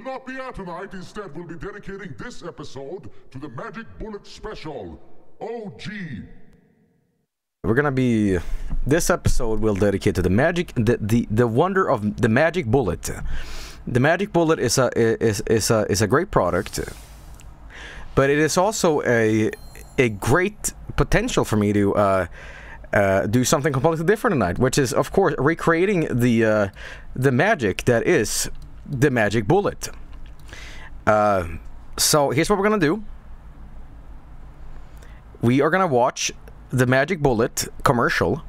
will not be out tonight. Instead, we'll be dedicating this episode to the Magic Bullet Special. OG. We're gonna be this episode will dedicate to the magic the, the the wonder of the magic bullet. The magic bullet is a is is a is a great product, but it is also a a great potential for me to uh, uh, do something completely different tonight, which is of course recreating the uh, the magic that is the magic bullet. Uh, so here's what we're gonna do. We are gonna watch the Magic Bullet commercial,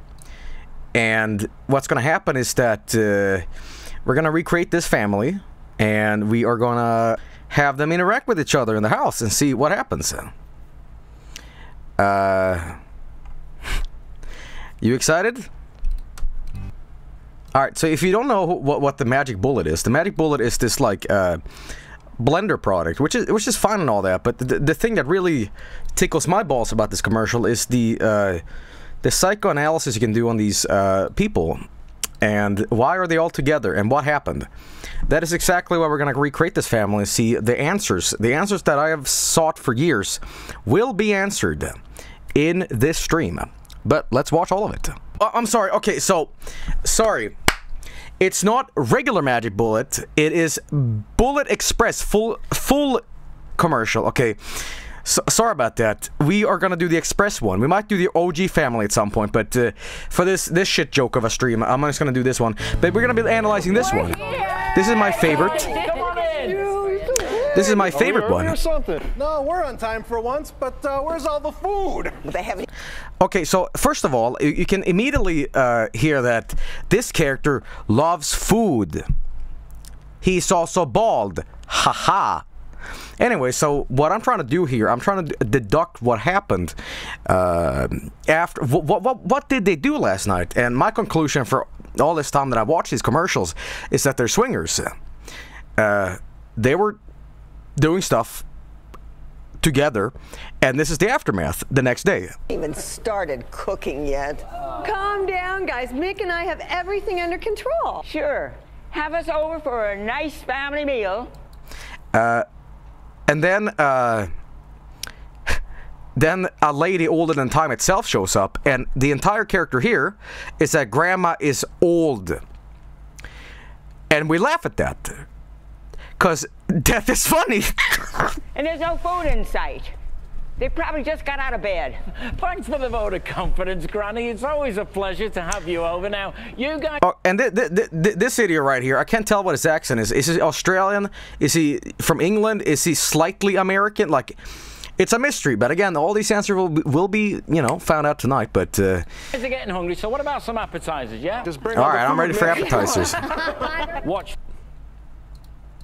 and what's to happen is that uh, we're to recreate this family, and we are to have them interact with each other in the house and see what happens. Uh, you excited? All right. So if you don't know what what the Magic Bullet is, the Magic Bullet is this like. Uh, blender product, which is which is fine and all that, but the, the thing that really tickles my balls about this commercial is the uh, the psychoanalysis you can do on these uh, people, and why are they all together, and what happened. That is exactly why we're going to recreate this family and see the answers. The answers that I have sought for years will be answered in this stream. But let's watch all of it. Oh, I'm sorry. Okay, so sorry. It's not regular Magic Bullet. It is Bullet Express full full commercial. Okay. So, sorry about that. We are gonna do the express one. We might do the OG family at some point, but uh, for this this shit joke of a stream, I'm just gonna do this one. But we're gonna be analyzing this one. This is my favorite. This is my favorite Are we early one. Or something? No, we're on time for once, but uh, where's all the food? They haven't. Okay, so first of all, you- you can immediately uh, hear that this character loves food. He's also bald. Haha. -Ha. Anyway, so what I'm trying to do here, I'm trying to deduct what happened uh, after. What, what what did they do last night? And my conclusion for all this time that I watched these commercials is that they're swingers. Uh, they were doing stuff together, and this is the aftermath the next day. even started cooking yet. Calm down, guys. Mick and I have everything under control. Sure. Have us over for a nice family meal. And then, uh, then a lady older than time itself shows up, and the entire character here is that grandma is old, and we laugh at that, cause death is funny. And there's no food in sight. They probably just got out of bed. Thanks for the vote of confidence, Granny. It's always a pleasure to have you over. Now, you guys. oh, and th- th- th- th- this idiot right here, I can't tell what his accent is. Is he Australian? Is he from England? Is he slightly American? Like. It's a mystery, but again, all these answers will be, will be you know, found out tonight. But uh, guys are getting hungry, so what about some appetizers, yeah? Just bring all all the right, I'm ready for appetizers. Watch.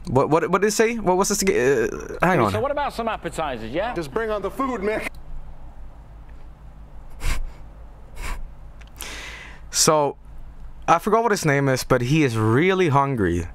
What what what did it say? What was this? Uh, hang on. So what about some appetizers, yeah? Just bring on the food, Mick. So, I forgot what his name is, but he is really hungry.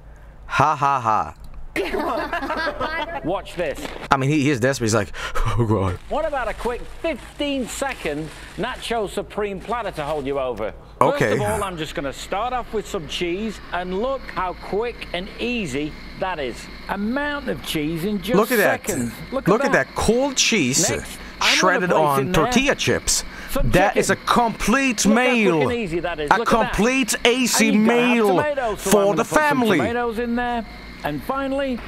Ha ha ha. Watch this. I mean, he, he is desperate. He's like, oh god. What about a quick 15 second Nacho Supreme platter to hold you over? Okay. First of all, I'm just going to start off with some cheese, and look how quick and easy that is. Amount of cheese in just Look at that. seconds. Look, at that cold cheese Next, shredded on tortilla chips. some That is a complete Look how quick meal. and easy that is. A Look at that. complete AC And you gotta meal tomatoes, so I'm for gonna the put some family. Tomatoes in there, and finally,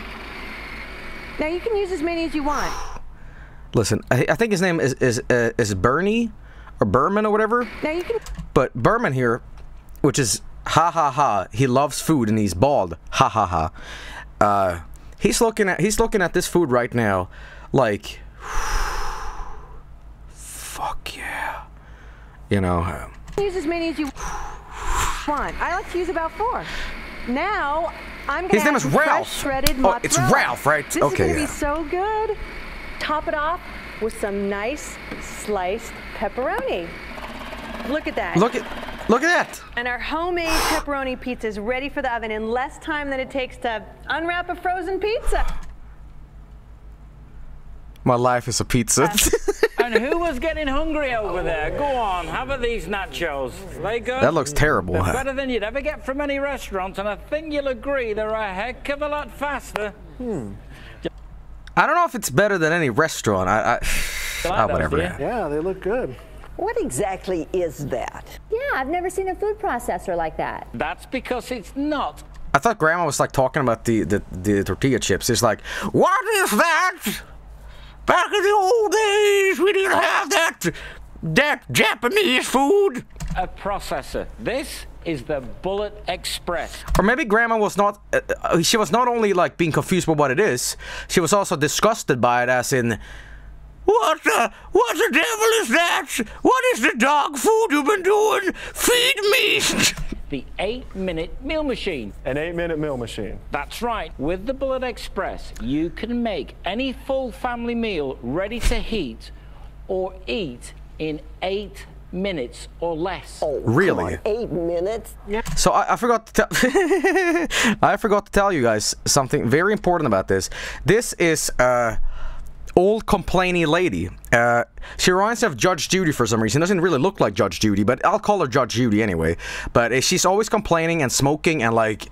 Now you can use as many as you want. Listen, I, I think his name is is uh, is Bernie or Berman or whatever. Now you can. But Berman here, which is ha ha ha, he loves food and he's bald. Ha ha ha. Uh, he's looking at he's looking at this food right now, like, fuck yeah, you know. uh, Use as many as you want. I like to use about four. Now I'm gonna His name is Ralph. shredded Oh, it's mozzarella. Ralph, right? This Okay, is gonna yeah. be so good. Top it off with some nice sliced pepperoni. Look at that. Look at look at that. And our homemade pepperoni pizza is ready for the oven in less time than it takes to unwrap a frozen pizza. My life is a pizza. and who was getting hungry over there? Go on, have a these nachos. They good? That looks terrible. They're better than you'd ever get from any restaurant, and I think you'll agree they're a heck of a lot faster. Hmm. I don't know if it's better than any restaurant. I, I like those, whatever. do you? Yeah, they look good. What exactly is that? Yeah, I've never seen a food processor like that. That's because it's not. I thought Grandma was like talking about the, the, the tortilla chips. It's like, what is that? Back in the old days, we didn't have that that Japanese food. a processor. This is the Bullet Express. Or maybe Grandma was not. Uh, uh, she was not only like being confused by what it is. She was also disgusted by it, as in, what the what the devil is that? What is the dog food you've been doing? Feed me. The eight-minute meal machine. An eight-minute meal machine. That's right. With the Bullet Express, you can make any full family meal ready to heat or eat in eight minutes or less. Oh, Really? come Eight minutes? Yeah. So I, I forgot to tell I forgot to tell you guys something very important about this. This is uh old complaining lady. Uh, she reminds me of Judge Judy for some reason. Doesn't really look like Judge Judy, but I'll call her Judge Judy anyway. But uh, she's always complaining and smoking and like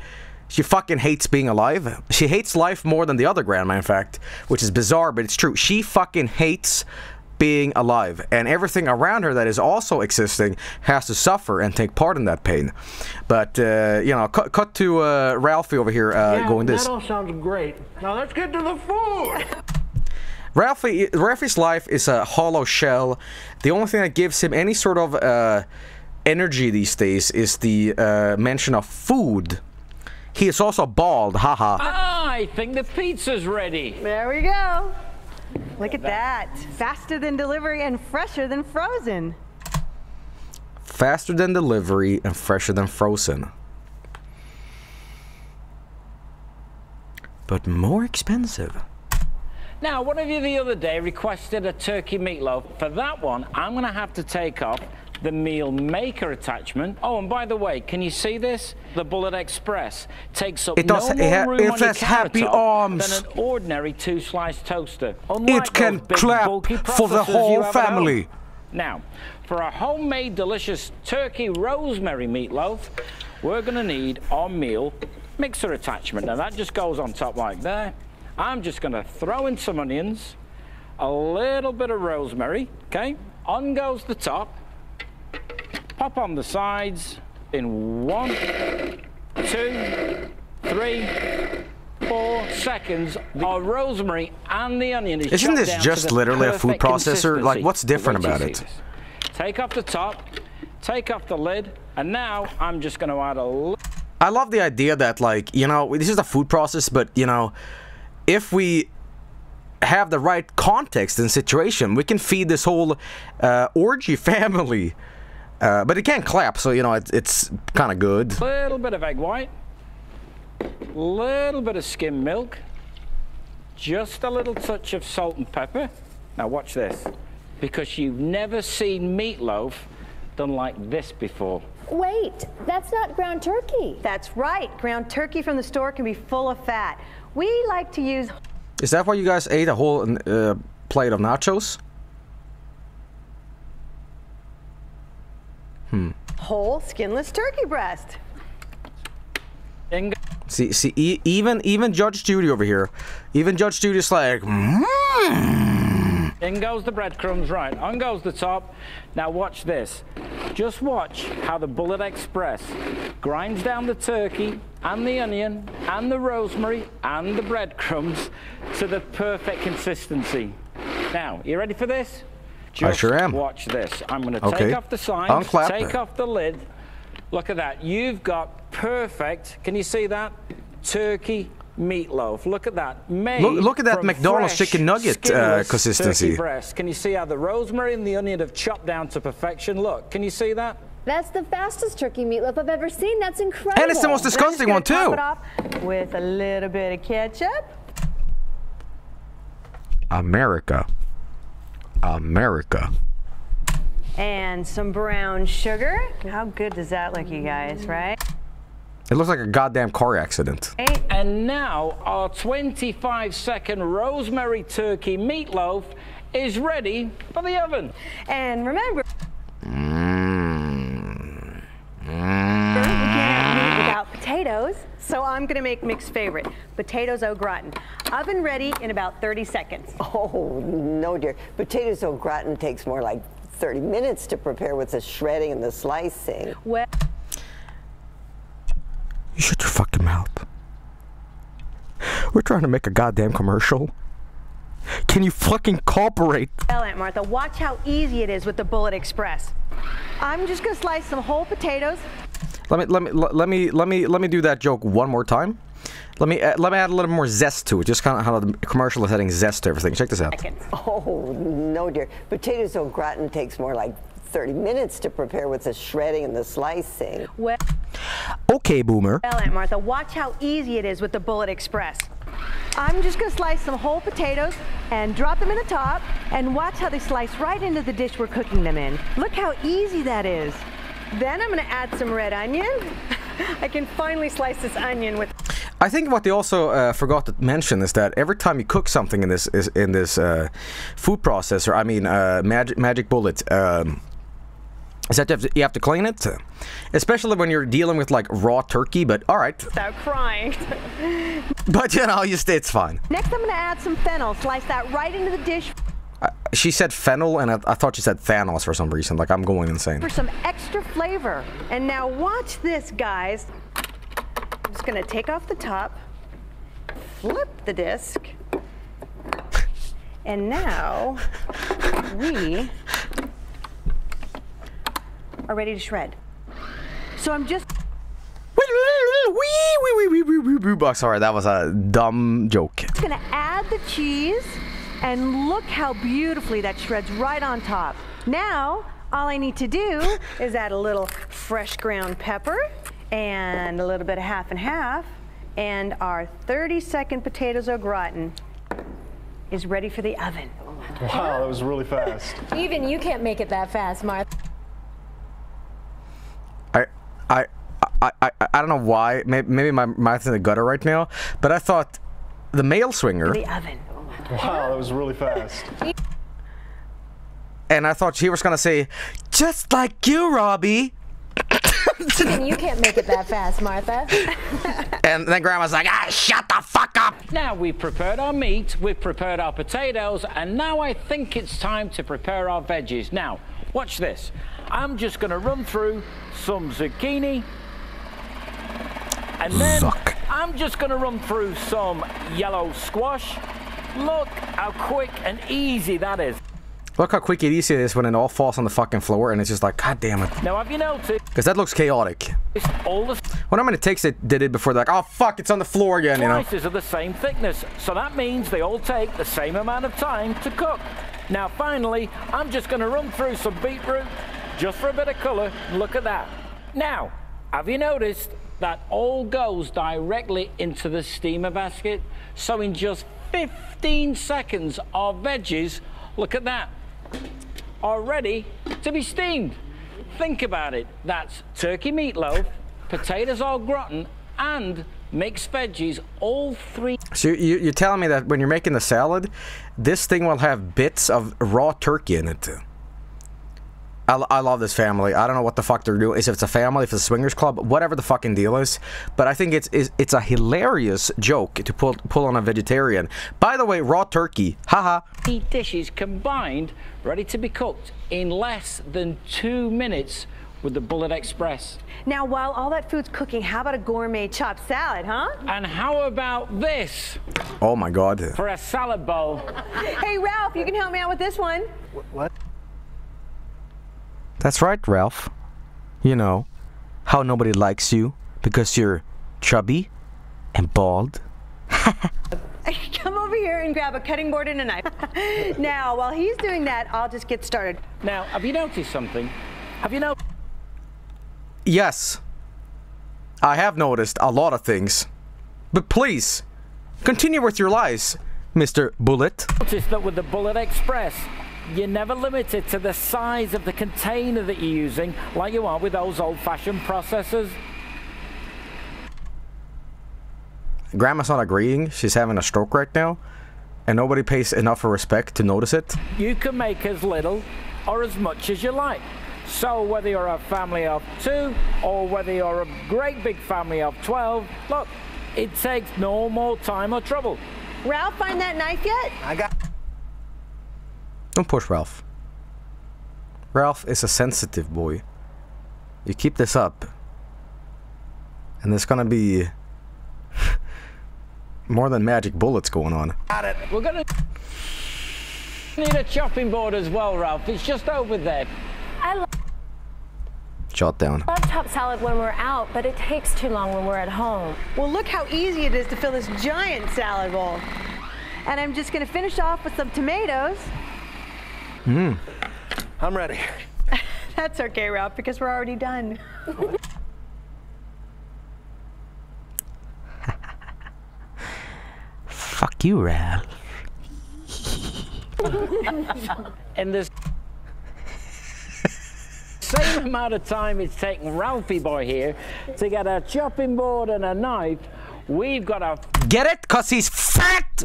she fucking hates being alive. She hates life more than the other grandma, in fact, which is bizarre, but it's true. She fucking hates being alive, and everything around her that is also existing has to suffer and take part in that pain. But uh, you know, cut, cut to uh, Ralphie over here uh, going this. That all sounds great. Now let's get to the food. Ralphie, Ralphie's life is a hollow shell. The only thing that gives him any sort of uh, energy these days is the uh, mention of food. He is also bald, haha. I think the pizza's ready. There we go. Look at that. Faster than delivery and fresher than frozen. Faster than delivery and fresher than frozen. But more expensive. Now, one of you the other day requested a turkey meatloaf. For that one, I'm going to have to take off the meal maker attachment. Oh, and by the way, can you see this? The Bullet Express takes up It no more ha- room it on has happy arms. than an ordinary two-slice toaster. Unlike It can big, clap for the whole have at home. family. Now, for a homemade delicious turkey rosemary meatloaf, we're going to need our meal mixer attachment. Now that just goes on top like there. I'm just going to throw in some onions, a little bit of rosemary, okay? On goes the top. Pop on the sides in one, two, three, four seconds. Our rosemary and the onion is Isn't this just the literally a food processor? Like, what's different about it? Take off the top, take off the lid, and now I'm just going to add a little I love the idea that like you know this is a food process, but you know if we have the right context and situation, we can feed this whole uh, orgy family. Uh, but it can't clap, so you know it, it's kind of good. little bit of egg white, little bit of skim milk, just a little touch of salt and pepper. Now watch this, because you've never seen meatloaf done like this before. Wait, that's not ground turkey. That's right. Ground turkey from the store can be full of fat. We like to use Is that why you guys ate a whole uh, plate of nachos? Hmm. Whole skinless turkey breast. In See, see, e- even even Judge Judy over here, even Judge Judy's like, "Mm." In goes the breadcrumbs, right. On goes the top. Now watch this. Just watch how the Bullet Express grinds down the turkey and the onion and the rosemary and the breadcrumbs to the perfect consistency. Now, you ready for this? Just sure am. Watch this. I'm going to Okay. take off the sides, Unclap. take off the lid. Look at that. You've got perfect, can you see that? Turkey meatloaf. Look at that. Made Look- look at that McDonald's fresh, chicken nugget, uh, skinless consistency. turkey breast. Can you see how the rosemary and the onion have chopped down to perfection? Look, can you see that? That's the fastest turkey meatloaf I've ever seen. That's incredible. and it's the most Then I'm just disgusting gonna one top too. it off with a little bit of ketchup. America, America. And some brown sugar. How good does that look, you guys, right? It looks like a goddamn car accident. And now our 25 second rosemary turkey meatloaf is ready for the oven. And remember, Mm. we can't have meat without potatoes, so I'm gonna make Mick's favorite, potatoes au gratin. Oven ready in about 30 seconds. Oh, no, dear. Potatoes au gratin takes more like 30 minutes to prepare with the shredding and the slicing. Well, You shut your fucking mouth. We're trying to make a goddamn commercial. Can you fucking cooperate? Hell Aunt Martha, watch how easy it is with the Bullet Express. I'm just gonna slice some whole potatoes. Let me let me let let me let me let me do that joke one more time. Let me uh, let me add a little more zest to it. Just kind of how the commercial is adding zest to everything. Check this out. Oh, no, dear. Potatoes au gratin takes more like 30 minutes to prepare with the shredding and the slicing. Well, Okay, boomer. Well, Aunt Martha, watch how easy it is with the Bullet Express. I'm just gonna slice some whole potatoes and drop them in the top and watch how they slice right into the dish we're cooking them in. Look how easy that is. Then I'm gonna add some red onion. I can finally slice this onion with I think what they also uh, forgot to mention is that every time you cook something in this is in this uh, food processor, I mean uh, magic magic bullet. Um, is that you have, to, you have to clean it, especially when you're dealing with like raw turkey. But all right, without crying. but you know, you stay, it's fine. Next, I'm gonna add some fennel. Slice that right into the dish She said fennel, and I, I thought she said Thanos for some reason. Like I'm going insane. for some extra flavor. And now watch this, guys. I'm just gonna take off the top, flip the disc, and now we are ready to shred. So I'm just Oh, sorry, that was a dumb joke. Just gonna add the cheese, and look how beautifully that shreds right on top. Now, all I need to do is add a little fresh ground pepper and a little bit of half and half, and our 30 second potatoes au gratin is ready for the oven. Wow, that was really fast. Even you can't make it that fast, Martha. I, I, I, I, I don't know why. Maybe, maybe my mouth's in the gutter right now. But I thought the male swinger, The oven. Wow, that was really fast. and I thought she was gonna say, just like you, Robbie. Even you can't make it that fast, Martha. And then Grandma's like, ah, shut the fuck up. Now we've prepared our meat, we've prepared our potatoes, and now I think it's time to prepare our veggies. Now, watch this. I'm just going to run through some zucchini, and then Zuck. I'm just going to run through some yellow squash. Look how quick and easy that is. Look how quick and easy it is when it all falls on the fucking floor, and it's just like, god damn it. Now, have you noticed Because that looks chaotic. all the how many takes it did it before they're like, oh fuck, it's on the floor again, you know? slices are the same thickness, so that means they all take the same amount of time to cook. Now, finally, I'm just going to run through some beetroot just for a bit of colour. Look at that. Now, have you noticed that all goes directly into the steamer basket? So in just 15 seconds, our veggies, look at that, are ready to be steamed. Think about it. That's turkey meatloaf, potatoes au gratin, and mixed veggies, all three So you, you're telling me that when you're making the salad, this thing will have bits of raw turkey in it. I, I love this family. I don't know what the fuck they're doing. If it's a family, if it's a swingers club, whatever the fucking deal is. But I think it's it's, it's a hilarious joke to pull pull on a vegetarian. By the way, raw turkey, haha. Eight dishes combined, ready to be cooked in less than two minutes with the Bullet Express. Now, while all that food's cooking, how about a gourmet chopped salad, huh? And how about this Oh my god. for a salad bowl? Hey, Ralph, you can help me out with this one. What? That's right, Ralph. You know how nobody likes you because you're chubby and bald. Come over here and grab a cutting board and a knife. now, while he's doing that, I'll just get started. Now, have you noticed something? Have you noticed? Yes, I have noticed a lot of things. But please, continue with your lies, Mr. Bullet. Notice that with the Bullet Express, you're never limited to the size of the container that you're using like you are with those old-fashioned processors. Grandma's not agreeing. She's having a stroke right now. and nobody pays enough respect to notice it. You can make as little or as much as you like. So whether you're a family of two or whether you're a great big family of 12, look, it takes no more time or trouble. Ralph, find that knife yet? I got. Don't push Ralph. Ralph is a sensitive boy. You keep this up, and there's gonna be more than magic bullets going on. Got it. We're gonna need a chopping board as well, Ralph. It's just over there. I love Shot down. chopped salad when we're out, but it takes too long when we're at home. Well, look how easy it is to fill this giant salad bowl. And I'm just gonna finish off with some tomatoes. Mmm. I'm ready. That's okay, Ralph, because we're already done. Fuck you, Ralph. and this same amount of time it's taking Ralphie boy here to get a chopping board and a knife, we've got a Get it? Cause he's fat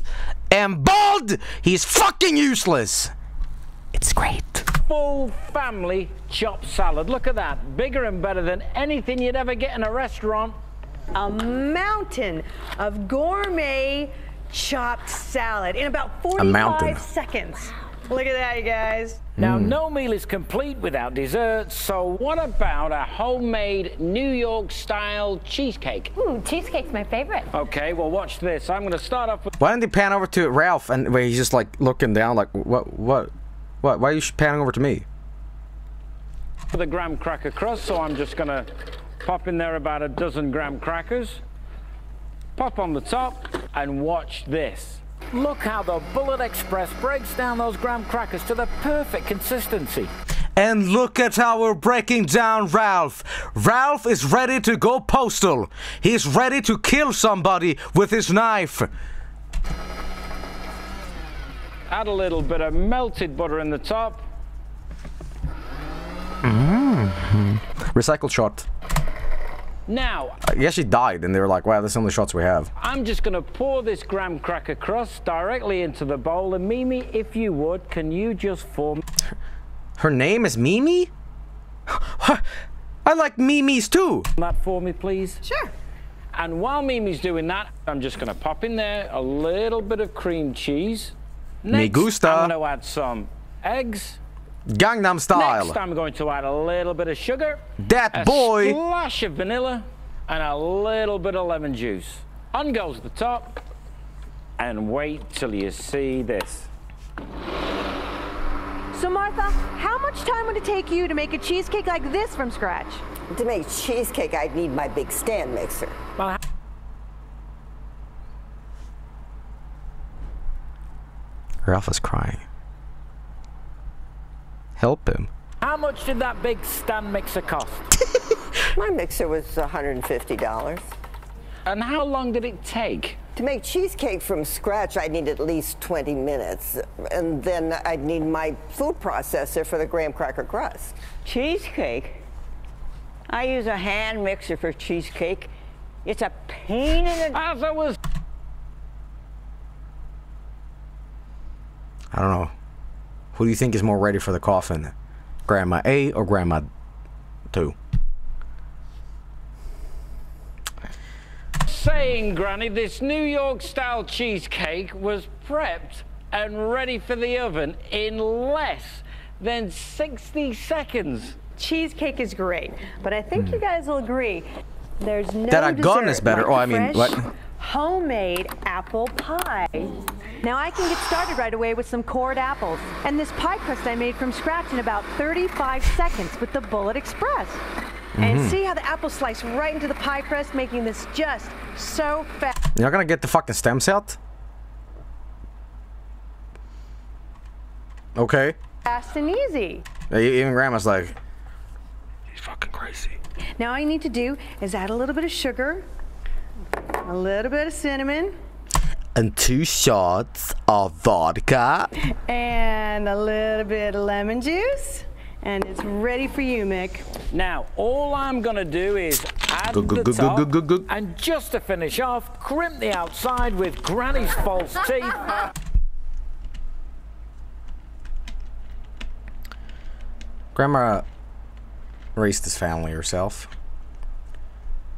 and bald. He's fucking useless. It's great. full family chopped salad. Look at that. Bigger and better than anything you'd ever get in a restaurant. A mountain of gourmet chopped salad in about 45 mountain. seconds. Look at that, you guys. Now, Hmm. no meal is complete without dessert, so what about a homemade New York style cheesecake? Ooh, cheesecake's my favorite. Okay, well, watch this. I'm going to start off with Why didn't he pan over to Ralph and where he's just like looking down, like what, what, what? Why are you panning over to me? For the graham cracker crust, so I'm just going to pop in there about a dozen graham crackers, pop on the top, and watch this. Look how the Bullet Express breaks down those graham crackers to the perfect consistency. And look at how we're breaking down Ralph. Ralph is ready to go postal. He's ready to kill somebody with his knife. Add a little bit of melted butter in the top. Mmm. Recycled shot. Now, He actually died, and they were like, "Wow, that's the only shots we have." I'm just going to pour this graham cracker crust directly into the bowl. And Mimi, if you would, can you just form Her name is Mimi. I like Mimi's too. that for me, please? Sure. And while Mimi's doing that, I'm just going to pop in there a little bit of cream cheese. Next, gusta. I'm going to add some eggs. Gangnam Style. Next, I'm going to add a little bit of sugar, That a boy. splash of vanilla, and a little bit of lemon juice. On goes the top, and wait till you see this. So, Martha, how much time would it take you to make a cheesecake like this from scratch? To make cheesecake, I'd need my big stand mixer. Well, Ralph is crying. Help him. how much did that big stand mixer cost? My mixer was $150. and how long did it take? To make cheesecake from scratch, I'd need at least 20 minutes. And then I'd need my food processor for the graham cracker crust. Cheesecake. I use a hand mixer for cheesecake. It's a pain in the. As I was I don't know. Who do you think is more ready for the coffin? Grandma A or Grandma 2? saying, Granny, this New York style cheesecake was prepped and ready for the oven in less than 60 seconds. Cheesecake is great, but I think hmm. you guys will agree there's no That a gun dessert is better. like Oh, I mean, fresh, what? Homemade apple pie. Now I can get started right away with some cored apples. And this pie crust I made from scratch in about 35 seconds with the Bullet Express. And Mm-hmm. see how the apple slice right into the pie crust, making this just so fast. You're not gonna get the fucking stems out? Okay. Fast and easy. Even Grandma's like, he's fucking crazy. Now all you need to do is add a little bit of sugar, a little bit of cinnamon, and two shots of vodka, and a little bit of lemon juice, and it's ready for you, Mick. Now, all I'm gonna do is add go, go, the go, top, and just to finish off, crimp the outside with Granny's false teeth. Grandma raised this family herself.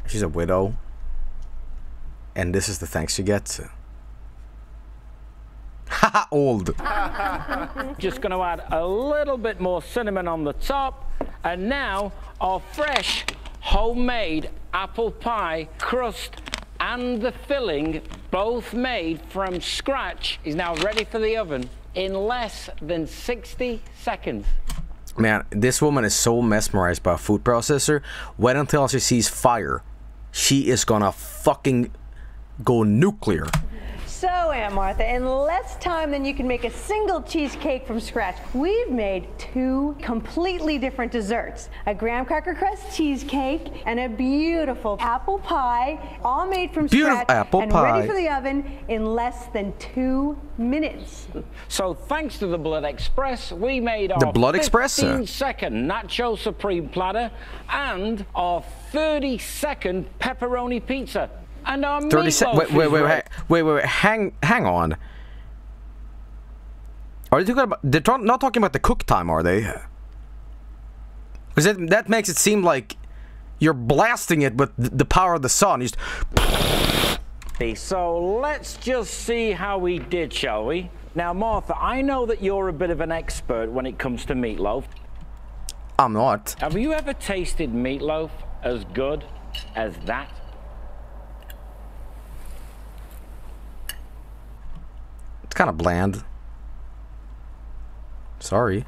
She's a widow. And this is the thanks she gets. Haha, old. Just going to add a little bit more cinnamon on the top. And now our fresh homemade apple pie crust and the filling, both made from scratch, is now ready for the oven in less than 60 seconds. Man, this woman is so mesmerized by a food processor. Wait until she sees fire. She is gonna fucking go nuclear. So, Aunt Martha, in less time than you can make a single cheesecake from scratch, we've made two completely different desserts. A graham cracker crust cheesecake and a beautiful apple pie, all made from Beautiful scratch apple and pie. ready for the oven in less than two minutes. So thanks to the Blood Express, we made our The Blood Express, sir? 15 second Nacho Supreme platter and our 30 second pepperoni pizza. And our 30 meatloaf seconds. Wait, wait, wait, wait, wait, wait, wait, hang, hang on. Are they talking about? They're talk- not talking about the cook time, are they? Because that, that makes it seem like you're blasting it with th- the power of the sun. You just, So let's just see how we did, shall we? Now, Martha, I know that you're a bit of an expert when it comes to meatloaf. I'm not. Have you ever tasted meatloaf as good as that? It's kind of bland. Sorry.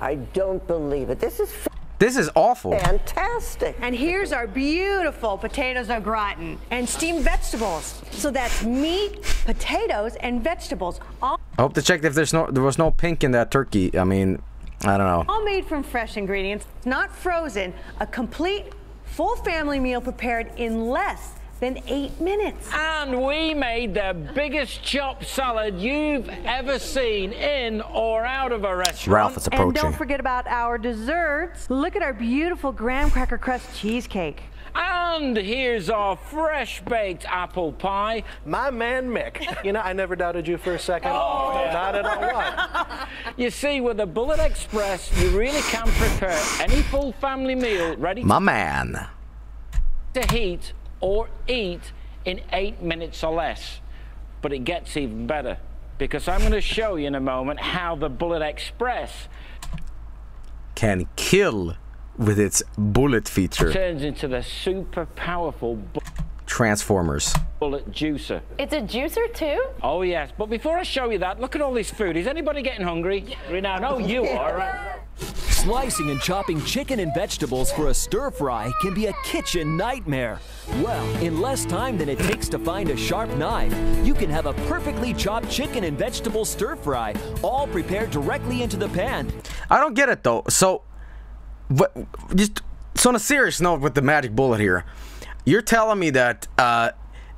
I don't believe it. This is This is awful. fantastic. And here's our beautiful potatoes au gratin and steamed vegetables. So that's meat, potatoes, and vegetables, all I hope to check if there's no there was no pink in that turkey. I mean, I don't know. all made from fresh ingredients, not frozen. A complete, full family meal prepared in less than eight minutes. And we made the biggest chopped salad you've ever seen in or out of a restaurant. Ralph is approaching. And don't forget about our desserts. Look at our beautiful graham cracker crust cheesecake. And here's our fresh baked apple pie. My man Mick. You know, I never doubted you for a second. Oh, Not at all. You see, with the Bullet Express, you really can prepare any full family meal ready My man. to heat or eat in eight minutes or less. But it gets even better because I'm going to show you in a moment how the Bullet Express Can kill with its bullet feature. turns into the super powerful bu- Transformers. bullet juicer. It's a juicer too? Oh yes, but before I show you that, look at all this food. Is anybody getting hungry? Right now, no, you are. Right? Slicing and chopping chicken and vegetables for a stir fry can be a kitchen nightmare. Well, in less time than it takes to find a sharp knife, you can have a perfectly chopped chicken and vegetable stir fry, all prepared directly into the pan. I don't get it though. So, what? Just so on a serious note with the magic bullet here, you're telling me that uh,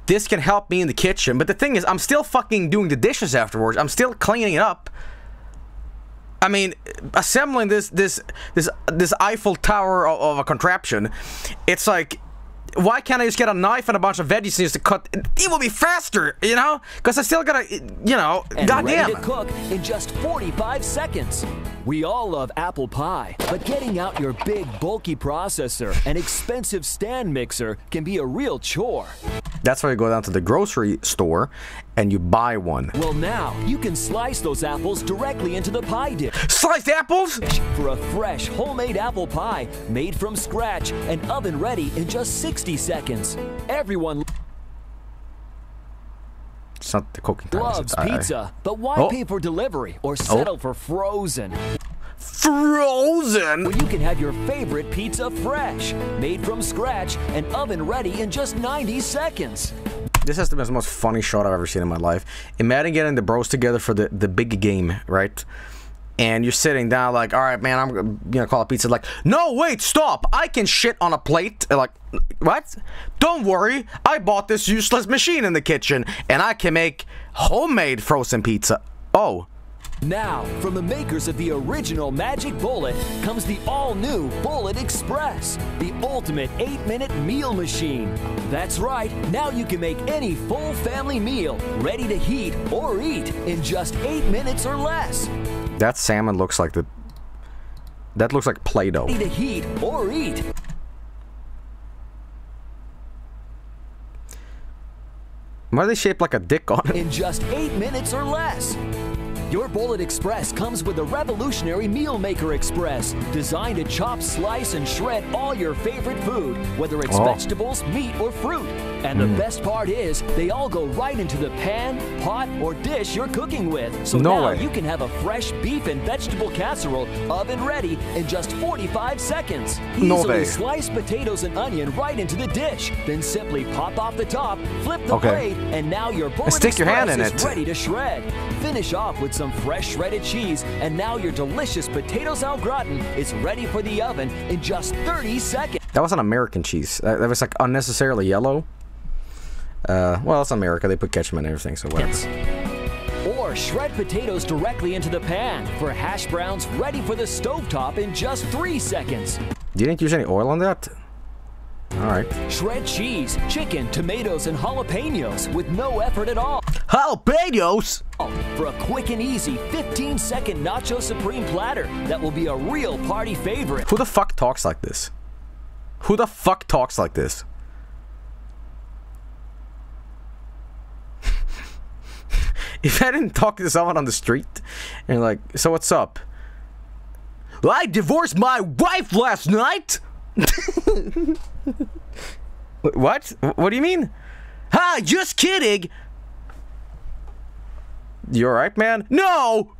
this can help me in the kitchen, but the thing is, I'm still fucking doing the dishes afterwards. I'm still cleaning it up. I mean, assembling this this this this Eiffel Tower of, of a contraption, it's like. Why can't I just get a knife and a bunch of veggies and just to cut? It will be faster, you know? Because I still gotta, you know, and goddamn. ready to cook in just 45 seconds. We all love apple pie, but getting out your big, bulky processor and expensive stand mixer can be a real chore. That's why you go down to the grocery store and you buy one. Well, now you can slice those apples directly into the pie dish Sliced apples? for a fresh homemade apple pie made from scratch and oven ready in just 60 seconds. Everyone It's not the cooking time. loves it? I- I- pizza, but why Oh. pay for delivery or settle oh. for frozen? Frozen? when you can have your favorite pizza fresh, made from scratch and oven ready in just 90 seconds. This has to be the most funny shot I've ever seen in my life. Imagine getting the bros together for the, the big game, right? And you're sitting down like, all right, man, I'm gonna call a pizza. Like, no, wait, stop! I can shit on a plate. Like, what? Don't worry, I bought this useless machine in the kitchen, and I can make homemade frozen pizza. Oh, Now, from the makers of the original Magic Bullet comes the all-new Bullet Express, the ultimate 8-minute meal machine. That's right, now you can make any full family meal ready to heat or eat in just 8 minutes or less. That salmon looks like the That looks like Play-Doh. To heat or eat. Why are they shaped like a dick on it? in just eight minutes or less. Your Bullet Express comes with a revolutionary Meal Maker Express, designed to chop, slice, and shred all your favorite food, whether it's Oh. vegetables, meat, or fruit. And the Mm. best part is, they all go right into the pan, pot, or dish you're cooking with. So No now way. you can have a fresh beef and vegetable casserole oven ready in just 45 seconds. No Easily way. slice potatoes and onion right into the dish. Then simply pop off the top, flip the Okay. plate, and now your Bullet stick your hand Express in is it. ready to shred. Finish off with some fresh shredded cheese, and now your delicious potatoes au gratin is ready for the oven in just 30 seconds. That was an American cheese. That, that was like unnecessarily yellow. Uh, well, it's America. They put ketchup in everything, so whatever. Or shred potatoes directly into the pan for hash browns ready for the stovetop in just 3 seconds. You didn't use any oil on that? All right. Shred cheese, chicken, tomatoes, and jalapenos with no effort at all. Jalapenos! Oh, for a quick and easy 15 second Nacho Supreme platter that will be a real party favorite. Who the fuck talks like this? Who the fuck talks like this? if I didn't talk to someone on the street and like, so what's up? I divorced my wife last night. Wh- what? What do you mean? Ha! Just kidding. You alright, man? No.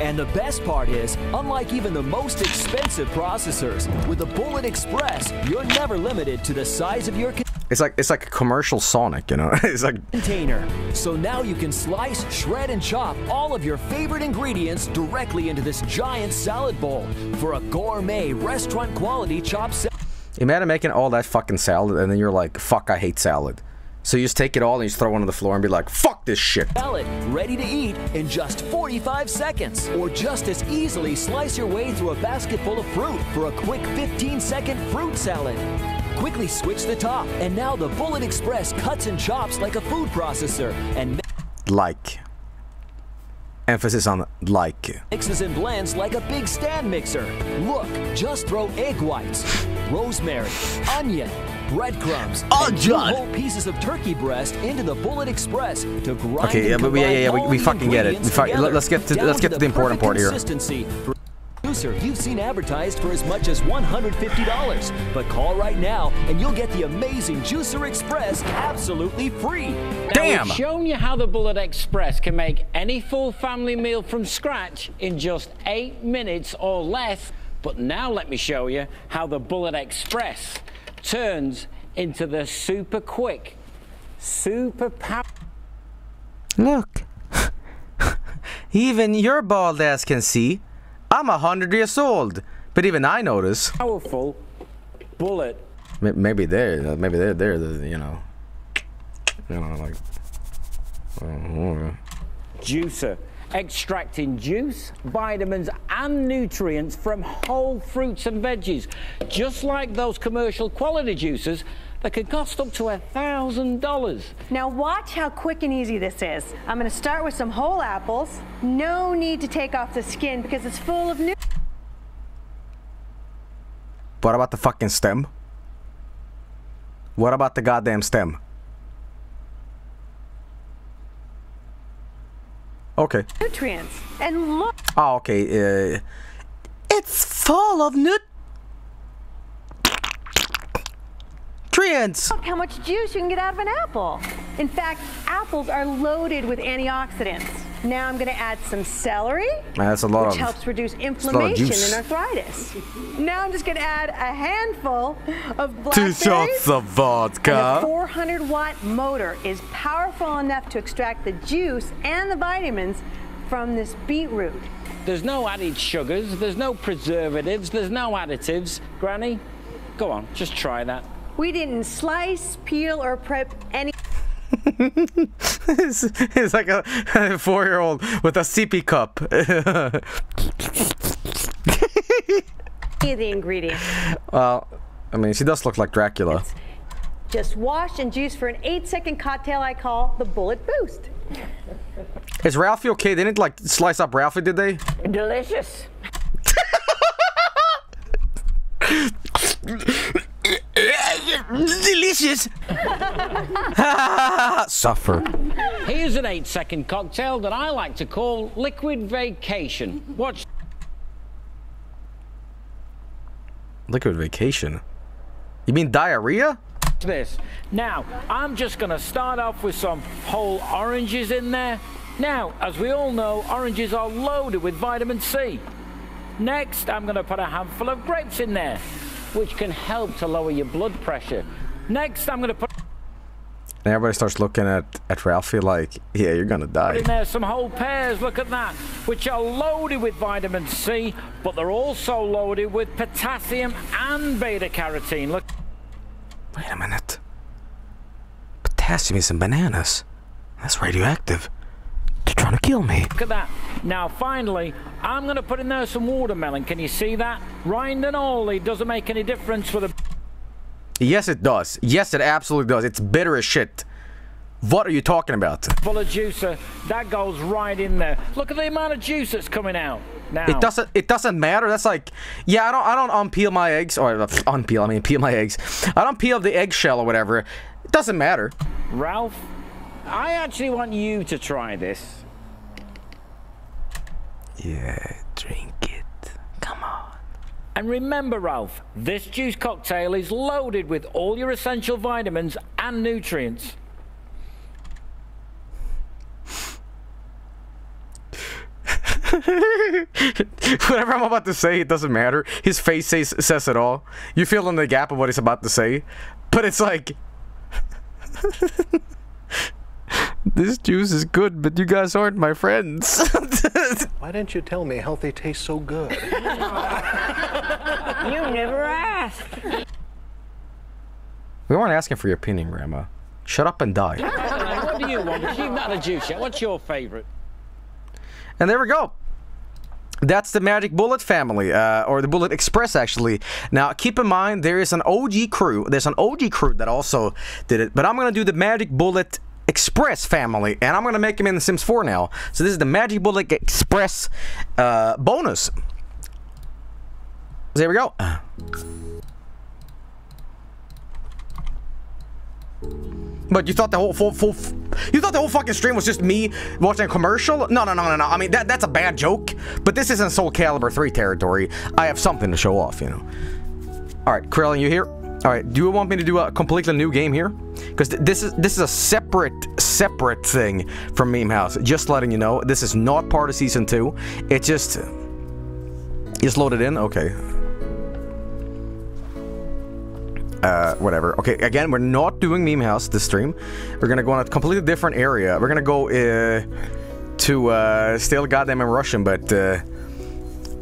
And the best part is, unlike even the most expensive processors, with the Bullet Express, you're never limited to the size of your It's like it's like a commercial Sonic, you know. it's like container. So now you can slice, shred, and chop all of your favorite ingredients directly into this giant salad bowl for a gourmet, restaurant quality chop salad. Imagine making all that fucking salad and then you're like, fuck, I hate salad. So you just take it all and you just throw it on the floor and be like, fuck this shit. Salad ready to eat in just 45 seconds. Or just as easily slice your way through a basket full of fruit for a quick 15 second fruit salad. Quickly switch the top, and now the Bullet Express cuts and chops like a food processor and Like. Emphasis on like. mixes and blends like a big stand mixer. Look, just throw egg whites, rosemary, onion, breadcrumbs, oh, and two whole pieces of turkey breast into the Bullet Express to grind Okay, yeah, but we- yeah, yeah, we- we fucking get it. Together, let's get to- let's get to the important part here. Consistency. Producer, you've seen advertised for as much as $150. But call right now and you'll get the amazing Juicer Express absolutely free. Now, we've shown you how the Bullet Express can make any full family meal from scratch in just eight minutes or less. But now let me show you how the Bullet Express turns into the super quick, super power. Look. even your bald ass can see. I'm a hundred years old. But even I notice. Powerful bullet. Maybe they're, maybe they're, they're the, you know. You know, like. uh, juicer, extracting juice, vitamins, and nutrients from whole fruits and veggies, just like those commercial quality juicers that can cost up to a thousand dollars. Now watch how quick and easy this is. I'm gonna start with some whole apples. No need to take off the skin because it's full of nu- What about the fucking stem? What about the goddamn stem? Okay. nutrients. And look, Oh, okay. Uh, it's full of nut. Nutrients. look how much juice you can get out of an apple. In fact, apples are loaded with antioxidants. Now I'm gonna add some celery, That's a lot which of. helps reduce inflammation juice. and arthritis. Now I'm just gonna add a handful of blackberries. Two shots of And a vodka. 400 watt motor is powerful enough to extract the juice and the vitamins from this beetroot. There's no added sugars, there's no preservatives, there's no additives. Granny, go on, just try that. We didn't slice, peel, or prep any it's, it's like a four-year-old with a sippy cup. of the ingredients. well, I mean, she does look like Dracula. Just wash and juice for an eight second cocktail I call the Bullet Boost. Is Ralphie okay? They didn't like slice up Ralphie, did they? Delicious. delicious. Suffer. Here's an eight second cocktail that I like to call Liquid Vacation. Watch Liquid vacation. You mean diarrhea? this. Now, I'm just going to start off with some whole oranges in there. Now, as we all know, oranges are loaded with vitamin C. Next, I'm going to put a handful of grapes in there, which can help to lower your blood pressure. Next, I'm going to put And everybody starts looking at, at Ralphie like, yeah, you're gonna die. in there some whole pears, look at that, which are loaded with vitamin C, but they're also loaded with potassium and beta carotene. Look Wait a minute. Potassium is in bananas. That's radioactive. They're trying to kill me. Look at that. Now, finally, I'm going to put in there some watermelon. Can you see that? Rind and all, it doesn't make any difference for the Yes, it does. Yes, it absolutely does. It's bitter as shit. What are you talking about? full of juicer. That goes right in there. Look at the amount of juice that's coming out. Now, It doesn't. It doesn't matter. That's like, yeah, I don't. I don't unpeel my eggs or uh, unpeel. I mean, peel my eggs. I don't peel the eggshell or whatever. It doesn't matter. Ralph, I actually want you to try this. Yeah, drink it. Come on. And remember, Ralph, this juice cocktail is loaded with all your essential vitamins and nutrients. Whatever I'm about to say, it doesn't matter. His face says says it all. You fill in the gap of what he's about to say, but it's like. this juice is good, but you guys aren't my friends. Why didn't you tell me healthy tastes so good? You never asked. we weren't asking for your opinion, Grandma. Shut up and die. what do you want? You've not a juice yet. What's your favorite? And there we go. That's the Magic Bullet family, uh, or the Bullet Express, actually. Now, keep in mind, there is an OG crew. There's an OG crew that also did it, but I'm going to do the Magic Bullet Express family, and I'm to make them in The Sims 4 now. So this is the Magic Bullet Express uh, bonus. There we go. But you thought the whole full, full, you thought the whole fucking stream was just me watching a commercial? No, no, no, no, no. I mean that that's a bad joke. But this isn't Soul Calibur 3 territory. I have something to show off, you know. All right, Krillin, you here? All right. Do you want me to do a completely new game here? Because th this is this is a separate separate thing from Meme House. Just letting you know, this is not part of season two. It just just loaded in. Okay. uh, whatever. Okay, again, we're not doing Meme House this stream. We're gonna go on a completely different area. We're gonna go uh, to uh, still goddamn in Russian, but uh,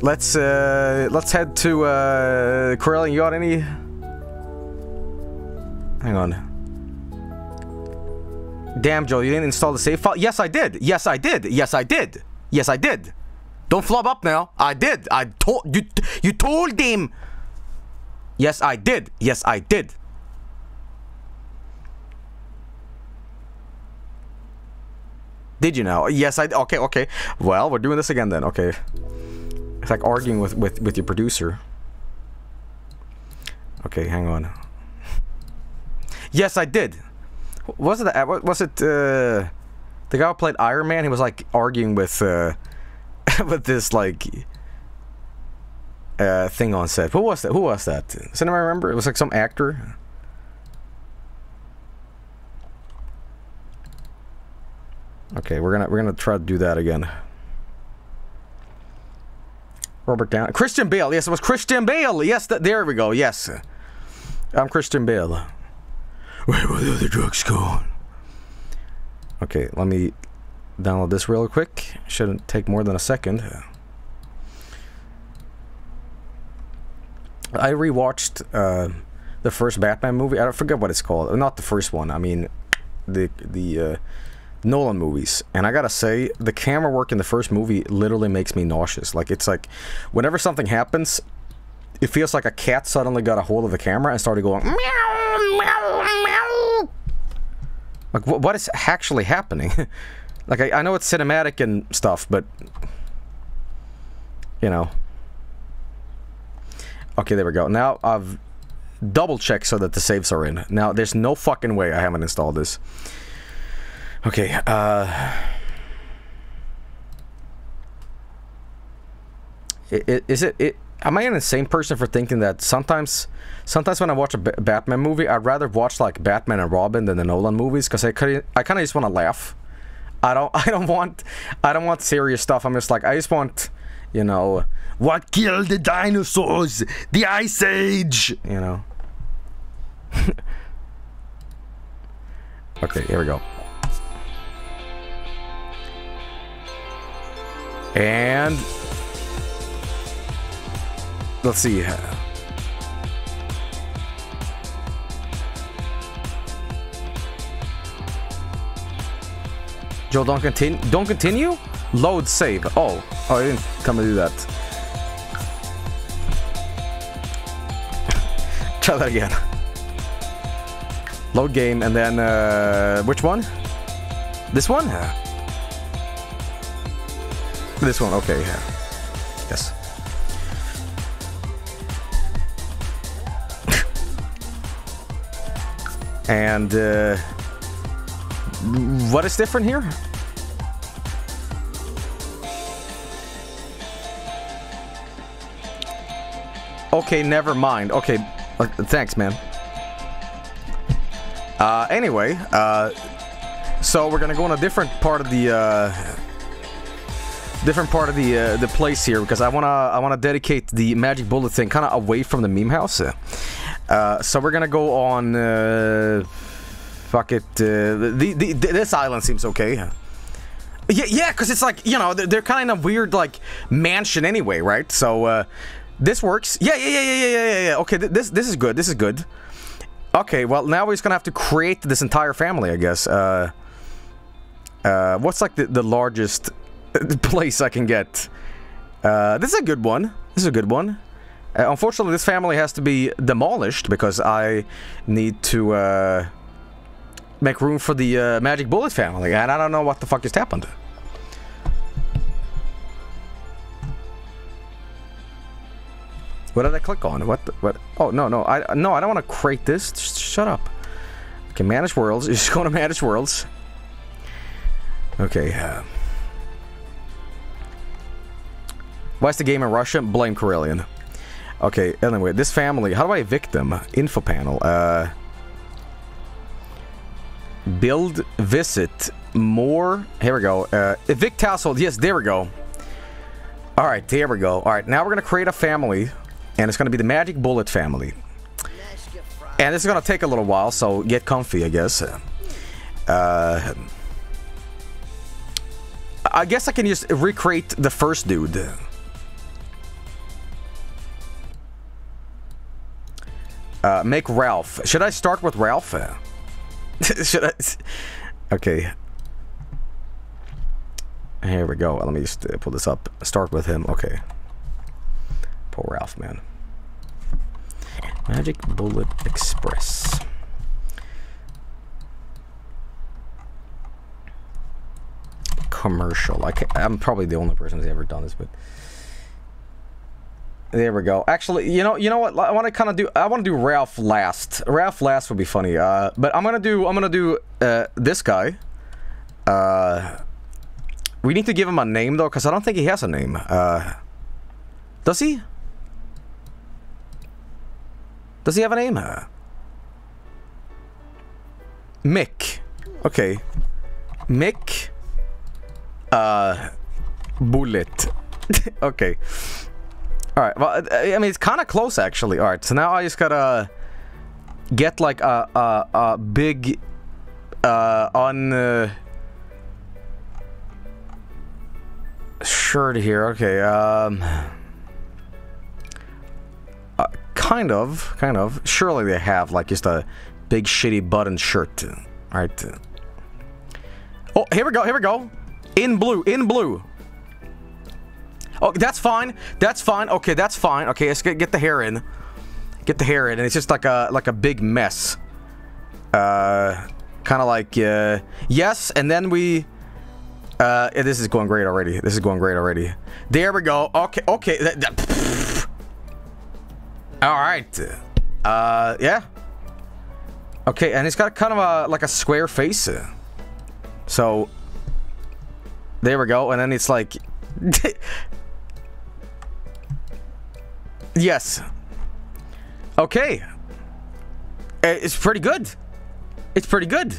let's uh, let's head to uh, Corellian. You got any? Hang on. Damn, Joe, you didn't install the save file. Yes, I did. Yes, I did. Yes, I did. Yes, I did. Don't flub up now. I did. I told you. You told him. Yes, I did. Yes, I did. Did you now? Yes, I. Okay, okay. Well, we're doing this again then. Okay. It's like arguing with with with your producer. Okay, hang on. Yes, I did. Was it? uh, Was it? Uh, the guy who played Iron Man. He was like arguing with uh, with this like uh, thing on set. Who was that? Who was that? Does anyone remember? It was like some actor. Okay, we're gonna we're gonna try to do that again. Robert Down, Christian Bale. Yes, it was Christian Bale. Yes, th there we go. Yes, I'm Christian Bale. Where were the other drugs going? Okay, let me download this real quick. Shouldn't take more than a second. I rewatched uh, the first Batman movie. I forget what it's called. Not the first one. I mean, the the uh, Nolan movies. And I gotta say, the camera work in the first movie literally makes me nauseous. Like it's like, whenever something happens, it feels like a cat suddenly got a hold of the camera and started going meow meow meow. Like wh- what is actually happening? like I, I know it's cinematic and stuff, but you know. Okay, there we go. Now I've double checked so that the saves are in. Now, there's no fucking way I haven't installed this. Okay, uh... Is it, it? Am I an insane person for thinking that sometimes, sometimes when I watch a Batman movie, I'd rather watch like Batman and Robin than the Nolan movies because I kind I kind of just want to laugh. I don't I don't want I don't want serious stuff. I'm just like I just want, you know, what killed the dinosaurs? The Ice Age. You know. okay, here we go. And let's see. Joe, don't continue. Don't continue. Load save. Oh, oh, I didn't come to do that. Try that again. Load game, and then uh, which one? This one? This one. Okay. yeah. And uh, what is different here? Okay, never mind. Okay, uh, thanks, man. Uh, anyway, uh, so we're gonna go on a different part of the uh, different part of the uh, the place here because I wanna I wanna dedicate the magic bullet thing kind of away from the meme house. Uh, so we're gonna go on. Uh, fuck it. Uh, the, the, this island seems okay. Yeah, yeah, because it's like you know they're, they're kind of weird like mansion anyway, right? So uh, this works. Yeah, yeah, yeah, yeah, yeah, yeah, yeah. Okay, th this this is good. This is good. Okay, well now we're just gonna have to create this entire family, I guess. Uh, uh, what's like the, the largest place I can get? Uh, this is a good one. This is a good one. Uh, unfortunately, this family has to be demolished because I need to uh, make room for the uh, Magic Bullet family, and I don't know what the fuck just happened. What did I click on? What? The, what? Oh no, no, I no, I don't want to create this. Just shut up. Okay, manage worlds. You're just going to manage worlds. Okay. Uh, why is the game in Russia? Blame Corellian. Okay. Anyway, this family. How do I evict them? Info panel. Uh. Build, visit, more. Here we go. Uh, evict household. Yes, there we go. All right, there we go. All right, now we're gonna create a family, and it's gonna be the Magic Bullet family. And this is gonna take a little while, so get comfy, I guess. Uh, I guess I can just recreate the first dude. Uh, make Ralph. Should I start with Ralph? Should I? Okay. Here we go. Let me just uh, pull this up. Start with him. Okay. Poor Ralph, man. Magic Bullet Express. Commercial. I am probably the only person who's ever done this, but there we go. Actually, you know, you know what? I want to kind of do. I want to do Ralph last. Ralph last would be funny. Uh, but I'm gonna do. I'm gonna do uh, this guy. Uh, we need to give him a name though, because I don't think he has a name. Uh, does he? Does he have a name? Uh, Mick. Okay. Mick. Uh, Bullet. okay. All right. Well, I I mean, it's kind of close actually. All right. So now I just gotta get like a a, a big uh on uh, shirt here. Okay. Um. Uh, kind of, kind of. Surely they have like just a big shitty button shirt. All right. Oh, here we go. Here we go. In blue. In blue. Oh, that's fine. That's fine. Okay, that's fine. Okay, let's get, get the hair in. Get the hair in, and it's just like a like a big mess. Uh, kind of like uh, yes, and then we. Uh, this is going great already. This is going great already. There we go. Okay, okay. That, that, all right. Uh, yeah. Okay, and he's got a kind of a like a square face. So there we go, and then it's like Yes. Okay. Uh, It's pretty good. It's pretty good.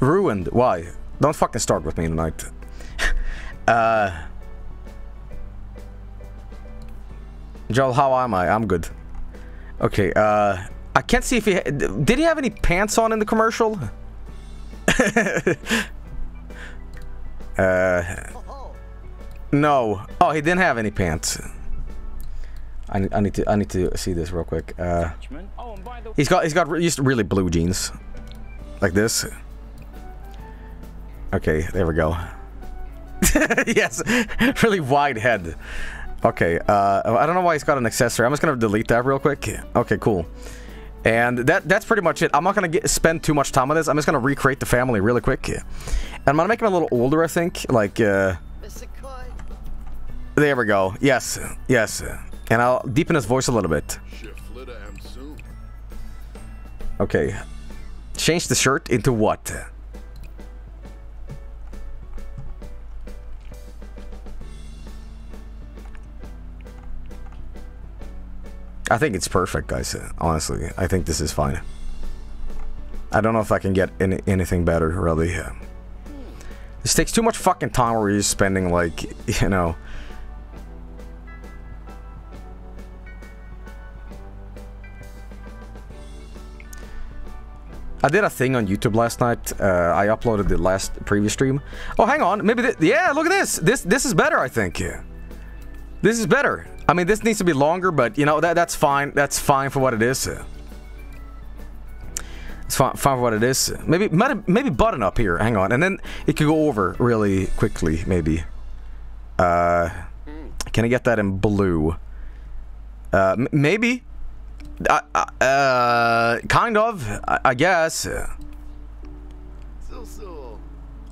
Ruined. Why? Don't fucking start with me tonight. uh. Joel, how am I? I'm good. Okay, uh. I can't see if he... Did he have any pants on in the commercial? uh... No. Oh, he didn't have any pants. I need, I need to I need to see this real quick. Uh, Oh, and by the he's got he's got just really blue jeans, like this. Okay, there we go. yes, really wide head. Okay, uh, I don't know why he's got an accessory. I'm just gonna delete that real quick. Okay, cool. And that that's pretty much it. I'm not gonna get, spend too much time on this. I'm just gonna recreate the family really quick. And I'm gonna make him a little older, I think. Like, uh, there we go. Yes, yes. And I'll deepen his voice a little bit. Okay. Change the shirt into what? I think it's perfect, guys. Honestly, I think this is fine. I don't know if I can get any, anything better, really. This takes too much fucking time where you're spending, like, you know... I did a thing on YouTube last night. Uh, I uploaded the last previous stream. Oh, hang on. Maybe yeah. Look at this. This this is better. I think. Yeah. This is better. I mean, this needs to be longer, but you know that that's fine. That's fine for what it is. It's fine, fine for what it is. Maybe maybe maybe button up here. Hang on, and then it could go over really quickly. Maybe. Uh, can I get that in blue? Uh, m- maybe. Uh, kind of, I, I guess.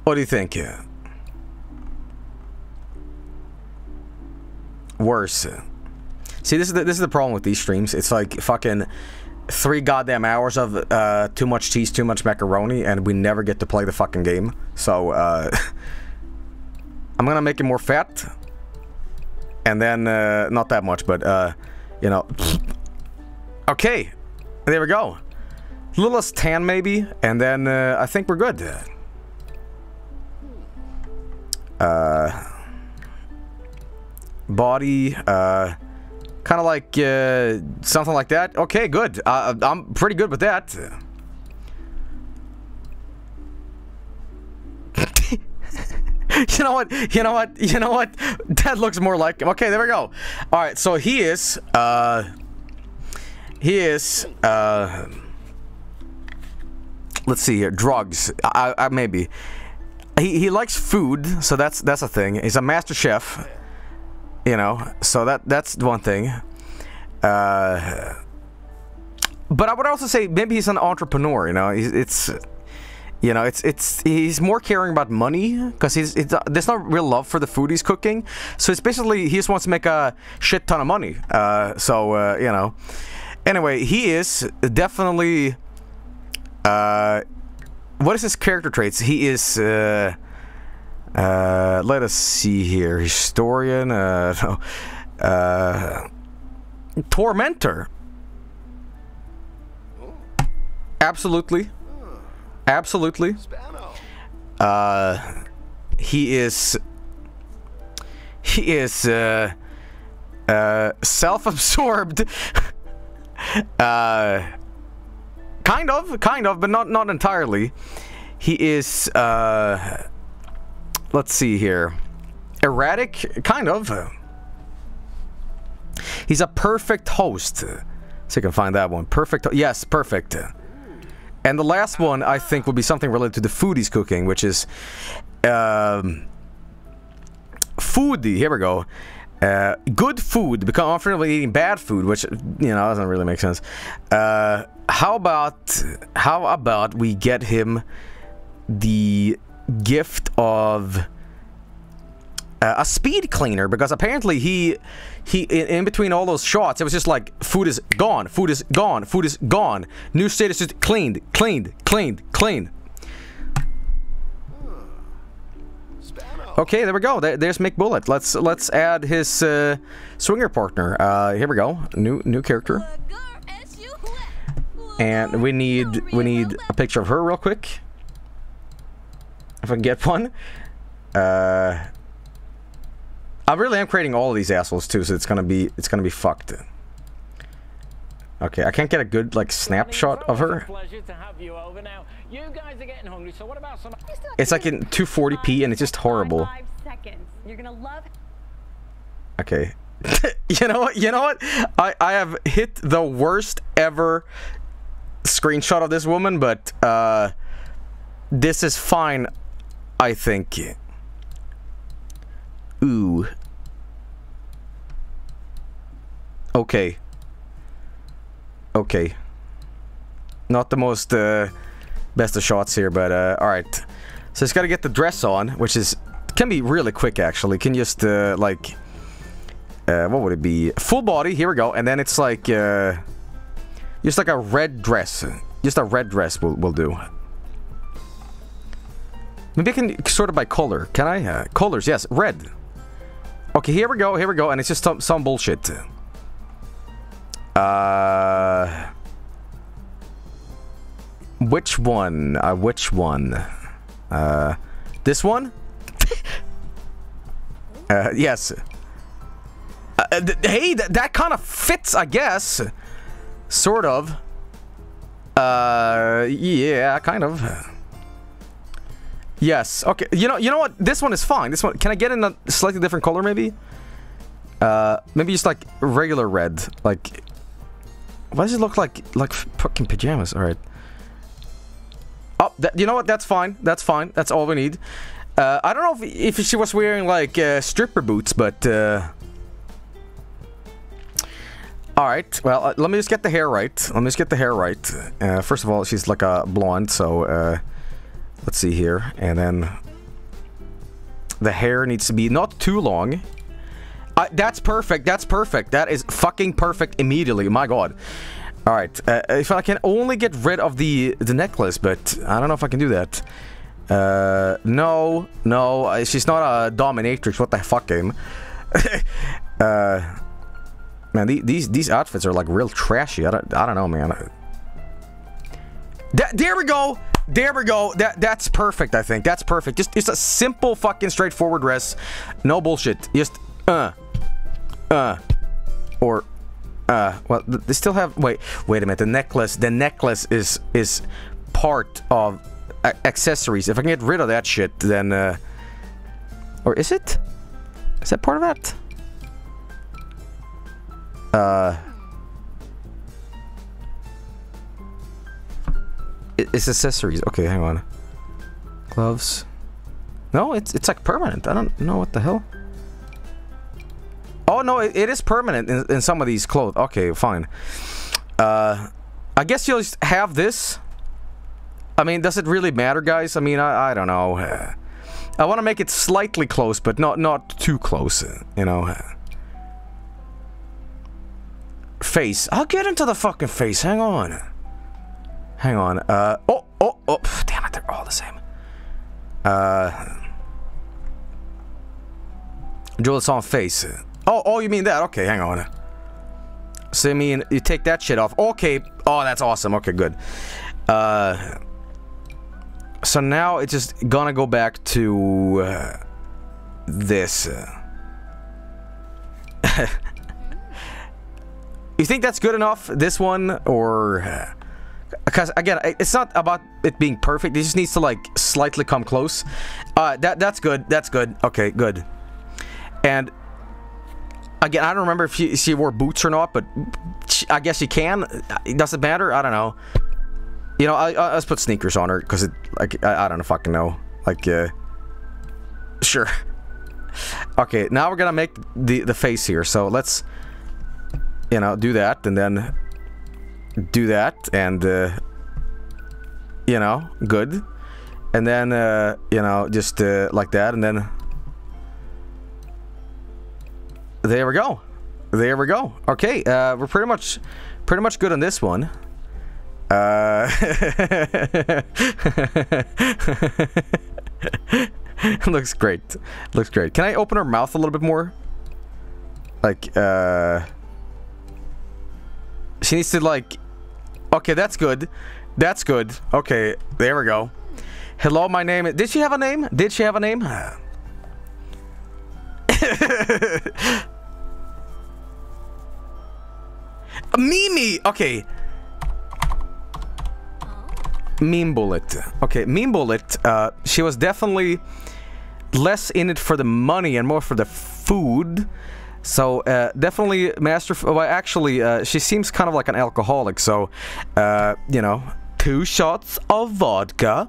What do you think? Worse. See, this is the, this is the problem with these streams. It's like fucking three goddamn hours of uh, too much cheese, too much macaroni, and we never get to play the fucking game. So, uh, I'm gonna make it more fat. And then, uh, not that much, but, uh, you know... Okay, there we go. A little less tan maybe, and then uh, I think we're good. Uh, body, uh, kind of like uh, something like that. Okay, good. Uh, I'm pretty good with that. you know what? You know what? You know what? That looks more like him. Okay, there we go. All right, so he is. Uh, he is uh let's see here drugs. I, I maybe. He, he likes food so that's that's a thing. He's a master chef you know so that that's one thing. Uh but i would also say maybe he's an entrepreneur you know. He's, it's you know it's it's he's more caring about money because he's it's, there's not real love for the food he's cooking. So it's basically he just wants to make a shit ton of money. Uh so uh you know Anyway, he is definitely. Uh, what is his character traits? He is. Uh, uh, let us see here. Historian. Uh, no, uh, tormentor. Absolutely. Absolutely. Uh, he is. He is. Uh, uh, self-absorbed. uh, kind of, kind of, but not not entirely. He is. Uh, let's see here. Erratic, kind of. He's a perfect host. So you can find that one. Perfect. Yes, perfect. And the last one I think will be something related to the food he's cooking, which is um, foodie. Here we go. Uh, good food become often eating bad food, which you know doesn't really make sense. Uh, how about how about we get him the gift of uh, a speed cleaner because apparently he he in, in between all those shots it was just like food is gone, food is gone, food is gone. New status is cleaned, cleaned, cleaned, cleaned. Okay, there we go. There's Mick Bullet. Let's let's add his uh, swinger partner. Uh, here we go. New new character. And we need we need a picture of her real quick. If I can get one. Uh, I really am creating all of these assholes too, so it's gonna be it's gonna be fucked. Okay, I can't get a good like snapshot of her. Pleasure to have you. You guys are getting hungry, so what about some? It's like in 240p and it's just horrible. Five seconds. You're gonna love. Okay. you know what? You know what? I I have hit the worst ever screenshot of this woman, but uh this is fine, I think. Ooh. Okay. Okay. Not the most uh best of shots here, but uh alright. So just gotta get the dress on, which is can be really quick actually. Can just uh like uh, what would it be? Full body, here we go. And then it's like, uh, just like a red dress. Just a red dress will, will do. Maybe I can sort it by color. Can I? Uh, colors, yes, red. Okay, here we go, here we go. And it's just some, some bullshit. Uh... Which one? Uh, which one? Uh, this one? uh, yes. Uh, th hey, th that kind of fits, I guess. Sort of. Uh, yeah, kind of. Yes. Okay. You know. You know what? This one is fine. This one. Can I get in a slightly different color, maybe? Uh, maybe just like regular red. Like, why does it look like like fucking pajamas? All right. Oh, you know what? That's fine. That's fine. That's all we need. Uh, I don't know if if she was wearing like uh, stripper boots, but. Uh, Alright, well, uh, let me just get the hair right. Let me just get the hair right. Uh, first of all, she's like a blonde, so uh, let's see here. And then the hair needs to be not too long. That's perfect, that's perfect. That is fucking perfect immediately, my god. Alright, uh, if I can only get rid of the, the necklace, but I don't know if I can do that. Uh, no, no, uh, she's not a dominatrix, what the fuck, game? uh... Man, these these outfits are like real trashy. I don't I don't know, man. That, there we go. There we go. That that's perfect. I think that's perfect. Just just a simple fucking straightforward dress. No bullshit. Just uh uh or uh well they still have wait wait a minute. The necklace the necklace is is part of accessories. If I can get rid of that shit, then uh or is it? Is that part of that? Uh, it's accessories. Okay, hang on. Gloves. No, it's it's like permanent. I don't know what the hell. Oh no, it, it is permanent in, in some of these clothes. Okay, fine. Uh, I guess you'll just have this. I mean, does it really matter, guys? I mean, I, I don't know. I want to make it slightly close, but not not too close. You know face. I'll get into the fucking face. Hang on. Hang on. Uh, oh, oh, oh. Damn it, they're all the same. Uh, Julius on face. Oh, oh, you mean that? Okay, hang on. So, I mean, you take that shit off. Okay. Oh, that's awesome. Okay, good. Uh, so now it's just gonna go back to uh, this. You think that's good enough, this one, or... Because, again, it's not about it being perfect. It just needs to, like, slightly come close. Uh, that That's good. That's good. Okay, good. And, again, I don't remember if she, she wore boots or not, but she, I guess she can. It doesn't matter. I don't know. You know, I, I, let's put sneakers on her, because, it like, I, I don't fucking know. Like, uh... Sure. Okay, now we're gonna make the, the face here, so let's you know, do that and then do that and, uh, you know, good. And then, uh, you know, just uh, like that and then There we go. There we go. Okay, uh, we're pretty much, pretty much good on this one. Uh, looks great. Looks great. Can I open her mouth a little bit more? Like, uh, she needs to like. Okay, that's good. That's good. Okay, there we go. Hello, my name. Did she have a name? Did she have a name? Mimi. Okay. Meme Bullet. Okay, Meme Bullet. Uh, she was definitely less in it for the money and more for the food. So uh, definitely master. Well, actually, uh, she seems kind of like an alcoholic. So, uh, you know, two shots of vodka,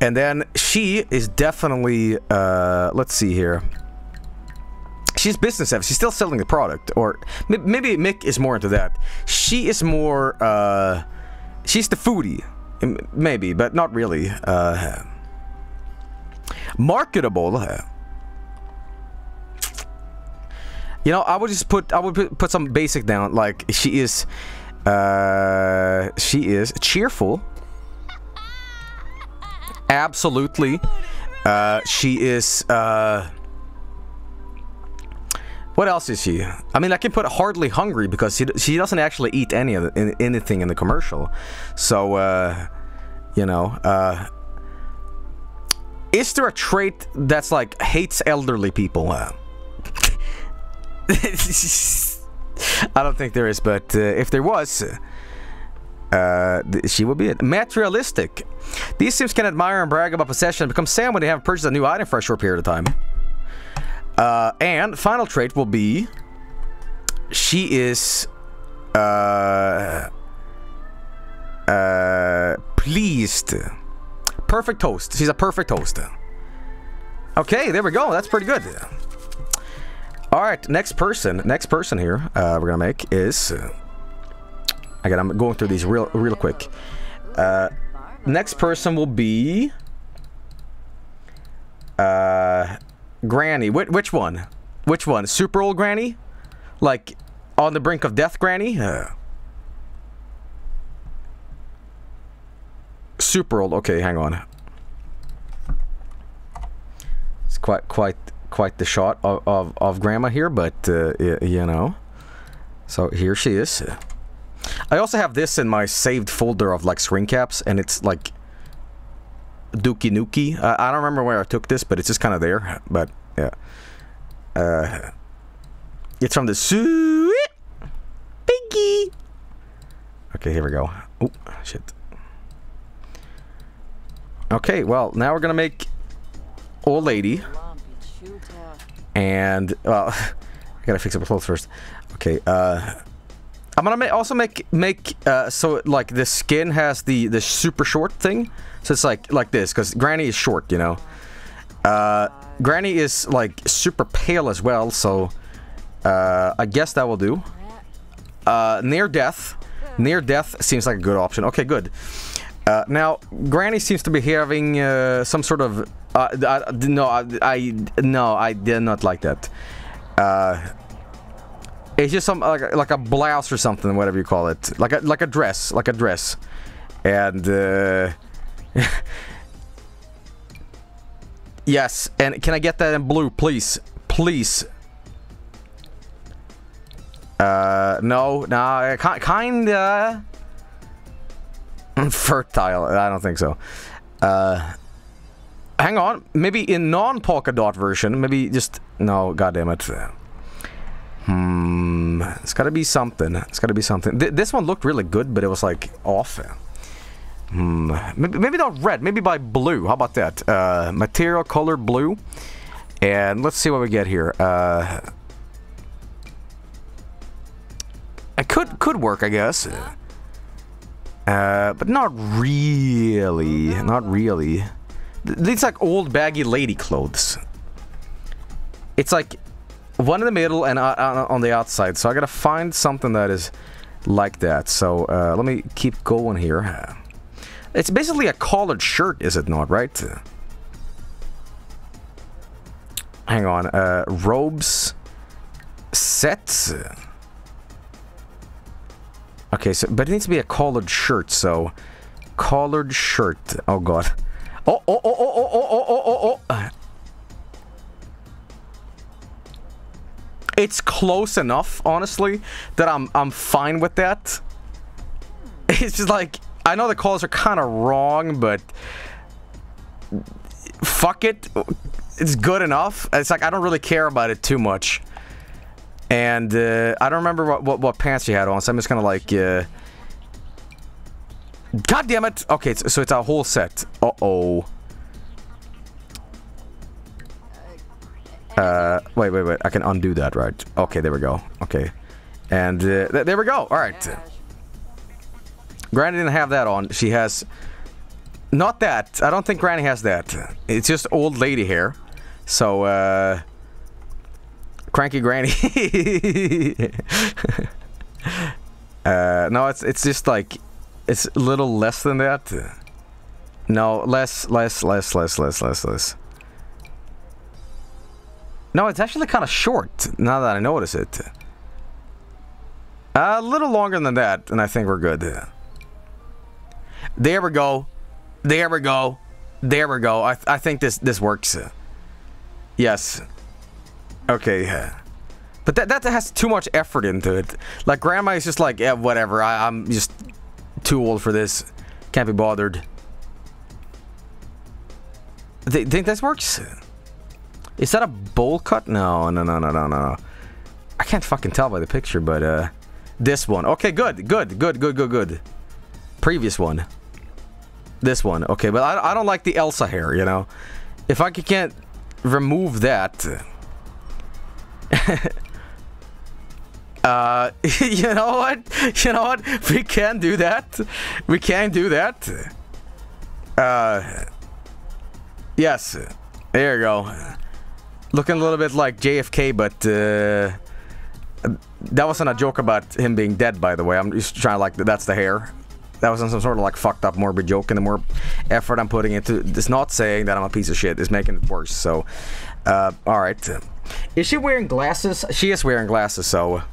and then she is definitely. Uh, let's see here. She's business savvy. She's still selling the product, or maybe Mick is more into that. She is more. Uh, she's the foodie, maybe, but not really. Uh, marketable. You know, I would just put I would put some basic down. Like she is, uh, she is cheerful. Absolutely, uh, she is. Uh, what else is she? I mean, I can put hardly hungry because she she doesn't actually eat any of the, in, anything in the commercial. So, uh, you know, uh, is there a trait that's like hates elderly people? Uh, I don't think there is, but uh, if there was, uh, she would be it. Materialistic. These Sims can admire and brag about possession and become sad when they have purchased a new item for a short period of time. Uh, and final trait will be she is uh, uh, pleased. Perfect host. She's a perfect host. Okay, there we go. That's pretty good. All right, next person. Next person here uh, we're gonna make is. Again, I'm going through these real, real quick. Uh, next person will be. Uh, Granny. Which, which one? Which one? Super old Granny? Like on the brink of death, Granny? Uh, super old. Okay, hang on. It's quite, quite, quite the shot of, of, of Grandma here, but uh, you know. So here she is. I also have this in my saved folder of like screen caps, and it's like Dookie Nuki. Uh, I don't remember where I took this, but it's just kind of there. But yeah, uh, it's from the Sweet Piggy. Okay, here we go. Oh shit. Okay, well now we're gonna make old lady, and well, I gotta fix up her clothes first. Okay, uh. I'm gonna ma- also make make uh, so like the skin has the the super short thing, so it's like like this because Granny is short, you know. Uh, Granny is like super pale as well, so uh, I guess that will do. Uh, near death, near death seems like a good option. Okay, good. Uh, now Granny seems to be having uh, some sort of I, no I, I no I did not like that. It's just some like, a- like a blouse or something, whatever you call it, like a like a dress, like a dress, and uh, yes. And can I get that in blue, please, please? Uh, no, no, ki- kinda fertile. I don't think so. Uh, hang on, maybe in non-polka dot version, maybe just no. God damn it. Hmm. It's got to be something. It's got to be something. Th- this one looked really good, but it was like off. Hmm. Maybe, maybe not red. Maybe by blue. How about that? Uh, material color blue. And let's see what we get here. Uh, it could could work, I guess. Uh, but not really. Not really. These like old baggy lady clothes. It's like one in the middle and uh, uh, on the outside. So I gotta find something that is like that. So uh, let me keep going here. It's basically a collared shirt, is it not? Right? Hang on. Uh, robes. set. Okay, so but it needs to be a collared shirt. So, collared shirt. Oh god. Oh oh oh oh oh oh oh oh oh. It's close enough, honestly, that I'm I'm fine with that. It's just like I know the calls are kind of wrong, but fuck it. It's good enough. It's like I don't really care about it too much. And uh, I don't remember what, what, what pants she had on, so I'm just gonna like. Uh... God damn it! Okay, so it's a whole set. Uh oh. Uh, wait, wait, wait. I can undo that, right? Okay, there we go. Okay, and uh, th there we go. All right. Granny didn't have that on. She has not that. I don't think Granny has that. It's just old lady hair. So, uh... Cranky Granny. uh, no, it's it's just like... It's a little less than that. No, less, less, less, less, less, less, less. No, it's actually kind of short, now that I notice it. A little longer than that, and I think we're good. There we go. There we go. There we go. I, th I think this this works. Yes. Okay. But that, that has too much effort into it. Like, Grandma is just like, yeah, whatever. I, I'm just too old for this. Can't be bothered. Th think this works? Is that a bowl cut? No, no, no, no, no, no. I can't fucking tell by the picture, but, uh... This one. Okay, good, good, good, good, good, good. Previous one. This one. Okay, but I, I don't like the Elsa hair, you know? If I can't remove that... uh, you know what? You know what? We can do that. We can do that. Uh... Yes. There you go. Looking a little bit like JFK, but... Uh, that wasn't a joke about him being dead, by the way. I'm just trying to like, that's the hair. That wasn't some sort of like fucked up morbid joke and the more effort I'm putting into it's not saying that I'm a piece of shit. It's making it worse so uh, alright is she wearing glasses? She is wearing glasses so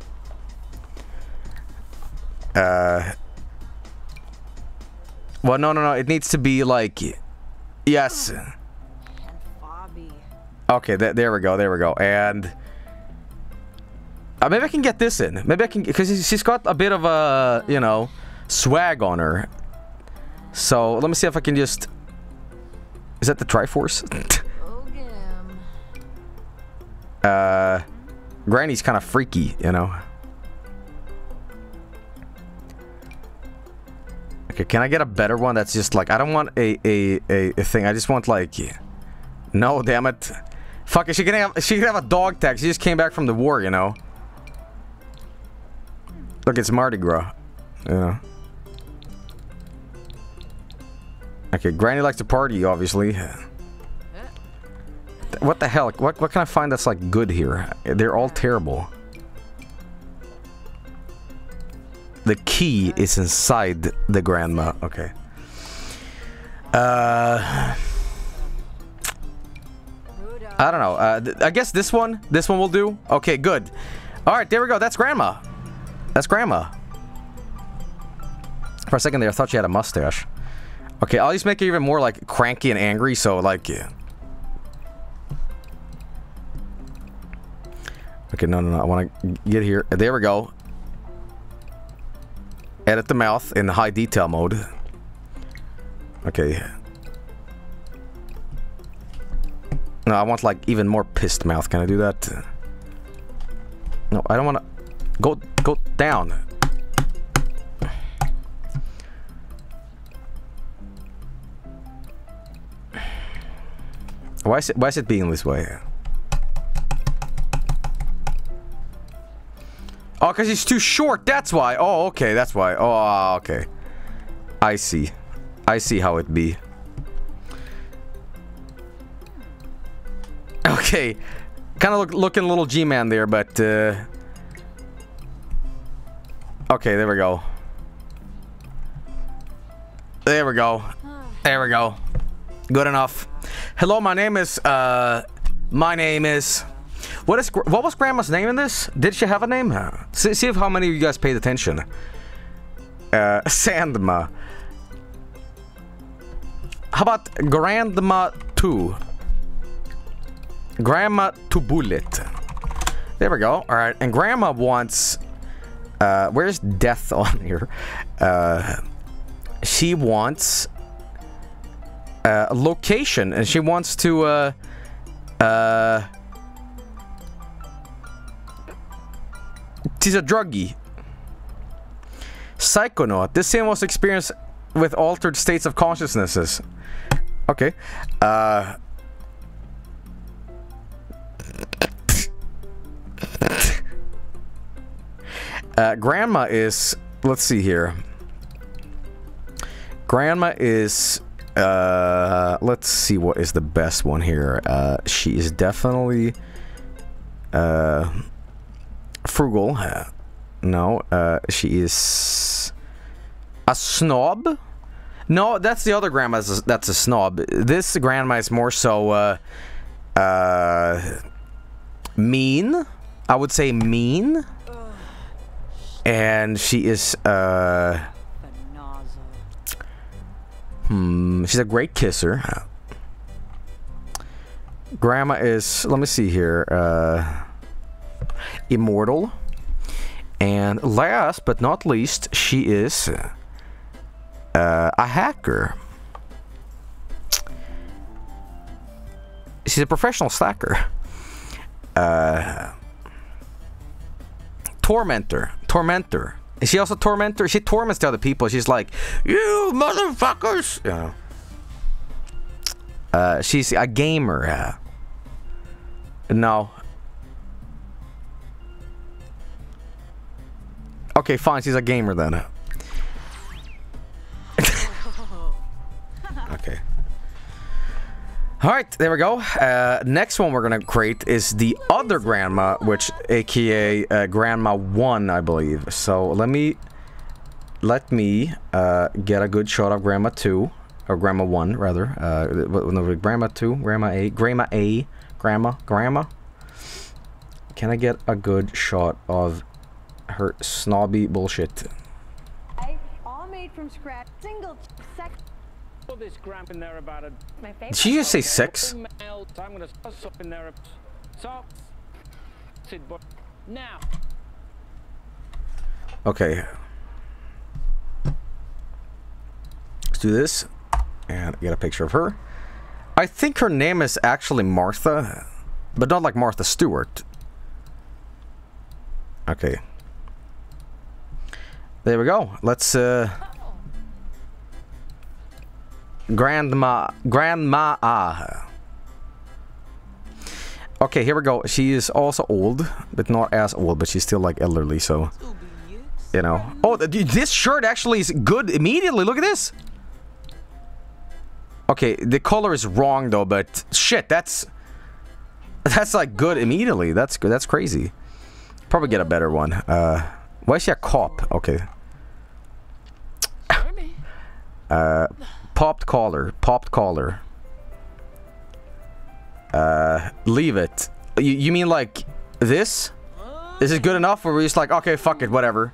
uh well no no no. It needs to be like yes okay th there we go there we go and uh, maybe I can get this in. Maybe I can, because she's got a bit of a, you know, swag on her. So let me see if I can just. Is that the Triforce? uh, Granny's kind of freaky, you know. Okay, can I get a better one that's just like I don't want a a a, a thing. I just want like. No, damn it. Fuck it, she can have she can have a dog tag. She just came back from the war, you know. Look, it's Mardi Gras. You know. Okay, Granny likes to party, obviously. What the hell? What, what can I find that's, like, good here? They're all terrible. The key is inside the grandma. Okay. Uh... I don't know. Uh, I guess this one, this one will do. Okay, good. All right, there we go. That's grandma. That's grandma. For a second there, I thought she had a mustache. Okay, I'll just make it even more like cranky and angry, so like yeah. Okay, no, no, no. I want to get here. There we go. Edit the mouth in high detail mode. Okay. No, I want like even more pissed mouth. Can I do that? No, I don't want to. Go, go down. Why is it, why is it being this way? Oh, because he's too short, that's why. Oh, okay, that's why. Oh, okay. I see. I see how it be. Okay. Kind of look, looking a little G-Man there, but... Uh... Okay, there we go. There we go. There we go. Good enough. Hello, my name is, uh, my name is, What is what was Grandma's name in this? Did she have a name? See, see if how many of you guys paid attention. Uh, Sandma. How about Grandma 2? Grandma to Bullet. There we go. All right, and Grandma wants. Uh, where's Death on here? Uh, she wants uh, a location, and she wants to. Uh, uh, she's a druggie. Psychonaut. This scene was experienced with altered states of consciousnesses. Okay. Uh. Uh, grandma is. Let's see here. Grandma is. Uh, let's see what is the best one here. Uh, she is definitely. Uh, frugal. Uh, no, uh, she is a snob. No, that's the other grandma. That's a, that's a snob. This grandma is more so uh, uh, mean. I would say mean. And she is uh, hmm. She's a great kisser. Grandma is. Let me see here. Uh, immortal. And last but not least, she is uh, a hacker. She's a professional slacker. Uh, tormentor. Tormentor. Is she also tormentor? She torments the other people. She's like, you motherfuckers. You know. Uh, she's a gamer. Uh, no. Okay, fine. She's a gamer then. okay. All right, there we go. Uh, next one we're gonna create is the other grandma, which AKA uh, Grandma One, I believe. So let me let me uh, get a good shot of Grandma Two or Grandma One rather. Uh, no, Grandma Two, Grandma A, Grandma A, Grandma, Grandma. Can I get a good shot of her snobby bullshit? I All made from scratch. Single this cramp in there about a My favorite. Did she just say sex? email. I'm gonna toss up in there. Socks. Sit boy. Now. Okay. Let's do this and get a picture of her. I think her name is actually Martha, but not like Martha Stewart. Okay. There we go. Let's uh Grandma Grandma ah. Okay, here we go. She is also old, but not as old, but she's still like elderly, so you know. Oh, th- this shirt actually is good immediately. Look at this. Okay, the color is wrong though, but shit, that's that's like good immediately. That's good. That's crazy. Probably get a better one. Uh, why is she a cop? Okay. Uh, popped collar. Popped collar. Uh, leave it. You, you mean like this? Is it good enough? Or we're just like, okay, fuck it, whatever.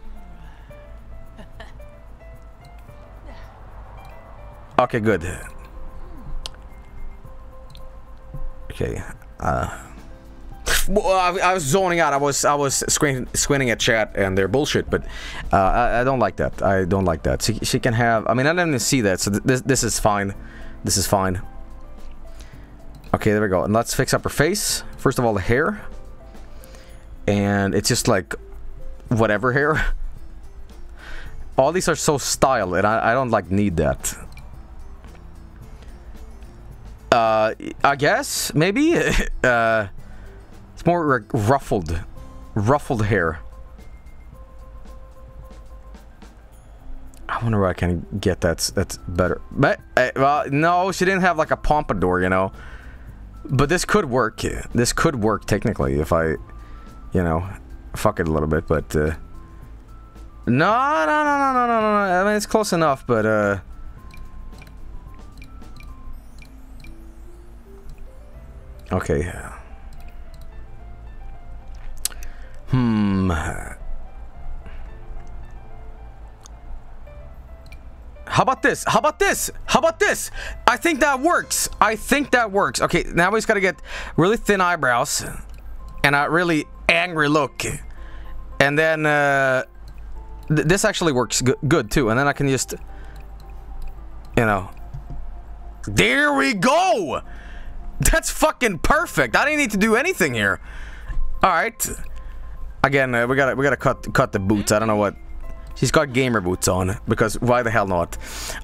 Okay, good. Okay. Uh. I, I was zoning out. I was I was squinting, squinting at chat and their bullshit, but uh, I, I don't like that. I don't like that. She, she can have. I mean, I didn't even see that, so th this this is fine. This is fine. Okay, there we go. And let's fix up her face. First of all, the hair, and it's just like whatever hair. All these are so styled, and I, I don't like need that. Uh, I guess maybe. uh. More like ruffled, ruffled hair. I wonder where I can get that. That's better. But uh, well, no, she didn't have like a pompadour, you know. But this could work. This could work technically if I, you know, fuck it a little bit. But uh, no, no, no, no, no, no, no. I mean, it's close enough, but uh. Okay. Hmm. How about this? How about this? How about this? I think that works. I think that works. Okay, now we just gotta get really thin eyebrows and a really angry look. And then uh, th this actually works good, good too. And then I can just, you know, there we go. That's fucking perfect. I didn't need to do anything here. All right. Again, uh, we gotta we gotta cut cut the boots. I don't know what. She's got gamer boots on because why the hell not?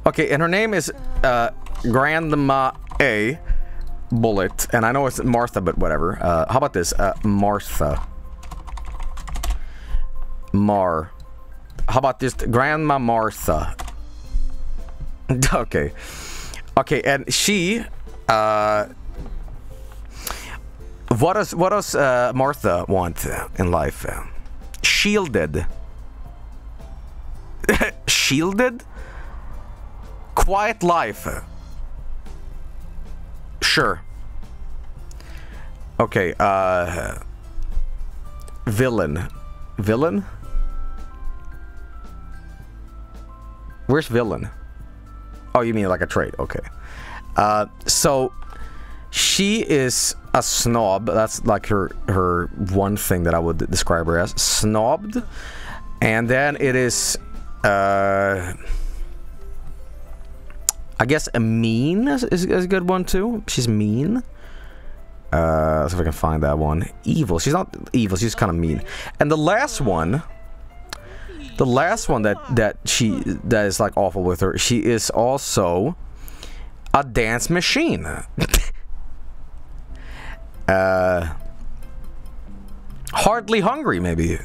Okay, and her name is uh, Grandma A Bullet, and I know it's Martha, but whatever. Uh, how about this? Uh, Martha. Mar. How about this? Grandma Martha. okay. Okay, and she. Uh, what does what does uh, Martha want in life? Shielded. Shielded. Quiet life. Sure. Okay. Uh, villain. Villain. Where's villain? Oh, you mean like a trait? Okay. Uh, so she is a snob. That's like her her one thing that I would describe her as snobbed. And then it is, uh, I guess a mean is, is, is a good one too. She's mean. Uh, let's see if I can find that one. Evil. She's not evil. She's kind of mean. And the last one, the last one that that she that is like awful with her. She is also a dance machine. uh, hardly hungry, maybe,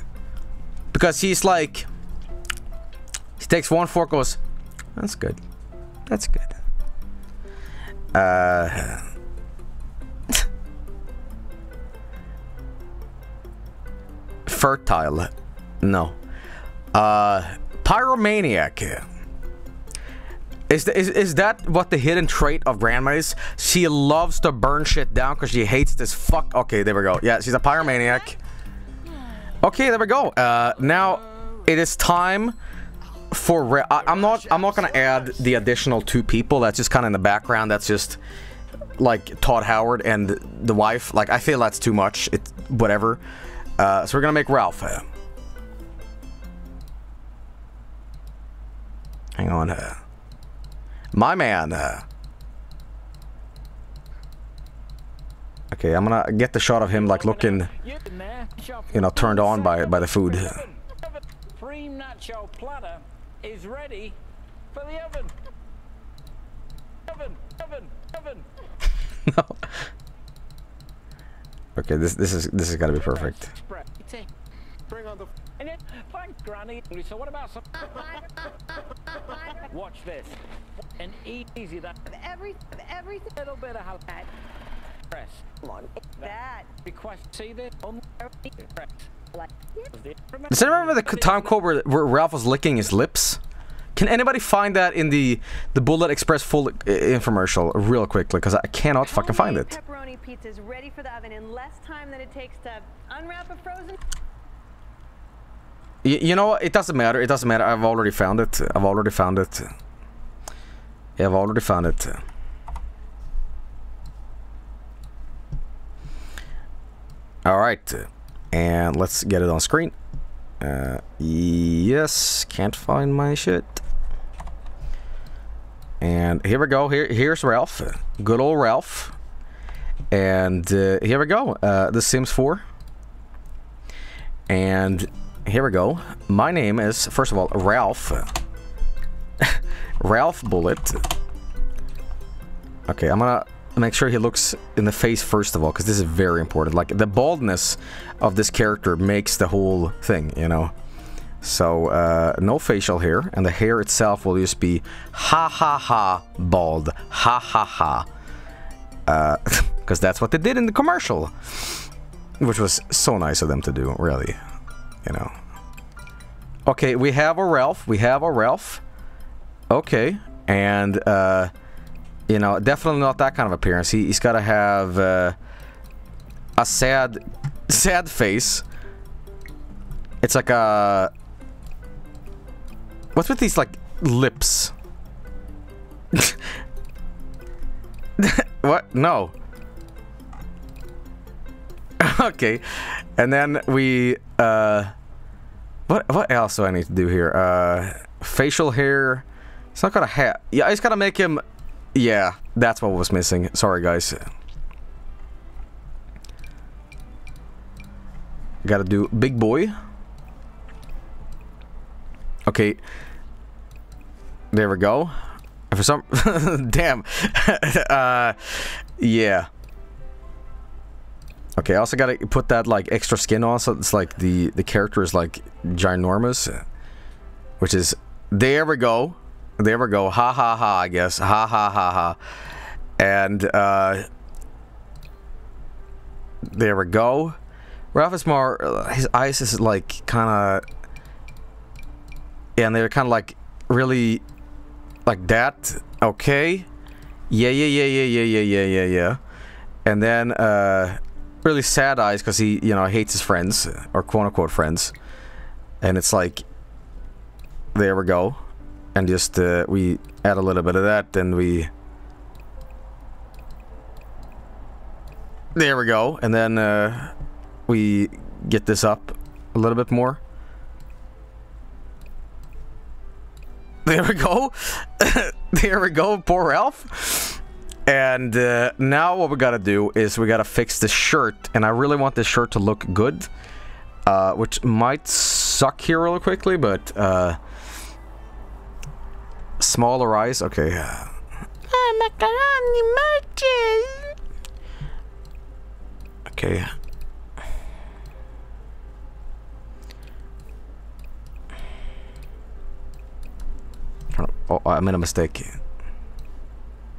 because he's like, he takes one fork, goes, that's good, that's good. Uh. fertile, no. Uh, pyromaniac. Is, the, is is that what the hidden trait of grandma is? She loves to burn shit down because she hates this fuck. Okay, there we go. Yeah, she's a pyromaniac. Okay, there we go. Uh, now it is time for. I, I'm not. I'm not gonna add the additional two people. That's just kind of in the background. That's just like Todd Howard and the wife. Like I feel that's too much. It whatever. Uh, so we're gonna make Ralph. Uh, hang on. Uh, my man. Okay, I'm gonna get the shot of him like looking, you know, turned on by by the food. Cream nacho platter is ready for the oven. Oven, oven, oven. no. Okay, this this is this is gotta be perfect. Bring on the. And then, thanks, Granny. So what about some? Watch this. And easy that. Every, everything. Little bit of how press. Come on. That. Request. See this? On press. Like. Does anyone remember the time code where, where Ralph was licking his lips? Can anybody find that in the the Bullet Express full infomercial real quickly? Because I cannot fucking find it. Pepperoni pizza is ready for the oven in less time than it takes to unwrap a frozen. Y you know? It doesn't matter. It doesn't matter. I've already found it. I've already found it. I've already found it. All right, and let's get it on screen. Uh, yes, can't find my shit. And here we go. Here, here's Ralph. Good old Ralph. And uh, here we go. Uh, The Sims 4. And here we go. My name is, first of all, Ralph. Ralph Bullet. Okay, I'm gonna make sure he looks in the face first of all, because this is very important. Like, the baldness of this character makes the whole thing, you know? So, uh, no facial hair, and the hair itself will just be ha ha ha bald. Ha ha ha. Because that's what they did in the commercial. Which was so nice of them to do, really. You know. Okay, we have a Ralph. We have a Ralph. Okay. And, uh, you know, definitely not that kind of appearance. He, he's got to have uh, a sad, sad face. It's like a... What's with these, like, lips? what? No. okay. And then we uh what what else do I need to do here? Uh facial hair. It's not gonna have Yeah, I just gotta make him Yeah, that's what was missing. Sorry guys. Gotta do big boy. Okay. There we go. For some damn. uh yeah. Okay, I also gotta put that like extra skin on so it's like the the character is like ginormous. Which is there we go. There we go. Ha ha ha, I guess. Ha ha ha ha. And uh there we go. Ralph is more uh, his eyes is like kinda yeah, and they're kinda like really like that. Okay. Yeah, yeah, yeah, yeah, yeah, yeah, yeah, yeah, yeah. And then uh really sad eyes because he, you know, hates his friends or quote unquote friends. And it's like there we go. And just uh, we add a little bit of that, then we There we go. And then uh we get this up a little bit more. There we go. there we go, poor Ralph. And uh, now what we gotta do is we gotta fix the shirt. And I really want this shirt to look good. Uh, which might suck here really quickly, but... Uh, smaller eyes, okay. macaroni merches. Okay. Oh, I made a mistake.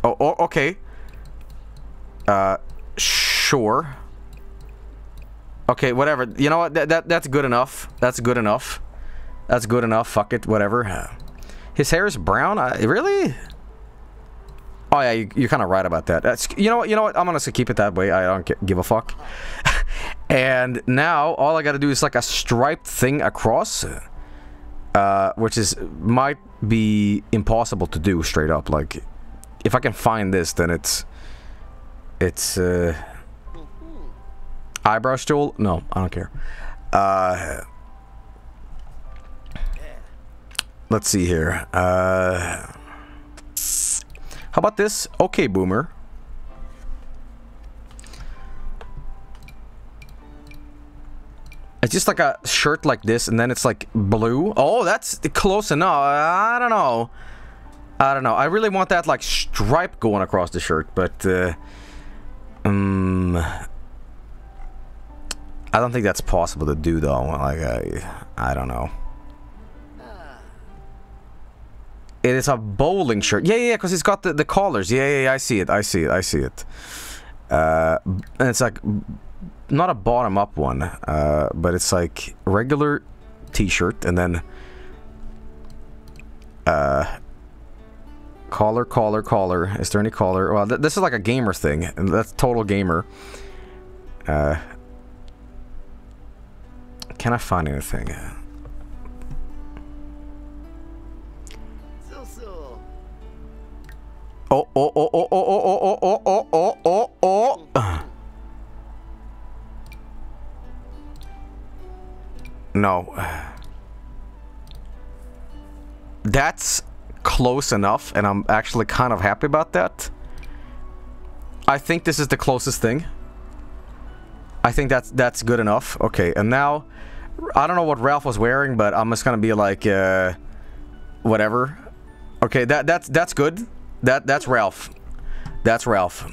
Oh, oh okay. Uh, sure. Okay, whatever. You know what? That, that that's good enough. That's good enough. That's good enough. Fuck it. Whatever. His hair is brown. I, really? Oh yeah, you, you're kind of right about that. That's you know what? You know what? I'm gonna keep it that way. I don't give a fuck. and now all I gotta do is like a striped thing across, uh, which is might be impossible to do straight up. Like, if I can find this, then it's it's uh, eyebrow stool. No, I don't care. Uh, let's see here. Uh. How about this? Okay, boomer. It's just like a shirt like this, and then it's like blue. Oh, that's close enough. I don't know. I don't know. I really want that like stripe going across the shirt, but uh, um, I don't think that's possible to do though. Like I, I don't know. It is a bowling shirt. Yeah, yeah, yeah, because it's got the, the collars. Yeah, yeah, yeah, I see it. I see it. I see it. Uh, and it's like not a bottom up one, uh, but it's like regular t-shirt and then uh, collar, caller, caller. Is there any caller? Well, th this is like a gamer thing, that's total gamer. Uh, can I find anything? Oh, oh, oh, oh, oh, oh, oh, oh, oh, oh, oh, oh, oh. No. That's close enough, and I'm actually kind of happy about that. I think this is the closest thing. I think that's that's good enough. Okay, and now I don't know what Ralph was wearing, but I'm just gonna be like, uh, whatever. Okay, that that's that's good. That that's Ralph. That's Ralph.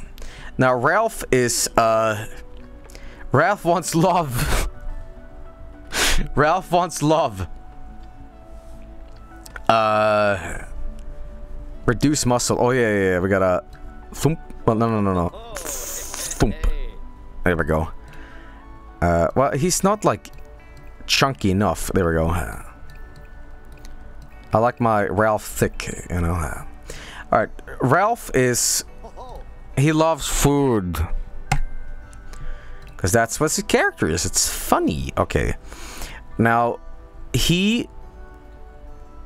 Now Ralph is uh Ralph wants love. Ralph wants love. Uh reduce muscle. Oh yeah, yeah, yeah. we got a thump. Well, no, no, no, no. Thump. There we go. Uh, well, he's not like chunky enough. There we go. I like my Ralph thick, you know. Alright, Ralph is... He loves food. Because that's what his character is. It's funny. Okay. Now, he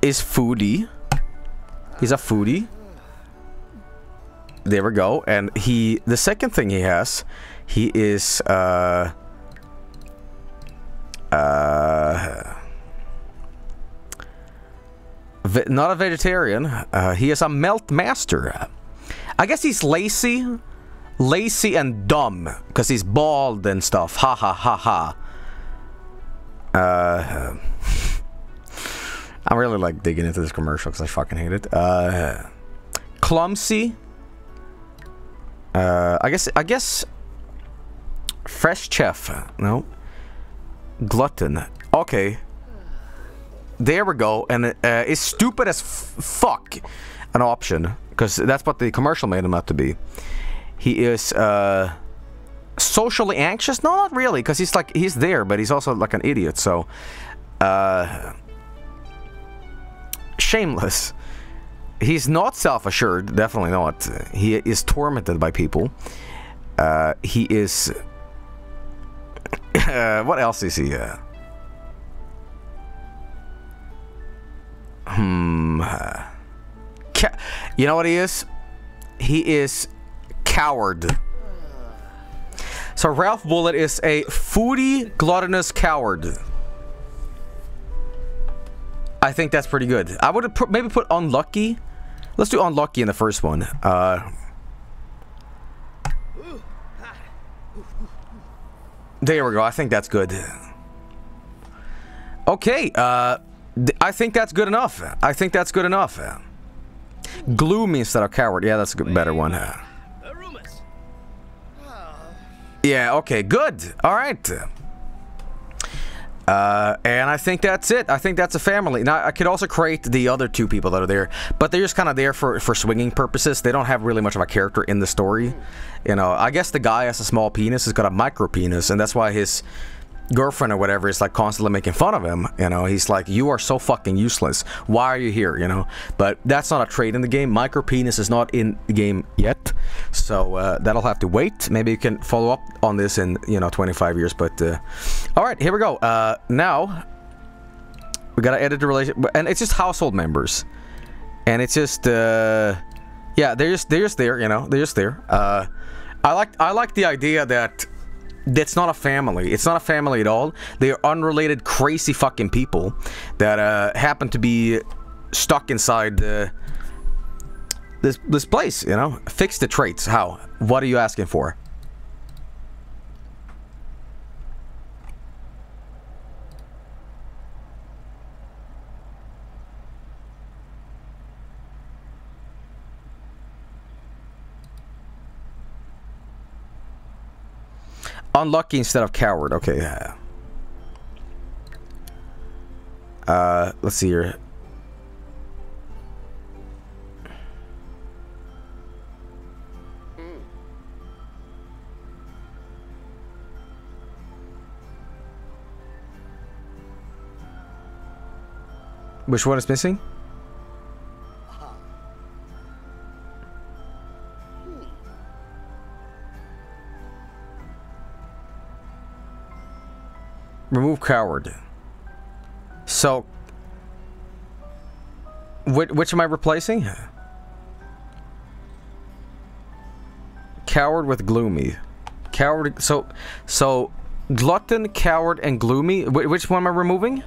is foodie. He's a foodie. There we go. And he, the second thing he has, he is, uh, uh, not a vegetarian. Uh, he is a melt master. I guess he's lazy, lazy and dumb because he's bald and stuff. Ha ha ha ha. Uh, I'm really like digging into this commercial because I fucking hate it. Uh, clumsy. Uh, I guess I guess fresh chef. No. Glutton. Okay. There we go. And uh, is stupid as f- fuck an option because that's what the commercial made him out to be. He is uh, socially anxious. No, not really, because he's like he's there, but he's also like an idiot. So, uh, shameless. He's not self-assured. Definitely not. He is tormented by people. Uh, he is. Uh, what else is he? Uh, hmm. Ca- you know what he is? He is coward. So Ralph Bullet is a foodie, gluttonous coward. I think that's pretty good. I would have put, maybe put unlucky. Let's do unlucky in the first one. Uh, there we go. I think that's good. Okay. Uh, th- I think that's good enough. I think that's good enough. Gloomy instead of coward. Yeah, that's a good, better one. Yeah, okay, good. All right. Uh, and I think that's it. I think that's a family. Now, I could also create the other two people that are there, but they're just kind of there for, for swinging purposes. They don't have really much of a character in the story. You know, I guess the guy has a small penis, He's got a micro penis, and that's why his girlfriend or whatever is like constantly making fun of him. You know, he's like, "You are so fucking useless. Why are you here?" You know, but that's not a trait in the game. Micro penis is not in the game yet, so uh, that'll have to wait. Maybe you can follow up on this in you know 25 years. But uh, all right, here we go. Uh, now we gotta edit the relation, and it's just household members, and it's just uh, yeah, they're just they're just there. You know, they're just there. Uh, I like I like the idea that that's not a family. It's not a family at all. They are unrelated, crazy fucking people that uh, happen to be stuck inside this this place. You know, fix the traits. How? What are you asking for? Unlucky instead of coward. Okay. yeah. Uh, let's see here. Which one is missing? Remove coward. So, which, which am I replacing? Coward with gloomy. Coward. So, so glutton, coward, and gloomy. Wh- which one am I removing?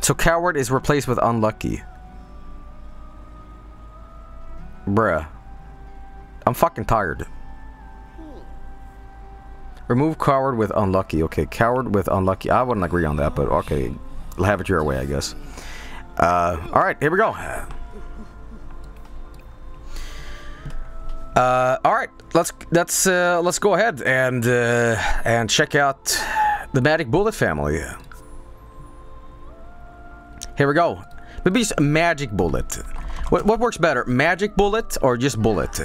So coward is replaced with unlucky. Bruh. I'm fucking tired. Remove coward with unlucky. Okay, coward with unlucky. I wouldn't agree on that, but okay. Have it your way, I guess. Uh, alright, here we go. Uh, alright, let's let's uh, let's go ahead and uh, and check out the Magic Bullet family. Here we go. Maybe just Magic Bullet. What what works better, Magic Bullet or just Bullet?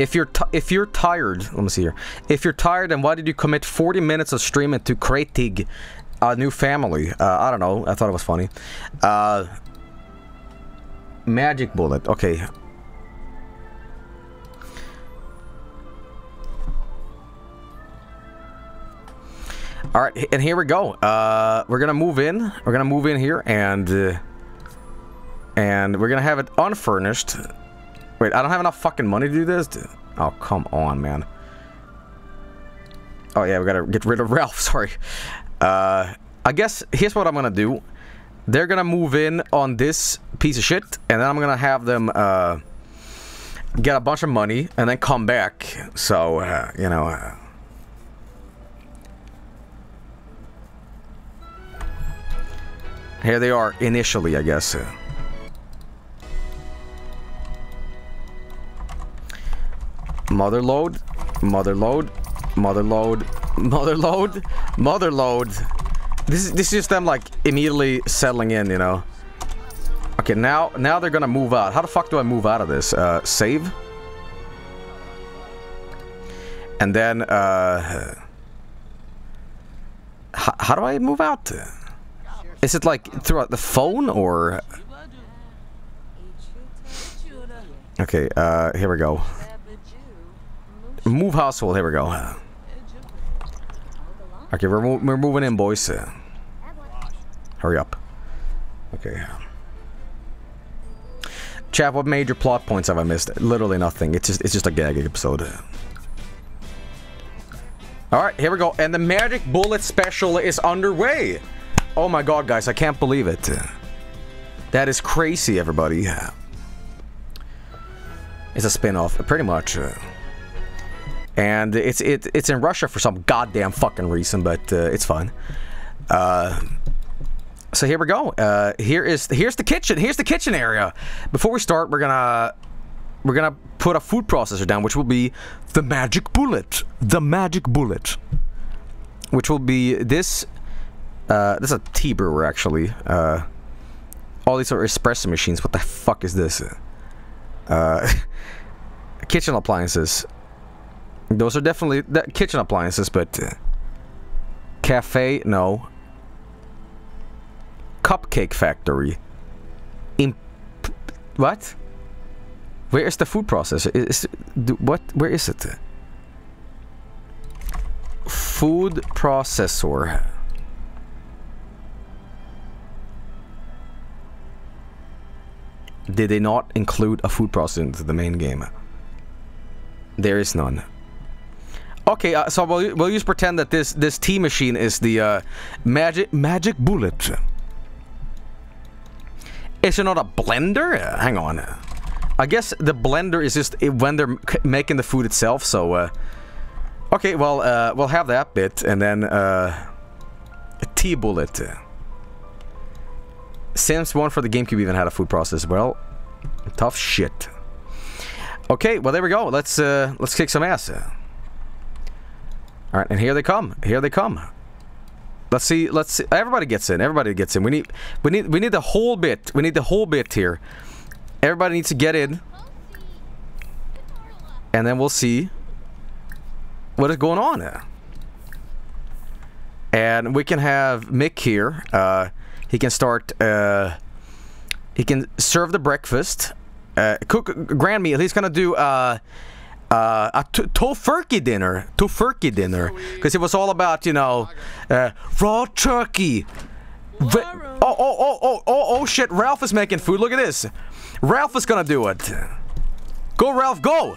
If you're if you're tired, let me see here. If you're tired, then why did you commit 40 minutes of streaming to creating a new family? Uh, I don't know. I thought it was funny. Uh, Magic Bullet. Okay. All right, and here we go. Uh, we're gonna move in. We're gonna move in here, and uh, and we're gonna have it unfurnished. Wait, I don't have enough fucking money to do this. Oh, come on, man. Oh yeah, we gotta get rid of Ralph. Sorry. Uh, I guess here's what I'm gonna do. They're gonna move in on this piece of shit, and then I'm gonna have them uh, get a bunch of money, and then come back. So uh, you know. Uh, here they are initially, I guess. Motherlode, mother load, motherlode, mother load, motherlode. This is this is just them like immediately settling in, you know. Okay, now now they're gonna move out. How the fuck do I move out of this? Uh, save. And then, uh, how, do I move out? Is it like throughout the phone or? Okay, uh, here we go. Move household, here we go. Okay, we're, mo we're moving in, boys. Hurry up. Okay. Chat, what major plot points have I missed? Literally nothing. It's just it's just a gag episode. Alright, here we go. And the Magic Bullet special is underway. Oh my god, guys, I can't believe it. That is crazy, everybody. It's a spin-off, pretty much. And it's it, it's in Russia for some goddamn fucking reason, but uh, it's fun. Uh, so here we go. Uh, here is here's the kitchen. Here's the kitchen area. Before we start, we're gonna we're gonna put a food processor down, which will be the magic bullet. The magic bullet, which will be this. Uh, this is a tea brewer actually. Uh, all these are espresso machines. What the fuck is this? Uh, kitchen appliances. Those are definitely kitchen appliances, but uh, cafe, no. Cupcake factory. In what? Where is the food processor? Is do, what? Where is it? Food processor. Did they not include a food processor into the main game? There is none. Okay, uh, so we'll, we'll just pretend that this this tea machine is the uh, magic magic bullet. Is it not a blender? Uh, hang on. I guess the blender is just when they're making the food itself. So, uh, okay, well, uh, we'll have that bit, and then uh, a tea bullet. Sims 1 for the GameCube even had a food processor. Well, tough shit. Okay, well there we go. Let's let's kick some ass. All right, and here they come. Here they come. Let's see. Let's see. Everybody gets in. Everybody gets in. We need. We need. We need the whole bit. We need the whole bit here. Everybody needs to get in. And then we'll see what is going on there. And we can have Mick here. Uh, he can start. Uh, he can serve the breakfast. Uh, cook grand meal. He's gonna do. Uh, a t- tofurkey dinner, tofurkey dinner, because it was all about you know uh, raw turkey. V- oh oh oh oh oh oh shit! Ralph is making food. Look at this. Ralph is gonna do it. Go Ralph, go!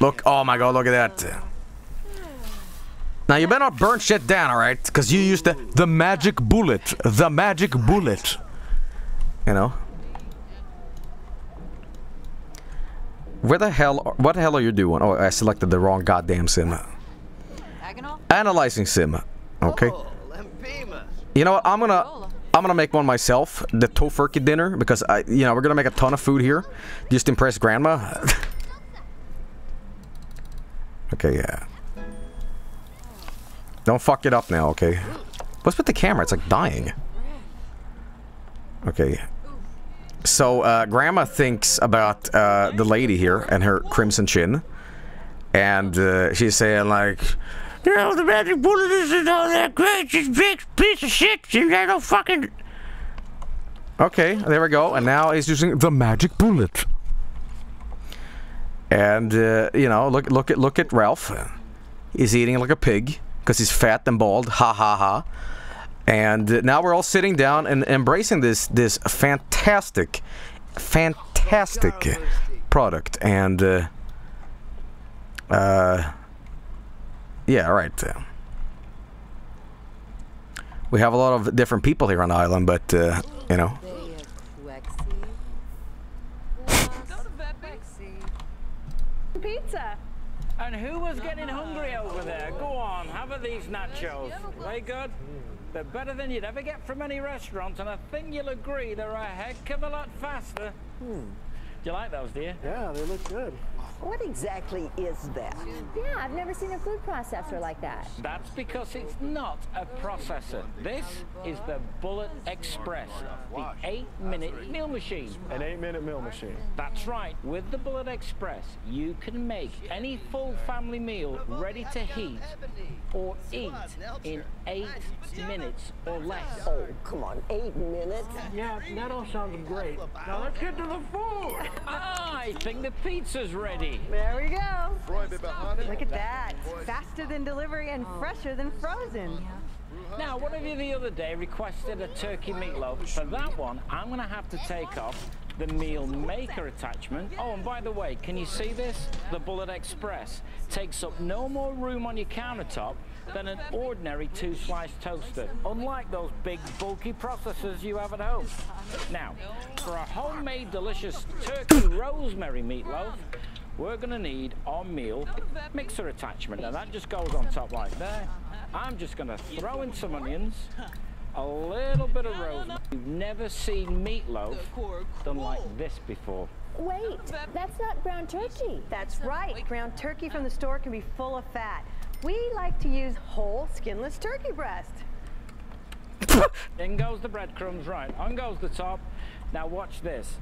Look, oh my god, look at that. Now you better not burn shit down, alright? Because you used the the magic bullet, the magic bullet. You know. Where the hell, what the hell are you doing? Oh, I selected the wrong goddamn sim. Analyzing sim. Okay. Oh, you know what? I'm gonna, I'm gonna make one myself. The tofurkey dinner because I, you know, we're gonna make a ton of food here, just to impress grandma. okay, yeah. Don't fuck it up now, okay? What's with the camera? It's like dying. Okay. So, uh, Grandma thinks about uh, the lady here and her crimson chin. And uh, she's saying, like, you know, the magic bullet isn't all that great. She's big piece of shit. She got no fucking. Okay, there we go. And now he's using the magic bullet. And, uh, you know, look, look, at, look at Ralph. He's eating like a pig. because he's fat and bald. Ha ha ha. And uh, now we're all sitting down and embracing this this fantastic, fantastic product. And uh, uh, yeah, all right. Uh, we have a lot of different people here on the island, but uh, you know. Pizza. And who was getting hungry over there? Go on, have a these nachos. They good? They're better than you'd ever get from any restaurant, and I think you'll agree they're a heck of a lot faster. Hmm. Do you like those, dear? Yeah, they look good. What exactly is that? Yeah, I've never seen a food processor like that. That's because it's not a processor. This is the Bullet Express, the eight-minute meal machine. An eight-minute meal machine. That's right. With the Bullet Express, you can make any full family meal ready to heat or eat in eight minutes or less. Oh, come on, eight minutes? Yeah, that all sounds great. Now let's get to the food. I think the pizza's ready. There we go. Look at that. Faster than delivery and oh. fresher than frozen. Now, one of you the other day requested a turkey meatloaf. For that one, I'm going to have to take off the meal maker attachment. Oh, and by the way, can you see this? The Bullet Express takes up no more room on your countertop than an ordinary two-slice toaster, unlike those big, bulky processors you have at home. Now, for a homemade, delicious turkey rosemary meatloaf, we're going to need our meal mixer attachment. And that just goes on top like there. I'm just going to throw in some onions, a little bit of rosemary. You've never seen meatloaf done like this before. Wait, that's not ground turkey. That's right. Ground turkey from the store can be full of fat. We like to use whole skinless turkey breast. In goes the breadcrumbs, right. On goes the top. Now watch this.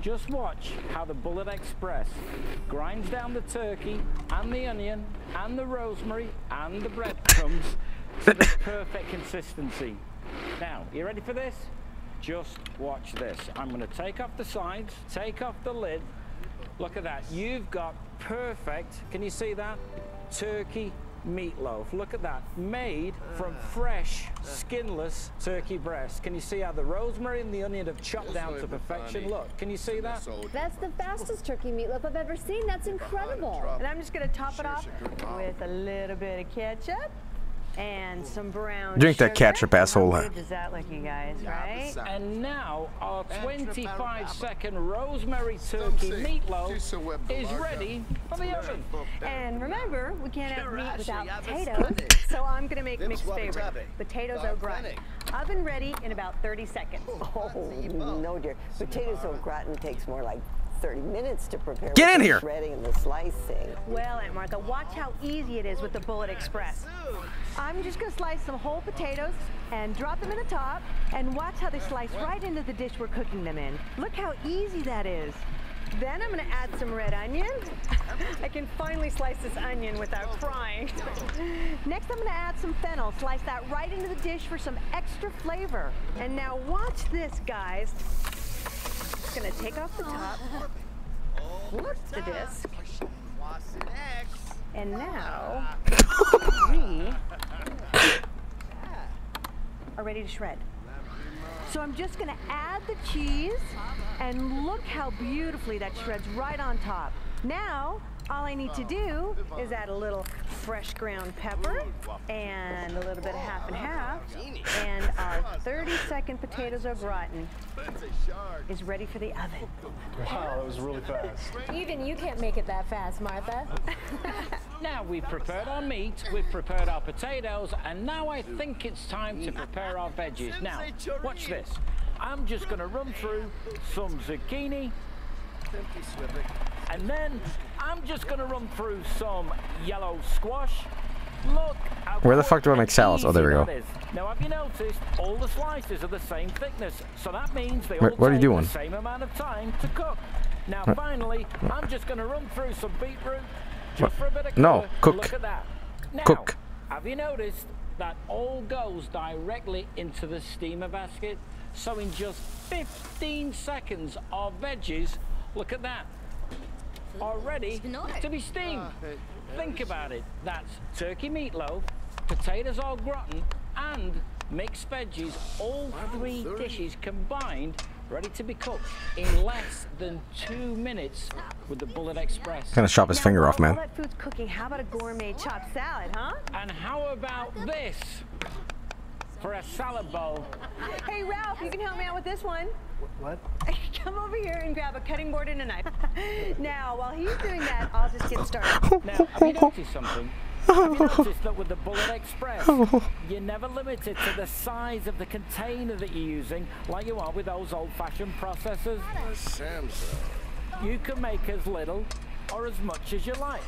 Just watch how the Bullet Express grinds down the turkey and the onion and the rosemary and the breadcrumbs to the perfect consistency. Now, you ready for this? Just watch this. I'm going to take off the sides, take off the lid. Look at that. You've got perfect, can you see that? Turkey meatloaf. Look at that. Made from fresh, skinless turkey breast. Can you see how the rosemary and the onion have chopped down to perfection? Look, can you see that? That's the fastest turkey meatloaf I've ever seen. That's incredible. And I'm just going to top it off with a little bit of ketchup and some brown Drink that sugar. ketchup, asshole. How good does that look, you guys, right? And now our 25 second rosemary turkey meatloaf is ready for the oven. And remember, we can't have meat without potatoes, so I'm going to make mixed favorite. Potatoes au gratin. Oven ready in about 30 seconds. Oh, oh no, dear. Potatoes au gratin takes more like 30 minutes to prepare. Get in here. Shredding and the slicing. Well, Aunt Martha, watch how easy it is with the Bullet Express. I'm just going to slice some whole potatoes and drop them in the top, and watch how they slice right into the dish we're cooking them in. Look how easy that is. Then I'm going to add some red onion. I can finally slice this onion without crying. Next, I'm going to add some fennel. Slice that right into the dish for some extra flavor. And now watch this, guys. Going to take off the top, flip the disc, and now we are ready to shred. So I'm just gonna add the cheese and look how beautifully that shreds right on top. Now, all I need to do is add a little fresh ground pepper and a little bit of half and half. And our 30 second potatoes au gratin is ready for the oven. Wow, that was really fast. Even you can't make it that fast, Martha. Now we've prepared our meat, we've prepared our potatoes, and now I think it's time to prepare our veggies. Now, watch this. I'm just going to run through some zucchini, and then I'm just going to run through some yellow squash. Look Where the fuck do I make salads? Oh, there we go. Now, have you noticed all the slices are the same thickness? So that means they Wait, all what are you doing? the same amount of time to cook. Now, What? finally, I'm just going to run through some beetroot just for a bit of No, colour. cook. Look at that. Now, Cook. have you noticed that all goes directly into the steamer basket? So in just 15 seconds, our veggies, look at that, are ready to be steamed. Think about it. That's turkey meatloaf, potatoes au gratin, and mixed veggies, all three dishes combined, ready to be cooked in less than two minutes with the Bullet Express. Gonna chop his Now, finger off, man. All that food's cooking. How about a gourmet chopped salad, huh? And how about this for a salad bowl? Hey, Ralph, you can help me out with this one. What? Come over here and grab a cutting board and a knife. now, while he's doing that, I'll just get started. Now, have you noticed something? Have you noticed that with the Bullet Express, you're never limited to the size of the container that you're using like you are with those old-fashioned processors? You can make as little or as much as you like.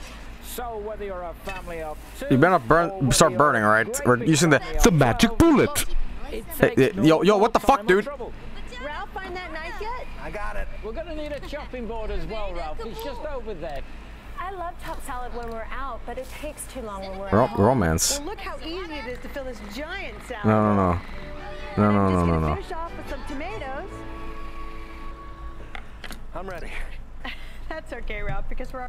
So whether you're a family of two, You better burn- start burning, a all right? great We're using the- the magic bullet. Hey, hey, yo, yo, what the fuck, dude? Ralph, find that knife yet? I got it. We're gonna need a chopping board as well, Ralph. It's just over there. I love top salad when we're out, but it takes too long when we're Ro- at home. romance. Well, look how easy it is to fill this giant salad. No, no, no. No, no, no, no, no. finish off with some tomatoes. I'm ready. That's okay, Ralph, because we're.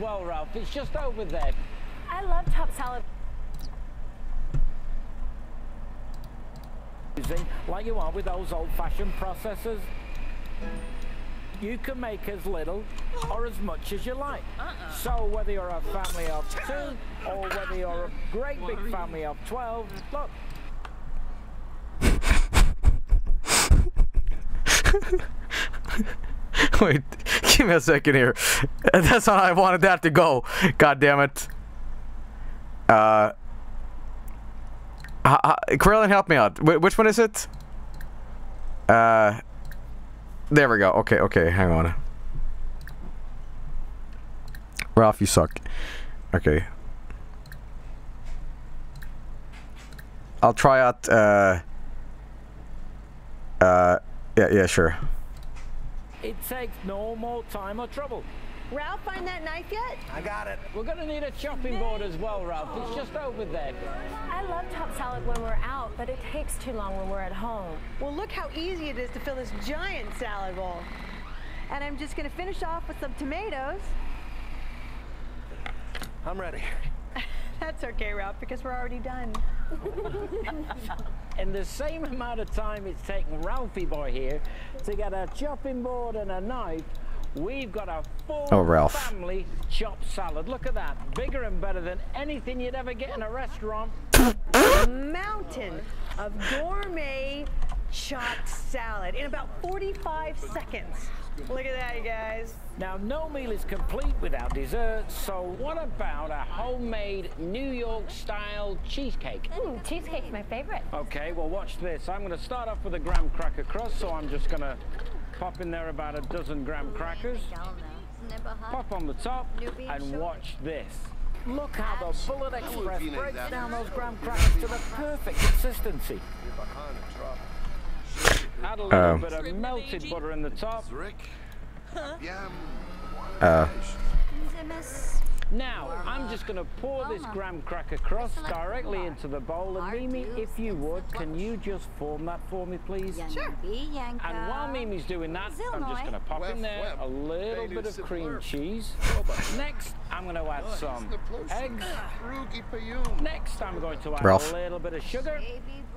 Well, Ralph, it's just over there. I love top salad. like you are with those old-fashioned processors. You can make as little or as much as you like. Uh-uh. So whether you're a family of two or whether you're a great big family of 12, look, Wait, give me a second here. That's how I wanted that to go. God damn it. Uh, h- h- Krillin, help me out. Wh- which one is it? Uh, there we go. Okay, okay, hang on. Ralph, you suck. Okay. I'll try out. Uh, uh, yeah, yeah, sure. It takes no more time or trouble. Ralph, find that knife yet? I got it. We're gonna need a chopping board as well, Ralph. It's just over there. I love top salad when we're out, but it takes too long when we're at home. Well, look how easy it is to fill this giant salad bowl. And I'm just gonna finish off with some tomatoes. I'm ready. That's okay, Ralph, because we're already done. In the same amount of time it's taken Ralphie boy here to get a chopping board and a knife, we've got a full Oh, Ralph. family chopped salad. Look at that. Bigger and better than anything you'd ever get in a restaurant. A mountain of gourmet chopped salad in about 45 seconds. Look at that, you guys. Now, no meal is complete without dessert, so what about a homemade New York style cheesecake? Mm, cheesecake's my favorite. Okay, well, watch this. I'm going to start off with a graham cracker crust, so I'm just going to pop in there about a dozen graham crackers. Pop on the top and watch this. Look how the Bullet Express breaks down those graham crackers to the perfect consistency. Add a little Um. bit of melted butter in the top. Uh, Now, I'm just going to pour this graham cracker crust directly into the bowl. And Mimi, if you would, can you just form that for me, please? Sure. And while Mimi's doing that, I'm just going to pop in there a little bit of cream cheese. Next, I'm going to add some eggs. Next, I'm going to add Ralph. a little bit of sugar,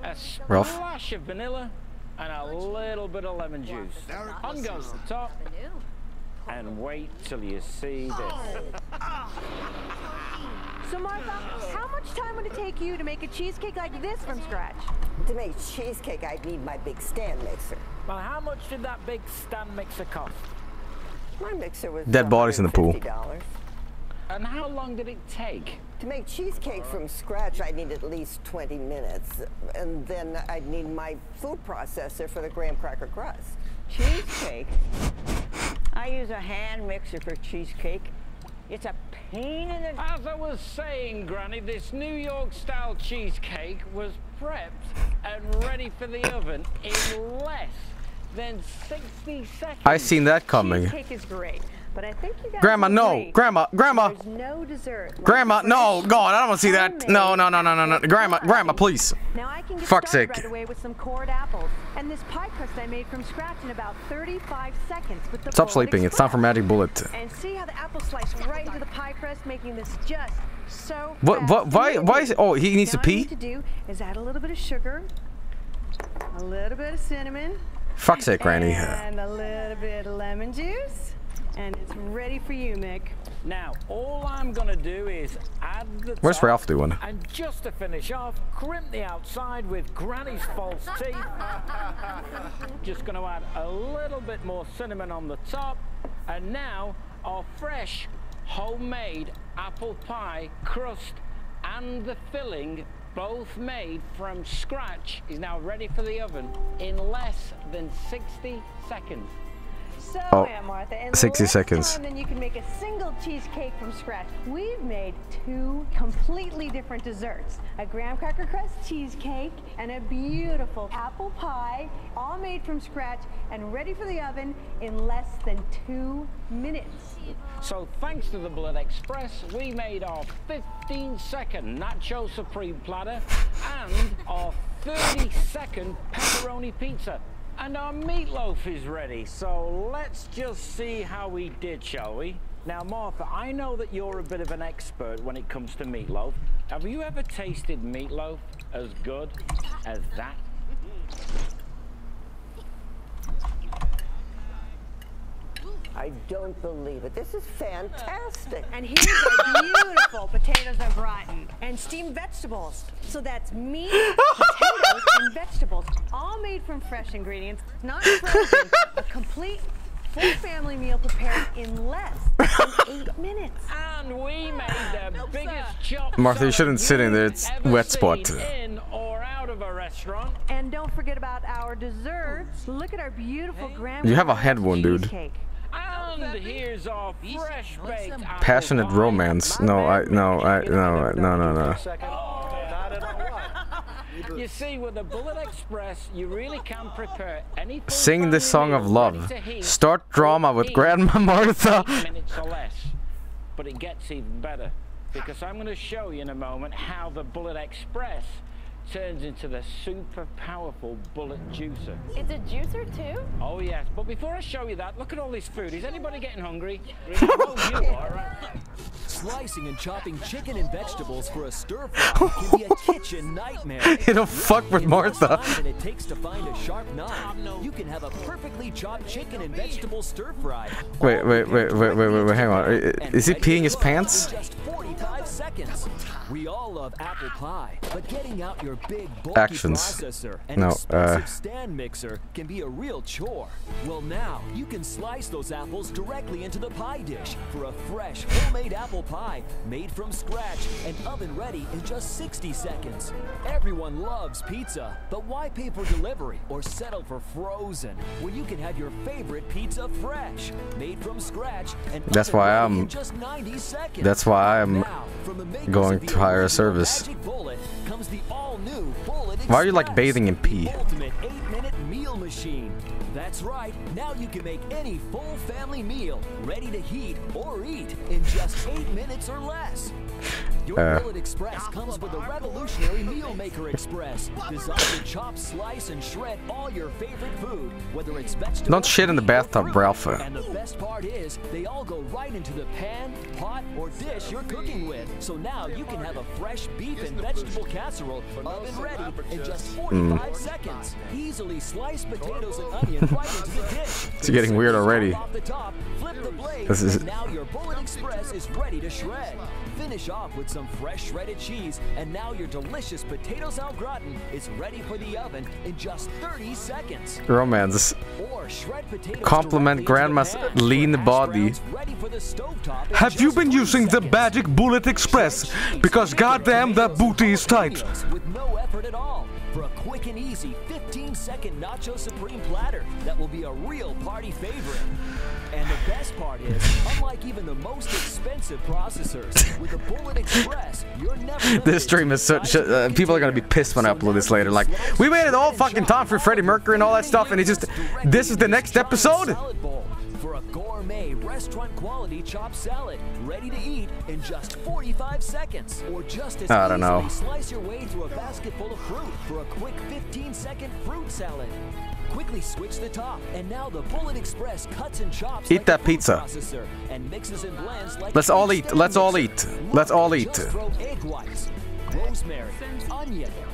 a splash of vanilla, and a little bit of lemon juice. On goes the top. And wait till you see this. So, Martha, how much time would it take you to make a cheesecake like this from scratch? To make cheesecake, I'd need my big stand mixer. Well, how much did that big stand mixer cost? My mixer was Dead bodies in the pool. $150. And how long did it take? To make cheesecake from scratch, I'd need at least 20 minutes. And then I'd need my food processor for the graham cracker crust. Cheesecake? I use a hand mixer for cheesecake. It's a pain in the... As I was saying, Granny, this New York style cheesecake was prepped and ready for the oven in less than 60 seconds. I seen that coming. Cheesecake is great, but I think you guys Grandma, no. Grandma, Grandma. There's no dessert. Grandma, no, God, I don't want to see that. No, no, no, no, no, no. Grandma. Grandma, please. Now I can get Fuck's started sake. right away with some cored apples and this pie crust I made from scratch in about 35 seconds with the Stop sleeping. It's time for Magic Bullet. And see how the apple sliced right into the pie crust, making this just so. What? What? Why? Why is? it, Oh, he needs now to All pee. need to do is add a little bit of sugar, a little bit of cinnamon, Fuck's sake, Granny. and a little bit of lemon juice, and it's ready for you, Mick. Now, all I'm gonna do is add the Where's Ralph doing? And just to finish off, crimp the outside with Granny's false teeth. just gonna add a little bit more cinnamon on the top. And now, our fresh, homemade apple pie crust and the filling, both made from scratch, is now ready for the oven in less than 60 seconds. Oh, so, Oh, Aunt Martha, in 60 seconds. time than you can make a single cheesecake from scratch. We've made two completely different desserts: a graham cracker crust cheesecake and a beautiful apple pie, all made from scratch and ready for the oven in less than two minutes. So thanks to the Bullet Express, we made our 15 second Nacho Supreme platter and our 30 second pepperoni pizza. And our meatloaf is ready. So let's just see how we did, shall we? Now, Martha, I know that you're a bit of an expert when it comes to meatloaf. Have you ever tasted meatloaf as good as that? I don't believe it. This is fantastic. And here's our beautiful potatoes au gratin and steamed vegetables. So that's meat, potatoes, and vegetables, all made from fresh ingredients, not frozen. a complete full family meal prepared in less than eight minutes. And we made the biggest chop Martha, you shouldn't sit in there. It's wet spot. In or out of a restaurant. And don't forget about our desserts. Look at our beautiful graham You have a head wound, dude. cheesecake. And here's our fresh baked Passionate romance. No, I, no, I, no, no, no, no. Second. Not at all what? You see, with the Bullet Express, you really can prepare any Sing this song of love. ready to heat Start drama with Grandma Martha. minutes or less. But it gets even better because I'm going to show you in a moment how the Bullet Express turns into the super powerful bullet juicer. It's a juicer too? Oh yes, but before I show you that, look at all this food. Is anybody getting hungry? I know oh, you are. right? Slicing and chopping chicken and vegetables for a stir fry can be a kitchen nightmare. You don't fuck with Martha. time than it takes to find a sharp knife, you can have a perfectly chopped chicken and vegetable stir fry. Wait, wait, wait, wait, wait, wait, wait, hang on. the oven I- and is he peeing his go in pants? Just 45 seconds. We all love apple pie, but getting out your big bulky Actions. processor and No, expensive uh, stand mixer can be a real chore. Well, now you can slice those apples directly into the pie dish for a fresh homemade apple pie made from scratch and oven ready in just 60 seconds. Everyone loves pizza, but why pay for delivery or settle for frozen when you can have your favorite pizza fresh, made from scratch and That's why I'm- in just 90 seconds. that's why I'm Now, from the going to hire a service. Magic Bullet comes the all-new Bullet Why are you, like, bathing in pee? Ultimate eight-minute meal machine. That's right. Now you can make any full family meal ready to heat or eat in just eight minutes or less. Your Uh. Bullet Express comes with a revolutionary Meal Maker Express, designed to chop, slice, and shred all your favorite food, whether it's vegetable. Don't shit in the bathtub. Ralph. And the best part is, they all go right into the pan, pot, or dish you're cooking with. So now you can have a fresh beef and vegetable casserole oven ready in just 45 seconds. Easily slice potatoes and onion right into the dish. It's getting weird already. Off the top, flip the blade, This is- now your Bullet Express is ready to shred. Finish off with some fresh shredded cheese, and now your delicious potatoes au gratin is ready for the oven in just 30 seconds. Romance. Or shred potatoes Compliment directly into the grandma's lean body. ready for the stovetop Have you been 40 using the. Magic Bullet Express? Because bacon, goddamn that booty is tight. For a quick and easy 15 second Nacho Supreme platter that will be a real party favorite. And the best part is, unlike even the most expensive processors, with the Bullet Express, you're never This stream is such. Uh, people are gonna be pissed when I upload this later. Like, we waited all fucking time for Freddie Mercury and all that stuff, and it just. This is the next episode? Gourmet restaurant quality chopped salad, ready to eat in just 45 seconds. Or just as I don't easily know. slice your way through a basket full of fruit for a quick 15 second fruit salad. Quickly switch the top, and now the Bullet Express cuts and chops Eat like that a pizza. processor and mixes and blends like Let's all eat. Let's all eat. Let's all eat. Just throw egg whites, rosemary, onion, bread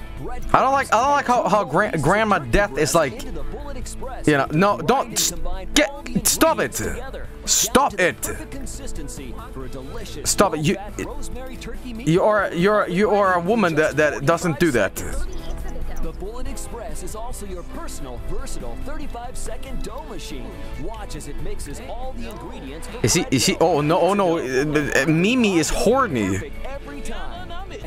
I don't like. I don't like how how Gra- Grandma Death is like. into the Bullet Express. You know, no, don't and s- combine get. Stop it. Stop down to the it. perfect consistency for a delicious Stop it. You- low-fat rosemary turkey meat. You are you're you are a woman that that doesn't do that. The Bullet Express is also your personal, versatile 35-second dough machine. Watch as it mixes all the ingredients. Is he? Is he? Oh no! Oh no! Mimi is horny.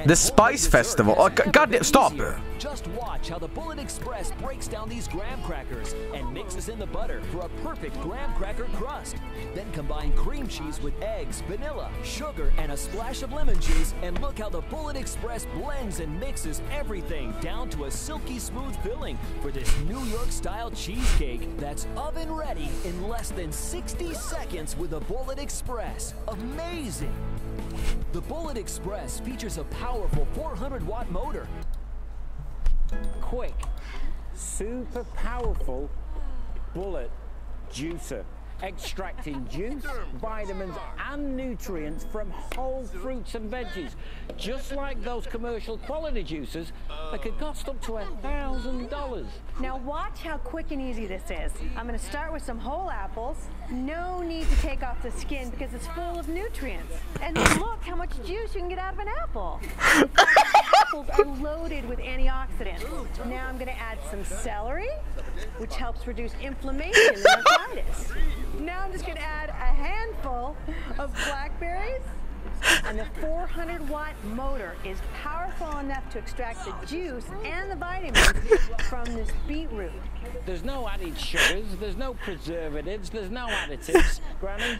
The Spice Festival. Oh, it's g- never goddamn- been stop. Just watch how the Bullet Express breaks down these graham crackers and mixes in the butter for a perfect graham cracker crust. Then combine cream cheese with eggs, vanilla, sugar, and a splash of lemon juice. And look how the Bullet Express blends and mixes everything down to a silky smooth filling for this New York style cheesecake that's oven ready in less than 60 seconds with the Bullet Express. Amazing! The Bullet Express features a powerful 400 watt motor quick, super powerful bullet juicer. Extracting juice, vitamins, and nutrients from whole fruits and veggies. Just like those commercial quality juicers that could cost up to a thousand dollars. Now watch how quick and easy this is. I'm gonna start with some whole apples. No need to take off the skin because it's full of nutrients. And look how much juice you can get out of an apple. Apples are loaded with antioxidants. Now I'm gonna add some celery, which helps reduce inflammation and arthritis. Now I'm just gonna add a handful of blackberries. And the 400 watt motor is powerful enough to extract the juice and the vitamins from this beetroot. There's no added sugars, there's no preservatives, there's no additives. Granny,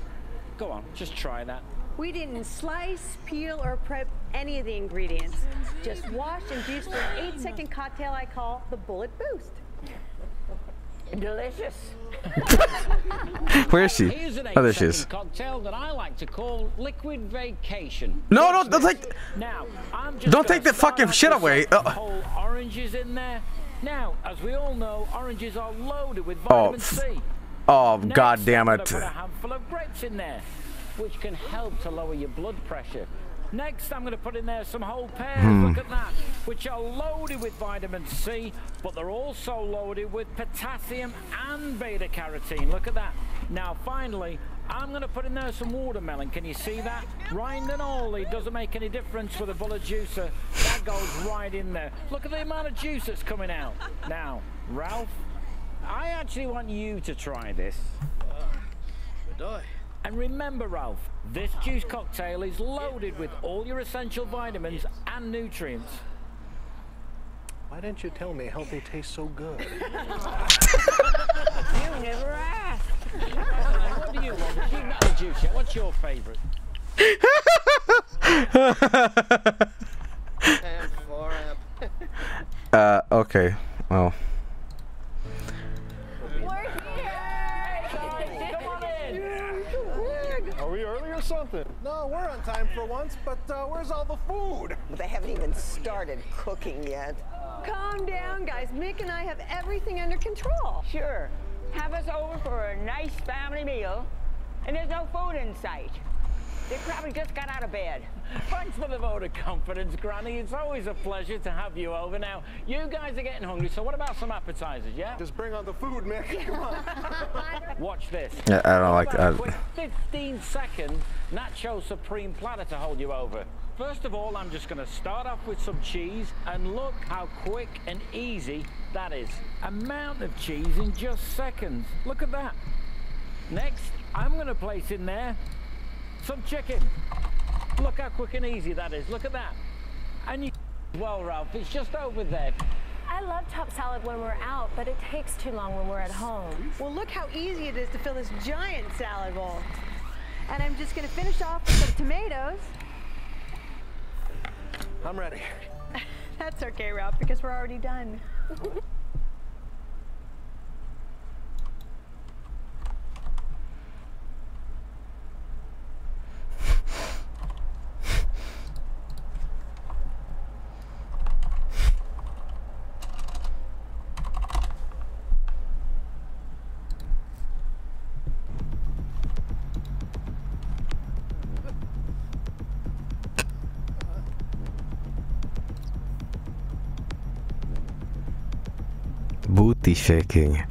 go on, just try that. We didn't slice, peel, or prep any of the ingredients. Just wash and juice for an eight second cocktail I call the Bullet Boost. Delicious. Where is she? Oh, there she eight-second is. cocktail that I like to call liquid vacation. No, Watch don't- don't take- Now, I'm just don't take the fucking shit away. Uh. Whole oranges in there. Now, as we all know, oranges are loaded with Oh, vitamin f- C. Oh Next, god damn it! a handful of grapes in there, which can help to lower your blood pressure. Next, I'm going to put in there some whole pears. Hmm. Look at that, which are loaded with vitamin C, but they're also loaded with potassium and beta carotene. Look at that. Now, finally, I'm going to put in there some watermelon. Can you see that? Rind and all, it doesn't make any difference with a bullet juicer. That goes right in there. Look at the amount of juice that's coming out. Now, Ralph, I actually want you to try this. And remember, Ralph, this juice cocktail is loaded with all your essential vitamins and nutrients. Why didn't you tell me healthy tastes so good? You never asked. what do you want? You've not had juice yet. What's your favourite? Uh, okay. Well, something? No, we're on time for once, but uh, where's all the food? They haven't even started cooking yet. Calm down, guys. Mick and I have everything under control. Sure. Have us over for a nice family meal, and there's no food in sight. They probably just got out of bed. Thanks for the vote of confidence, Granny. It's always a pleasure to have you over. Now, you guys are getting hungry, so what about some appetizers, yeah? Just bring on the food, Mick. Come on. Watch this. Yeah, I don't like that. quick 15 second Nacho Supreme platter to hold you over. First of all, I'm just going to start off with some cheese and look how quick and easy that is. Amount of cheese in just seconds. Look at that. Next, I'm going to place in there some chicken. Look how quick and easy that is. Look at that. And you, well, Ralph, it's just over there. I love top salad when we're out, but it takes too long when we're at home. Well, look how easy it is to fill this giant salad bowl. And I'm just gonna finish off with some tomatoes. I'm ready. That's okay, Ralph, because we're already done. be faking.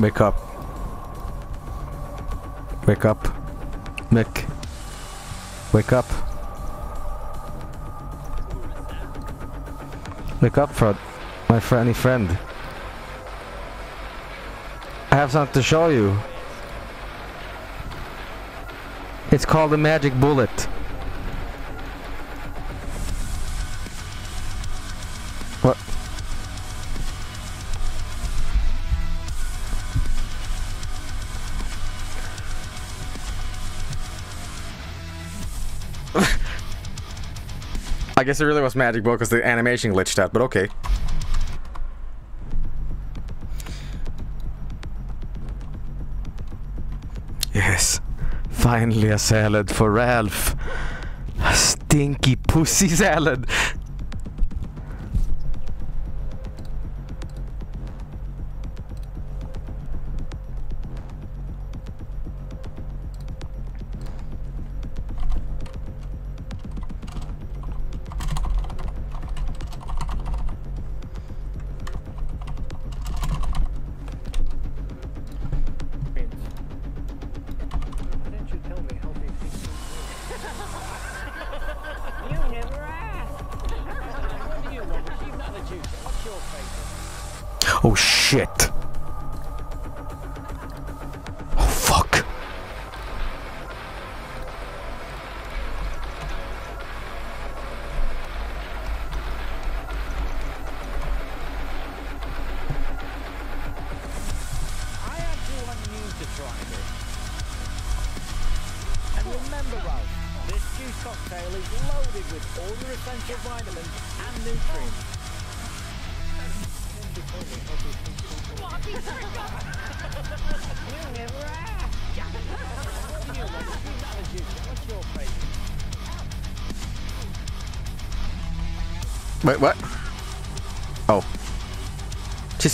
Wake up. Wake up. Mick. Wake up. Wake up, Fred. My friendly friend. I have something to show you. It's called the magic bullet. I guess it really was magic bullet because the animation glitched out, but okay. Yes, finally a salad for Ralph. A stinky pussy salad.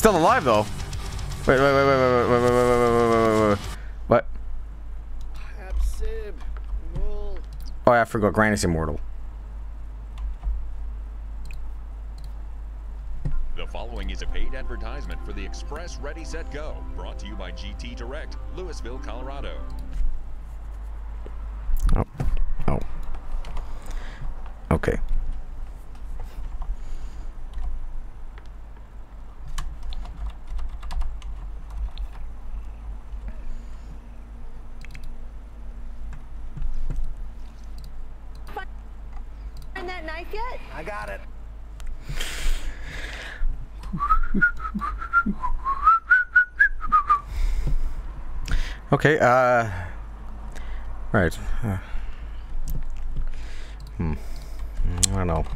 Still alive though. Wait, wait, wait, wait, wait, wait, wait, wait, wait, wait, wait, wait. What? Oh, I forgot. Granny's immortal. The following is a paid advertisement for the Express Ready Set Go, brought to you by GT Direct, Louisville, Colorado. Oh. Oh. Okay. Find that knife yet? I got it. Okay, uh... Right. Uh, hmm. I don't know.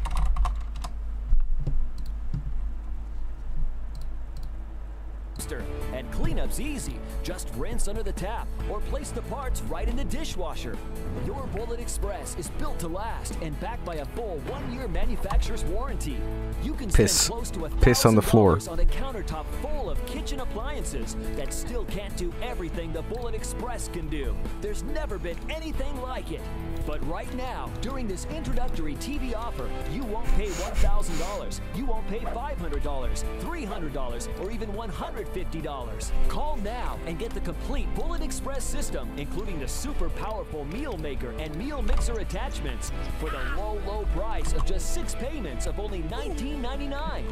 And cleanup's easy. Just rinse under the tap or place the parts right in the dishwasher. Your Bullet Express is built to last and backed by a full one-year manufacturer's warranty. You can Piss. spend close to a Piss on the floor. on a countertop full of kitchen appliances that still can't do everything the Bullet Express can do. There's never been anything like it. But right now, during this introductory TV offer, you won't pay $1,000. You won't pay $500, $300, or even $150. Call now and get the complete Bullet Express system, including the super powerful meal maker and meal mixer attachments, for the low, low price of just six payments of only $19.99.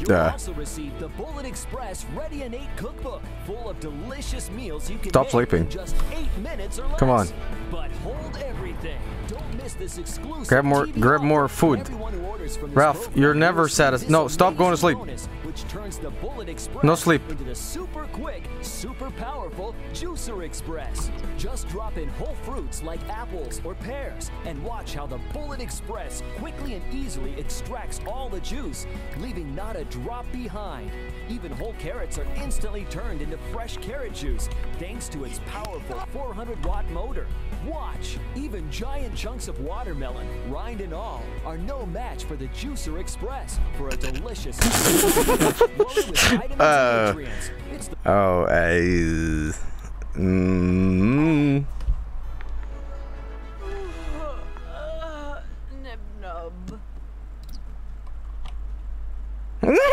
You'll also receive the Bullet Express Ready and Eat cookbook, full of delicious meals you can Stop sleeping. in just eight minutes or less. Come on. But hold everything. Don't miss this exclusive Grab more- TV grab more food. everyone who orders from this Ralph, you're never satisfied. no, stop going to sleep. Bonus, which turns the Bullet Express No sleep. into the super quick, super powerful Juicer Express. Just drop in whole fruits like apples or pears and watch how the Bullet Express quickly and easily extracts all the juice, leaving not a drop behind. Even whole carrots are instantly turned into fresh carrot juice thanks to its powerful 400 watt motor. Watch! Even giant chunks of watermelon, rind and all, are no match for the Juicer Express for a delicious loaded with vitamins Uh, Oh, uh, mm,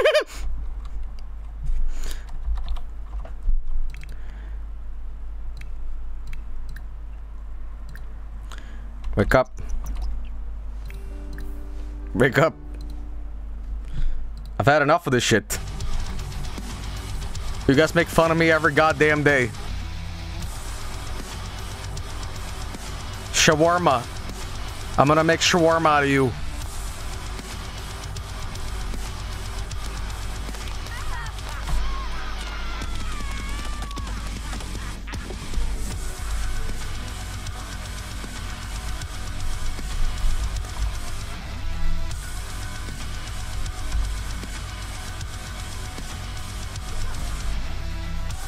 wake up. Wake up. I've had enough of this shit. You guys make fun of me every goddamn day. Shawarma. I'm gonna make shawarma out of you.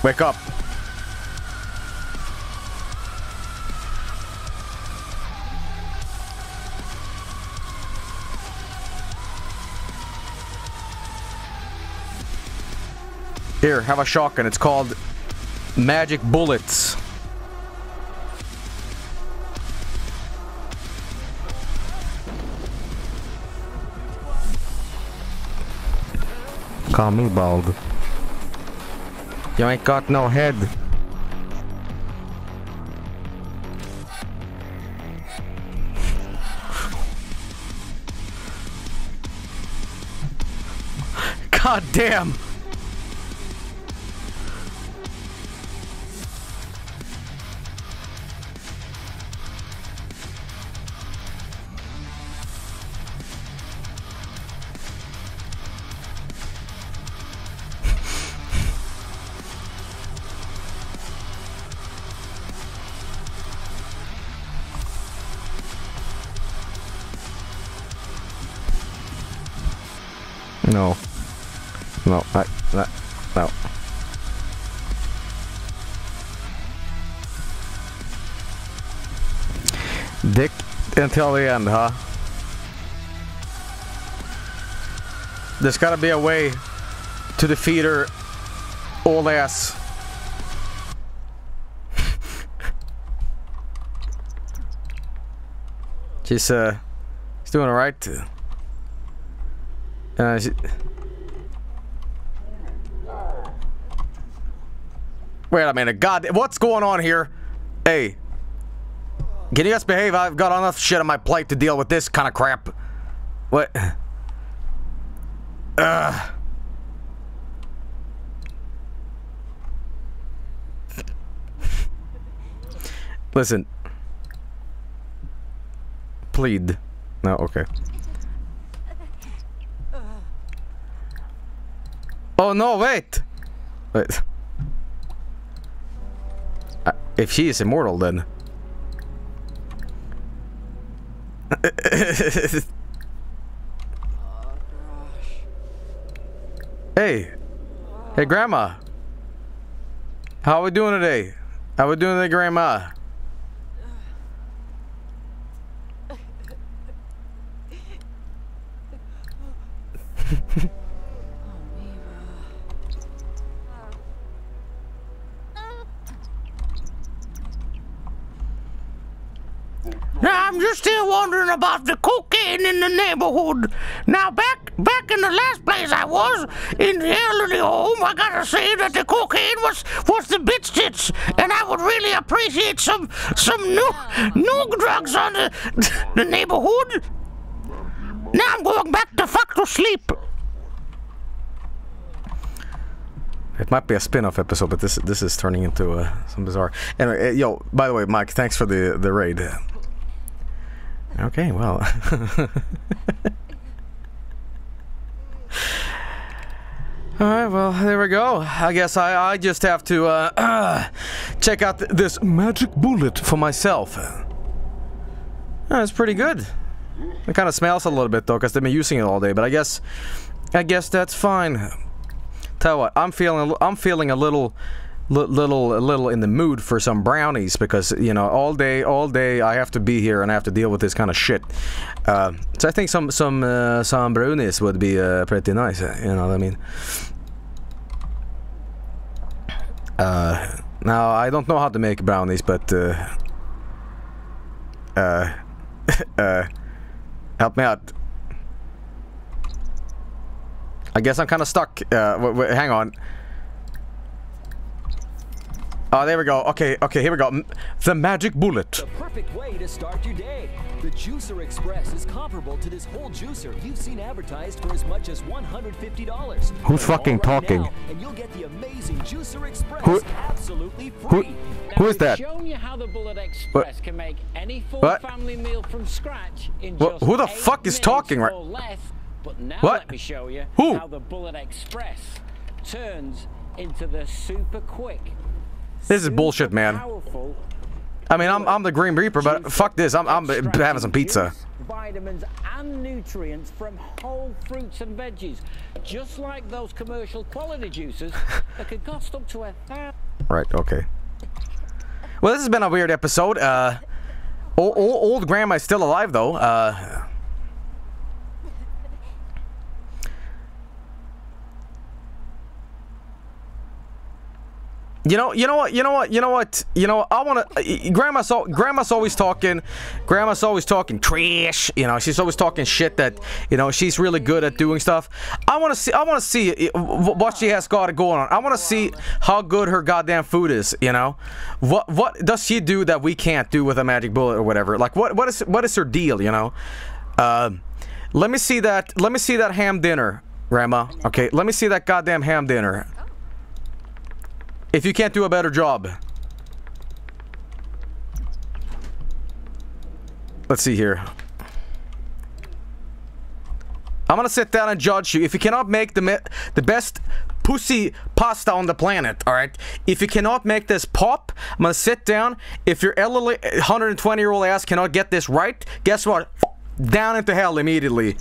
Wake up. Here, have a shotgun. It's called Magic Bullets. Call me bald. You ain't got no head. God damn. No. No, I, no, no. Dick until the end, huh? There's gotta be a way to defeat her old ass. she's, uh, she's doing alright. Uh, she... Wait a minute, God, what's going on here? Hey, can you guys behave? I've got enough shit on my plate to deal with this kind of crap. What? Ugh. Listen. Plead. No, okay. Oh no, wait! Wait. Uh, if she is immortal, then. hey! Hey, Grandma! How are we doing today? How are we doing today, Grandma? I'm just still wondering about the cocaine in the neighborhood. Now back back in the last place I was, in the elderly home, I gotta say that the cocaine was was the bitch tits, and I would really appreciate some some new new drugs on the the neighborhood. Now I'm going back to fuck to sleep. It might be a spin-off episode, but this this is turning into uh, some bizarre. Anyway, uh, yo, by the way, Mike, thanks for the the raid. Okay, well. All right, well, there we go. I guess I, I just have to uh, check out th this magic bullet for myself. That's pretty good. It kind of smells a little bit though, because they've been using it all day. But I guess, I guess that's fine. Tell you what, I'm feeling, I'm feeling a little, li little, little in the mood for some brownies because you know, all day, all day, I have to be here and I have to deal with this kind of shit. Uh, so I think some, some, uh, some brownies would be uh, pretty nice. You know what I mean? Uh, now I don't know how to make brownies, but uh, uh, uh, help me out. I guess I'm kind of stuck. Uh, hang on. Oh, there we go. Okay, okay, here we go. M the magic bullet. The perfect way to start your day. The Juicer Express is comparable to this whole juicer you've seen advertised for as much as $150. Who's fucking right talking? now, and you'll get the amazing Juicer Express Who- absolutely Who, free. who is that? Shown you how the Bullet Express can make any full What? family meal from scratch in Wha- just who the eight fuck is talking right- less. But now What? let me show you Who? how the Bullet Express turns into the super quick. This is bullshit, man. I mean, I'm I'm the Grim Reaper, but fuck this. I'm I'm having some pizza. vitamins and nutrients from whole fruits and veggies, just like those commercial quality juices that could cost up to a thousand. Right. Okay. Well, this has been a weird episode. Uh, old, old, old grandma is still alive though. Uh, You know, you know what, you know what, you know what, you know. I want to. Grandma's, al- grandma's always talking. Grandma's always talking trash. You know, she's always talking shit that you know she's really good at doing stuff. I want to see. I want to see uh, what she has got going on. I want to see how good her goddamn food is. You know, what what does she do that we can't do with a magic bullet or whatever? Like what what is what is her deal? You know. Um, let me see that. Let me see that ham dinner, Grandma. Okay, let me see that goddamn ham dinner. If you can't do a better job. Let's see here. I'm gonna sit down and judge you. If you cannot make the the best pussy pasta on the planet, all right. If you cannot make this pop, I'm gonna sit down. If your elderly 120 year old ass cannot get this right, guess what? Down into hell immediately.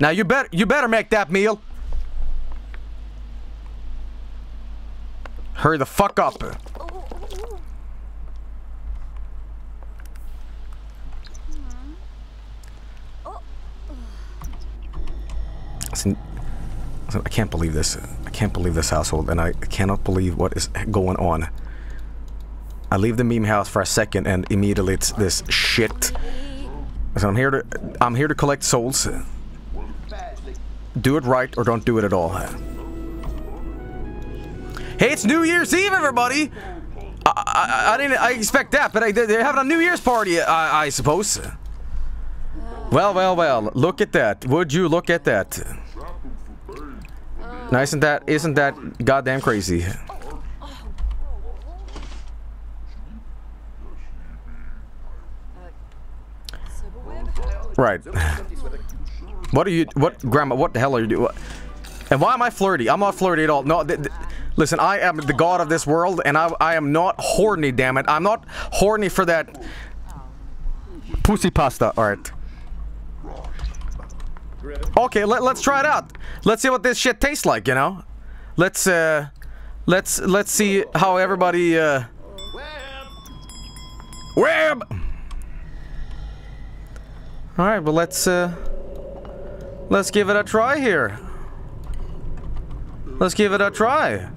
Now you better you better make that meal. Hurry the fuck up. Listen, I can't believe this. I can't believe this household, and I cannot believe what is going on. I leave the meme house for a second, and immediately it's this shit. So I'm here to, I'm here to collect souls. Do it right, or don't do it at all. Hey, it's New Year's Eve, everybody. I, I, I didn't, I expect that, but I, they're having a New Year's party, I, I suppose. Well, well, well. Look at that. Would you look at that? Now, isn't that, isn't that goddamn crazy? Right. What are you, what, Grandma, what the hell are you doing? And why am I flirty? I'm not flirty at all. No, th th listen, I am the god of this world, and I, I am not horny, damn it. I'm not horny for that pussy pasta. Right. Okay, let, let's try it out. Let's see what this shit tastes like, you know? Let's, uh, let's, let's see how everybody, uh... Web! Alright, well, let's, uh... Let's give it a try here. Let's give it a try.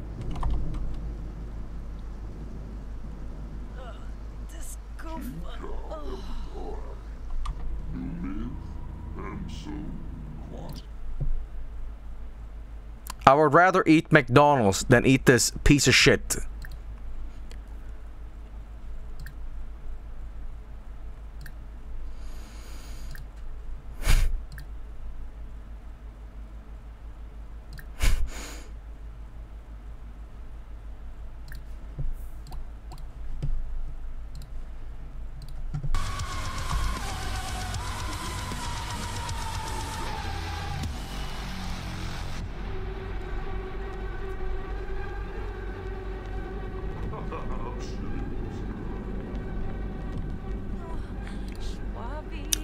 I would rather eat McDonald's than eat this piece of shit.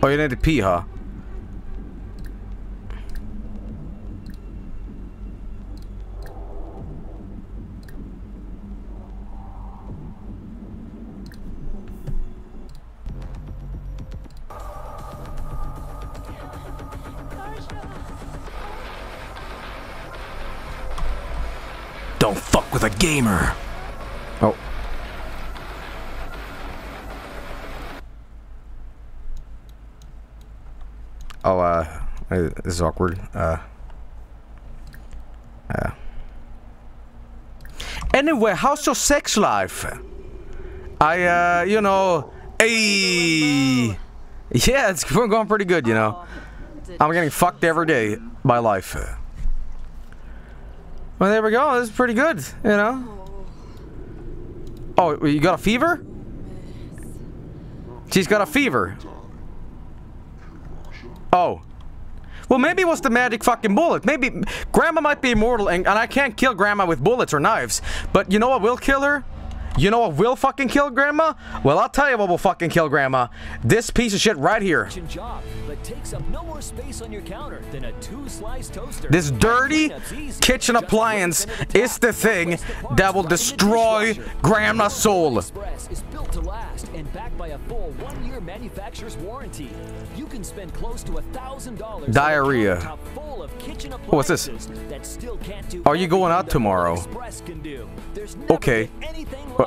Oh, you need to pee, huh? Don't fuck with a gamer. Oh, uh, this is awkward. Uh, uh. Anyway, how's your sex life? I, uh, you know, hey, yeah, it's going pretty good, you know. I'm getting fucked every day by life. Well, there we go. This is pretty good, you know. Oh, you got a fever? She's got a fever. Oh. Well, maybe it was the magic fucking bullet. Maybe Grandma might be immortal, and, and I can't kill Grandma with bullets or knives. But you know what will kill her? You know what will fucking kill Grandma? Well, I'll tell you what will fucking kill Grandma. This piece of shit right here. Job, but takes up no more space on your counter than a two-slice toaster. This dirty kitchen appliance is the thing that will destroy Grandma's soul. Express is built to last and backed by a full one-year manufacturer's warranty. You can spend close to a thousand dollars. Diarrhea. Full of kitchen What's this? that still can't do Are you going out tomorrow? Express can do. Okay.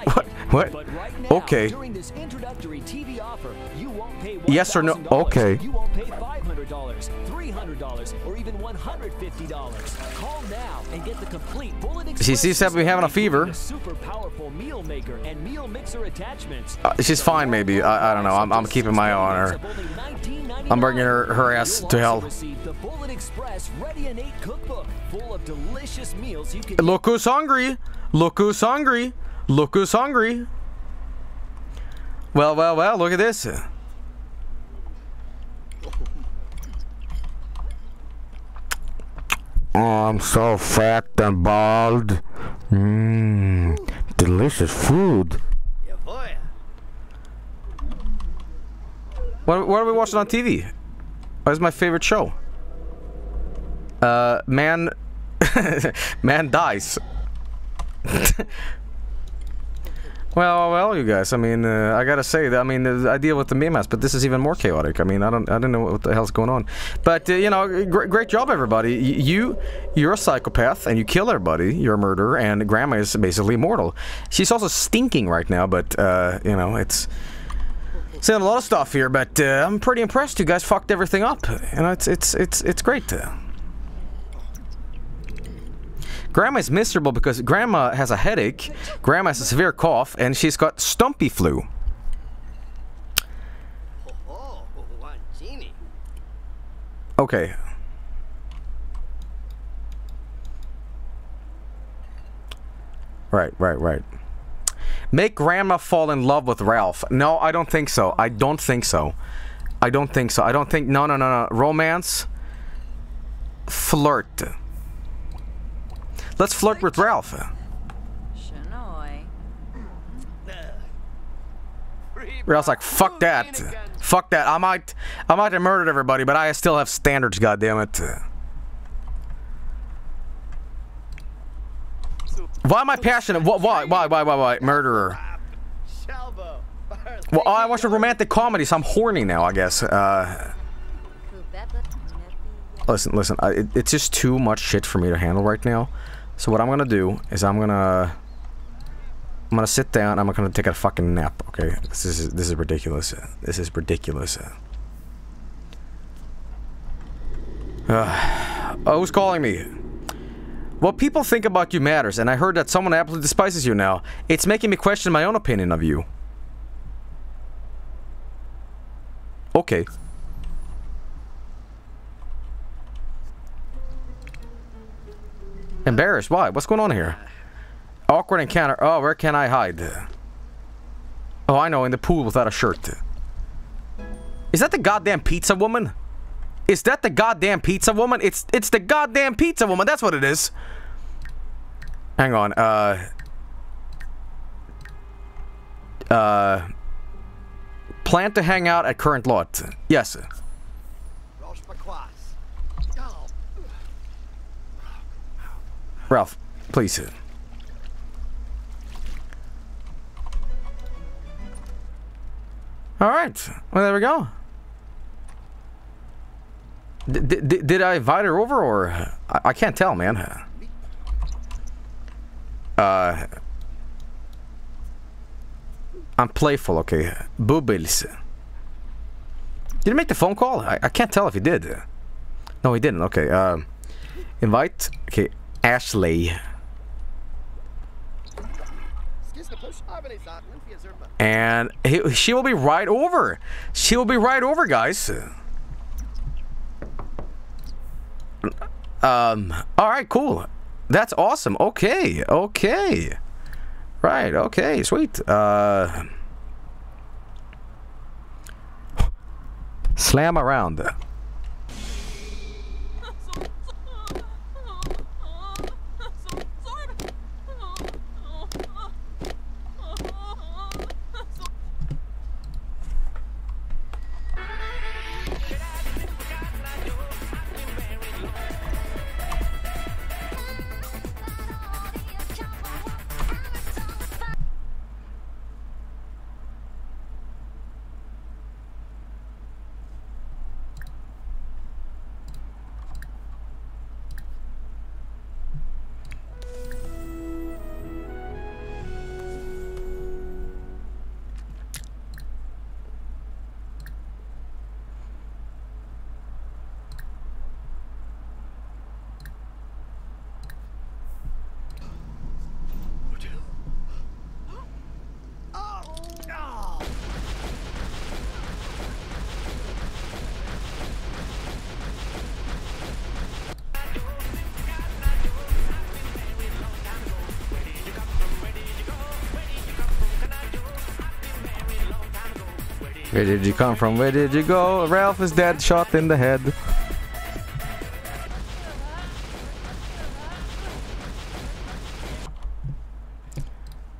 What? What? it. what? But right Okay. during this introductory TV offer, you won't pay Yes or no? Okay. You won't pay $500, $300, or even $150. Call now and get the complete Bullet She seems to be having a fever. super powerful meal maker and meal mixer attachments. Uh, she's fine, maybe. I, I don't know. I'm, I'm keeping my eye on her. I'm bringing her, her ass to hell. receive the Bullet Express Ready and Eat cookbook full of delicious meals you can Look who's hungry. Look who's hungry. Look who's hungry. Well, well, well, look at this. Oh, I'm so fat and bald. Mmm, delicious food. What, what are we watching on TV? What is my favorite show? Uh, man, man dies. well, well, you guys. I mean, uh, I gotta say. I mean, the idea with the memas, but this is even more chaotic. I mean, I don't, I don't know what the hell's going on. But uh, you know, gr- great job, everybody. Y- You, you're a psychopath, and you kill everybody. You're a murderer, and Grandma is basically immortal. She's also stinking right now, but uh, you know, it's. Saying a lot of stuff here, but uh, I'm pretty impressed. You guys fucked everything up. You know, it's it's it's it's great. Grandma is miserable because Grandma has a headache, Grandma has a severe cough, and she's got stumpy flu. Okay. Right, right, right. Make Grandma fall in love with Ralph. No, I don't think so. I don't think so. I don't think so. I don't think. No, no, no, no. Romance. Flirt. Let's flirt with Ralph. Ralph's like, fuck that. Fuck that. I might, I might have murdered everybody, but I still have standards. God damn it. Why am I passionate? Wh- Why? Why? Why? Why? Why? Murderer. Well, I watch a romantic comedy, so I'm horny now. I guess. Uh, listen, listen. I, it, it's just too much shit for me to handle right now. So what I'm gonna do is I'm gonna, I'm gonna sit down. I'm gonna take a fucking nap. Okay. This is this is ridiculous. This is ridiculous. Uh, oh, who's calling me? What people think about you matters, and I heard that someone absolutely despises you now. It's making me question my own opinion of you. Okay. Embarrassed? Why? What's going on here? Awkward encounter. Oh, where can I hide? Oh, I know, in the pool without a shirt. Is that the goddamn pizza woman? Is that the goddamn pizza woman? It's it's the goddamn pizza woman. That's what it is. Hang on. Uh. Uh. Plan to hang out at current lot. Yes. Ralph, please. All right. Well, there we go. D did I invite her over, or I, I can't tell, man. Uh, I'm playful, okay. Boobles. Did he make the phone call? I, I can't tell if he did. No, he didn't. Okay. Um, invite. Okay, Ashley. And he, she will be right over. She will be right over, guys. Um, all right, cool. That's awesome. Okay, okay. Right, okay, sweet. Uh, slam around. Where did you come from? Where did you go? Ralph is dead, shot in the head.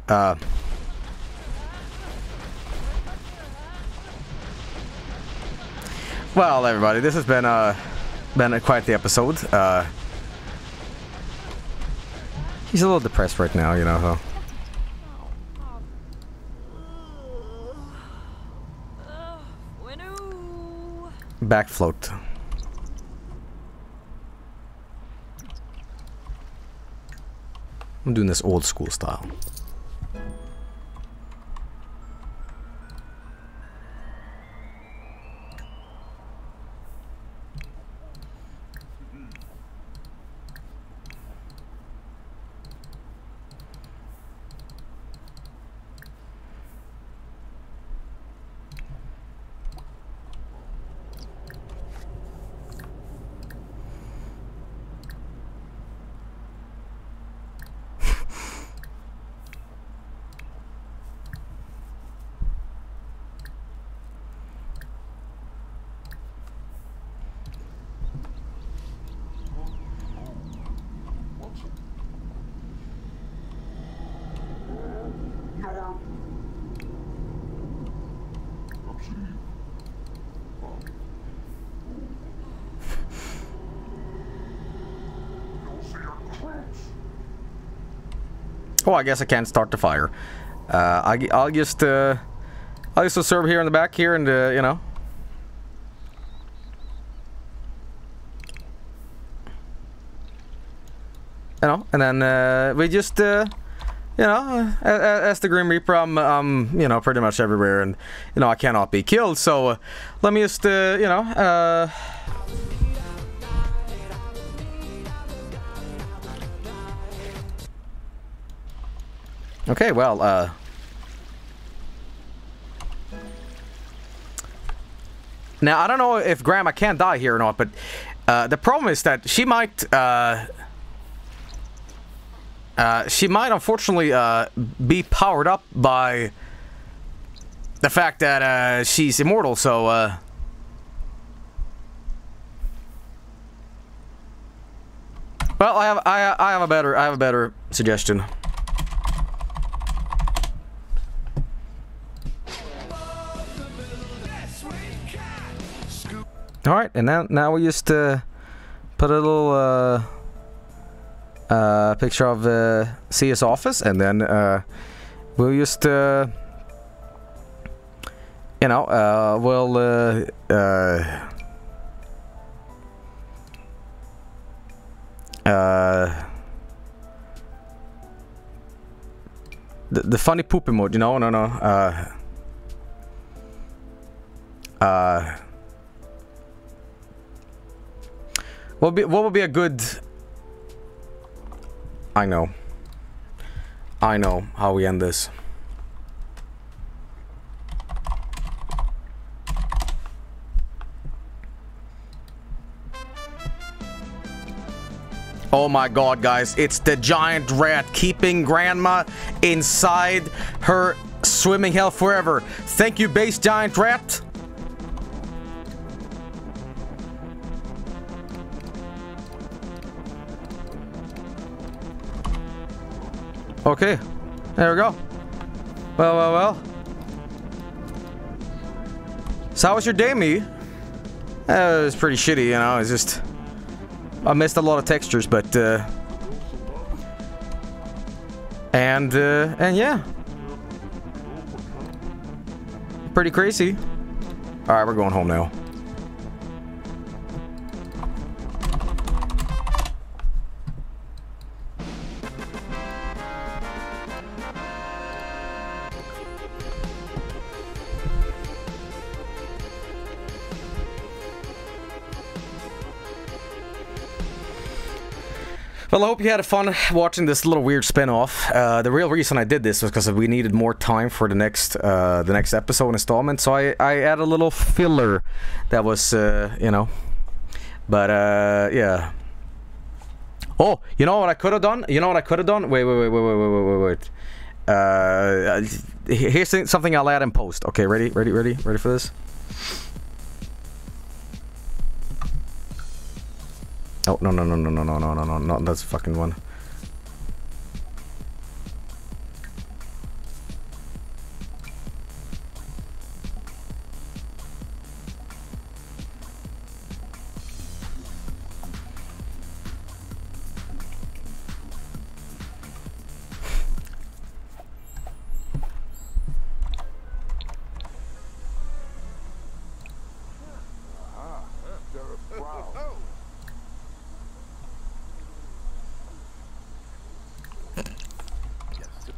Uh. Well, everybody, this has been uh been a quite the episode. Uh, he's a little depressed right now, you know. So. Back float. I'm doing this old school style. Oh, I guess I can't start the fire. Uh, I, I'll just, uh, I'll just serve here in the back here and, uh, you know. You know, and then, uh, we just, uh, you know, as, the Grim Reaper, I'm, I'm, you know, pretty much everywhere, and, you know, I cannot be killed, so, uh, let me just, uh, you know, uh, Okay, well, uh... Now, I don't know if Grandma can die here or not, but uh, the problem is that she might, uh... Uh, she might unfortunately uh, be powered up by the fact that uh, she's immortal, so uh, Well, I have I I have a better I have a better suggestion. All right, and now now we just uh, put a little uh, uh, picture of uh, CS office, and then uh, we'll just uh, you know uh, we'll uh, uh, uh, the, the funny poop emoji. No, no, no. What would be what would be a good? I know. I know how we end this. Oh my god, guys, it's the giant rat keeping grandma inside her swimming hell forever. Thank you, base giant rat. Okay, there we go. Well, well, well. So how was your day, me? Uh, it was pretty shitty, you know, it's just... I missed a lot of textures, but uh, and uh, and yeah, pretty crazy. All right, we're going home now. Well, I hope you had fun watching this little weird spinoff. Uh, the real reason I did this was because we needed more time for the next uh, the next episode installment, so I, I added a little filler that was, uh, you know. But, uh, yeah. Oh, you know what I could have done? You know what I could have done? Wait, wait, wait, wait, wait, wait, wait, wait. Uh, here's something I'll add in post. Okay, ready, ready, ready, ready for this? Oh, no, no, no, no, no, no, no, no, no, not that's fucking one.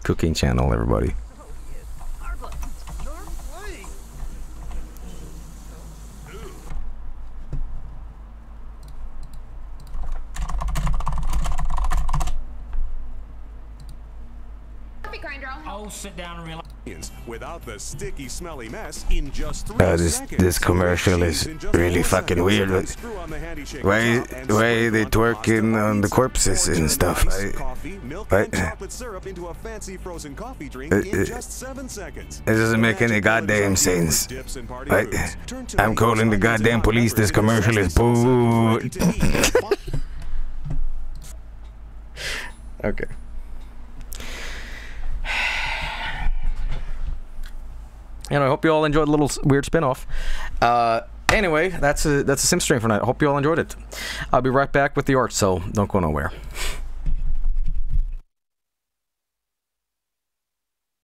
Cooking channel, everybody. Oh, sit down and relax. Without the sticky, smelly mess in just three Uh, this seconds. this commercial is really fucking weird. Why why they twerking on the corpses and stuff? Right? Right? Chocolate syrup into a fancy frozen coffee drink in just seven seconds. It doesn't make any goddamn sense. I'm calling the goddamn police. This commercial is boo. okay. And I hope you all enjoyed a little weird spin-off. Uh, anyway, that's a that's a sim stream for tonight. I hope you all enjoyed it. I'll be right back with the art, so don't go nowhere.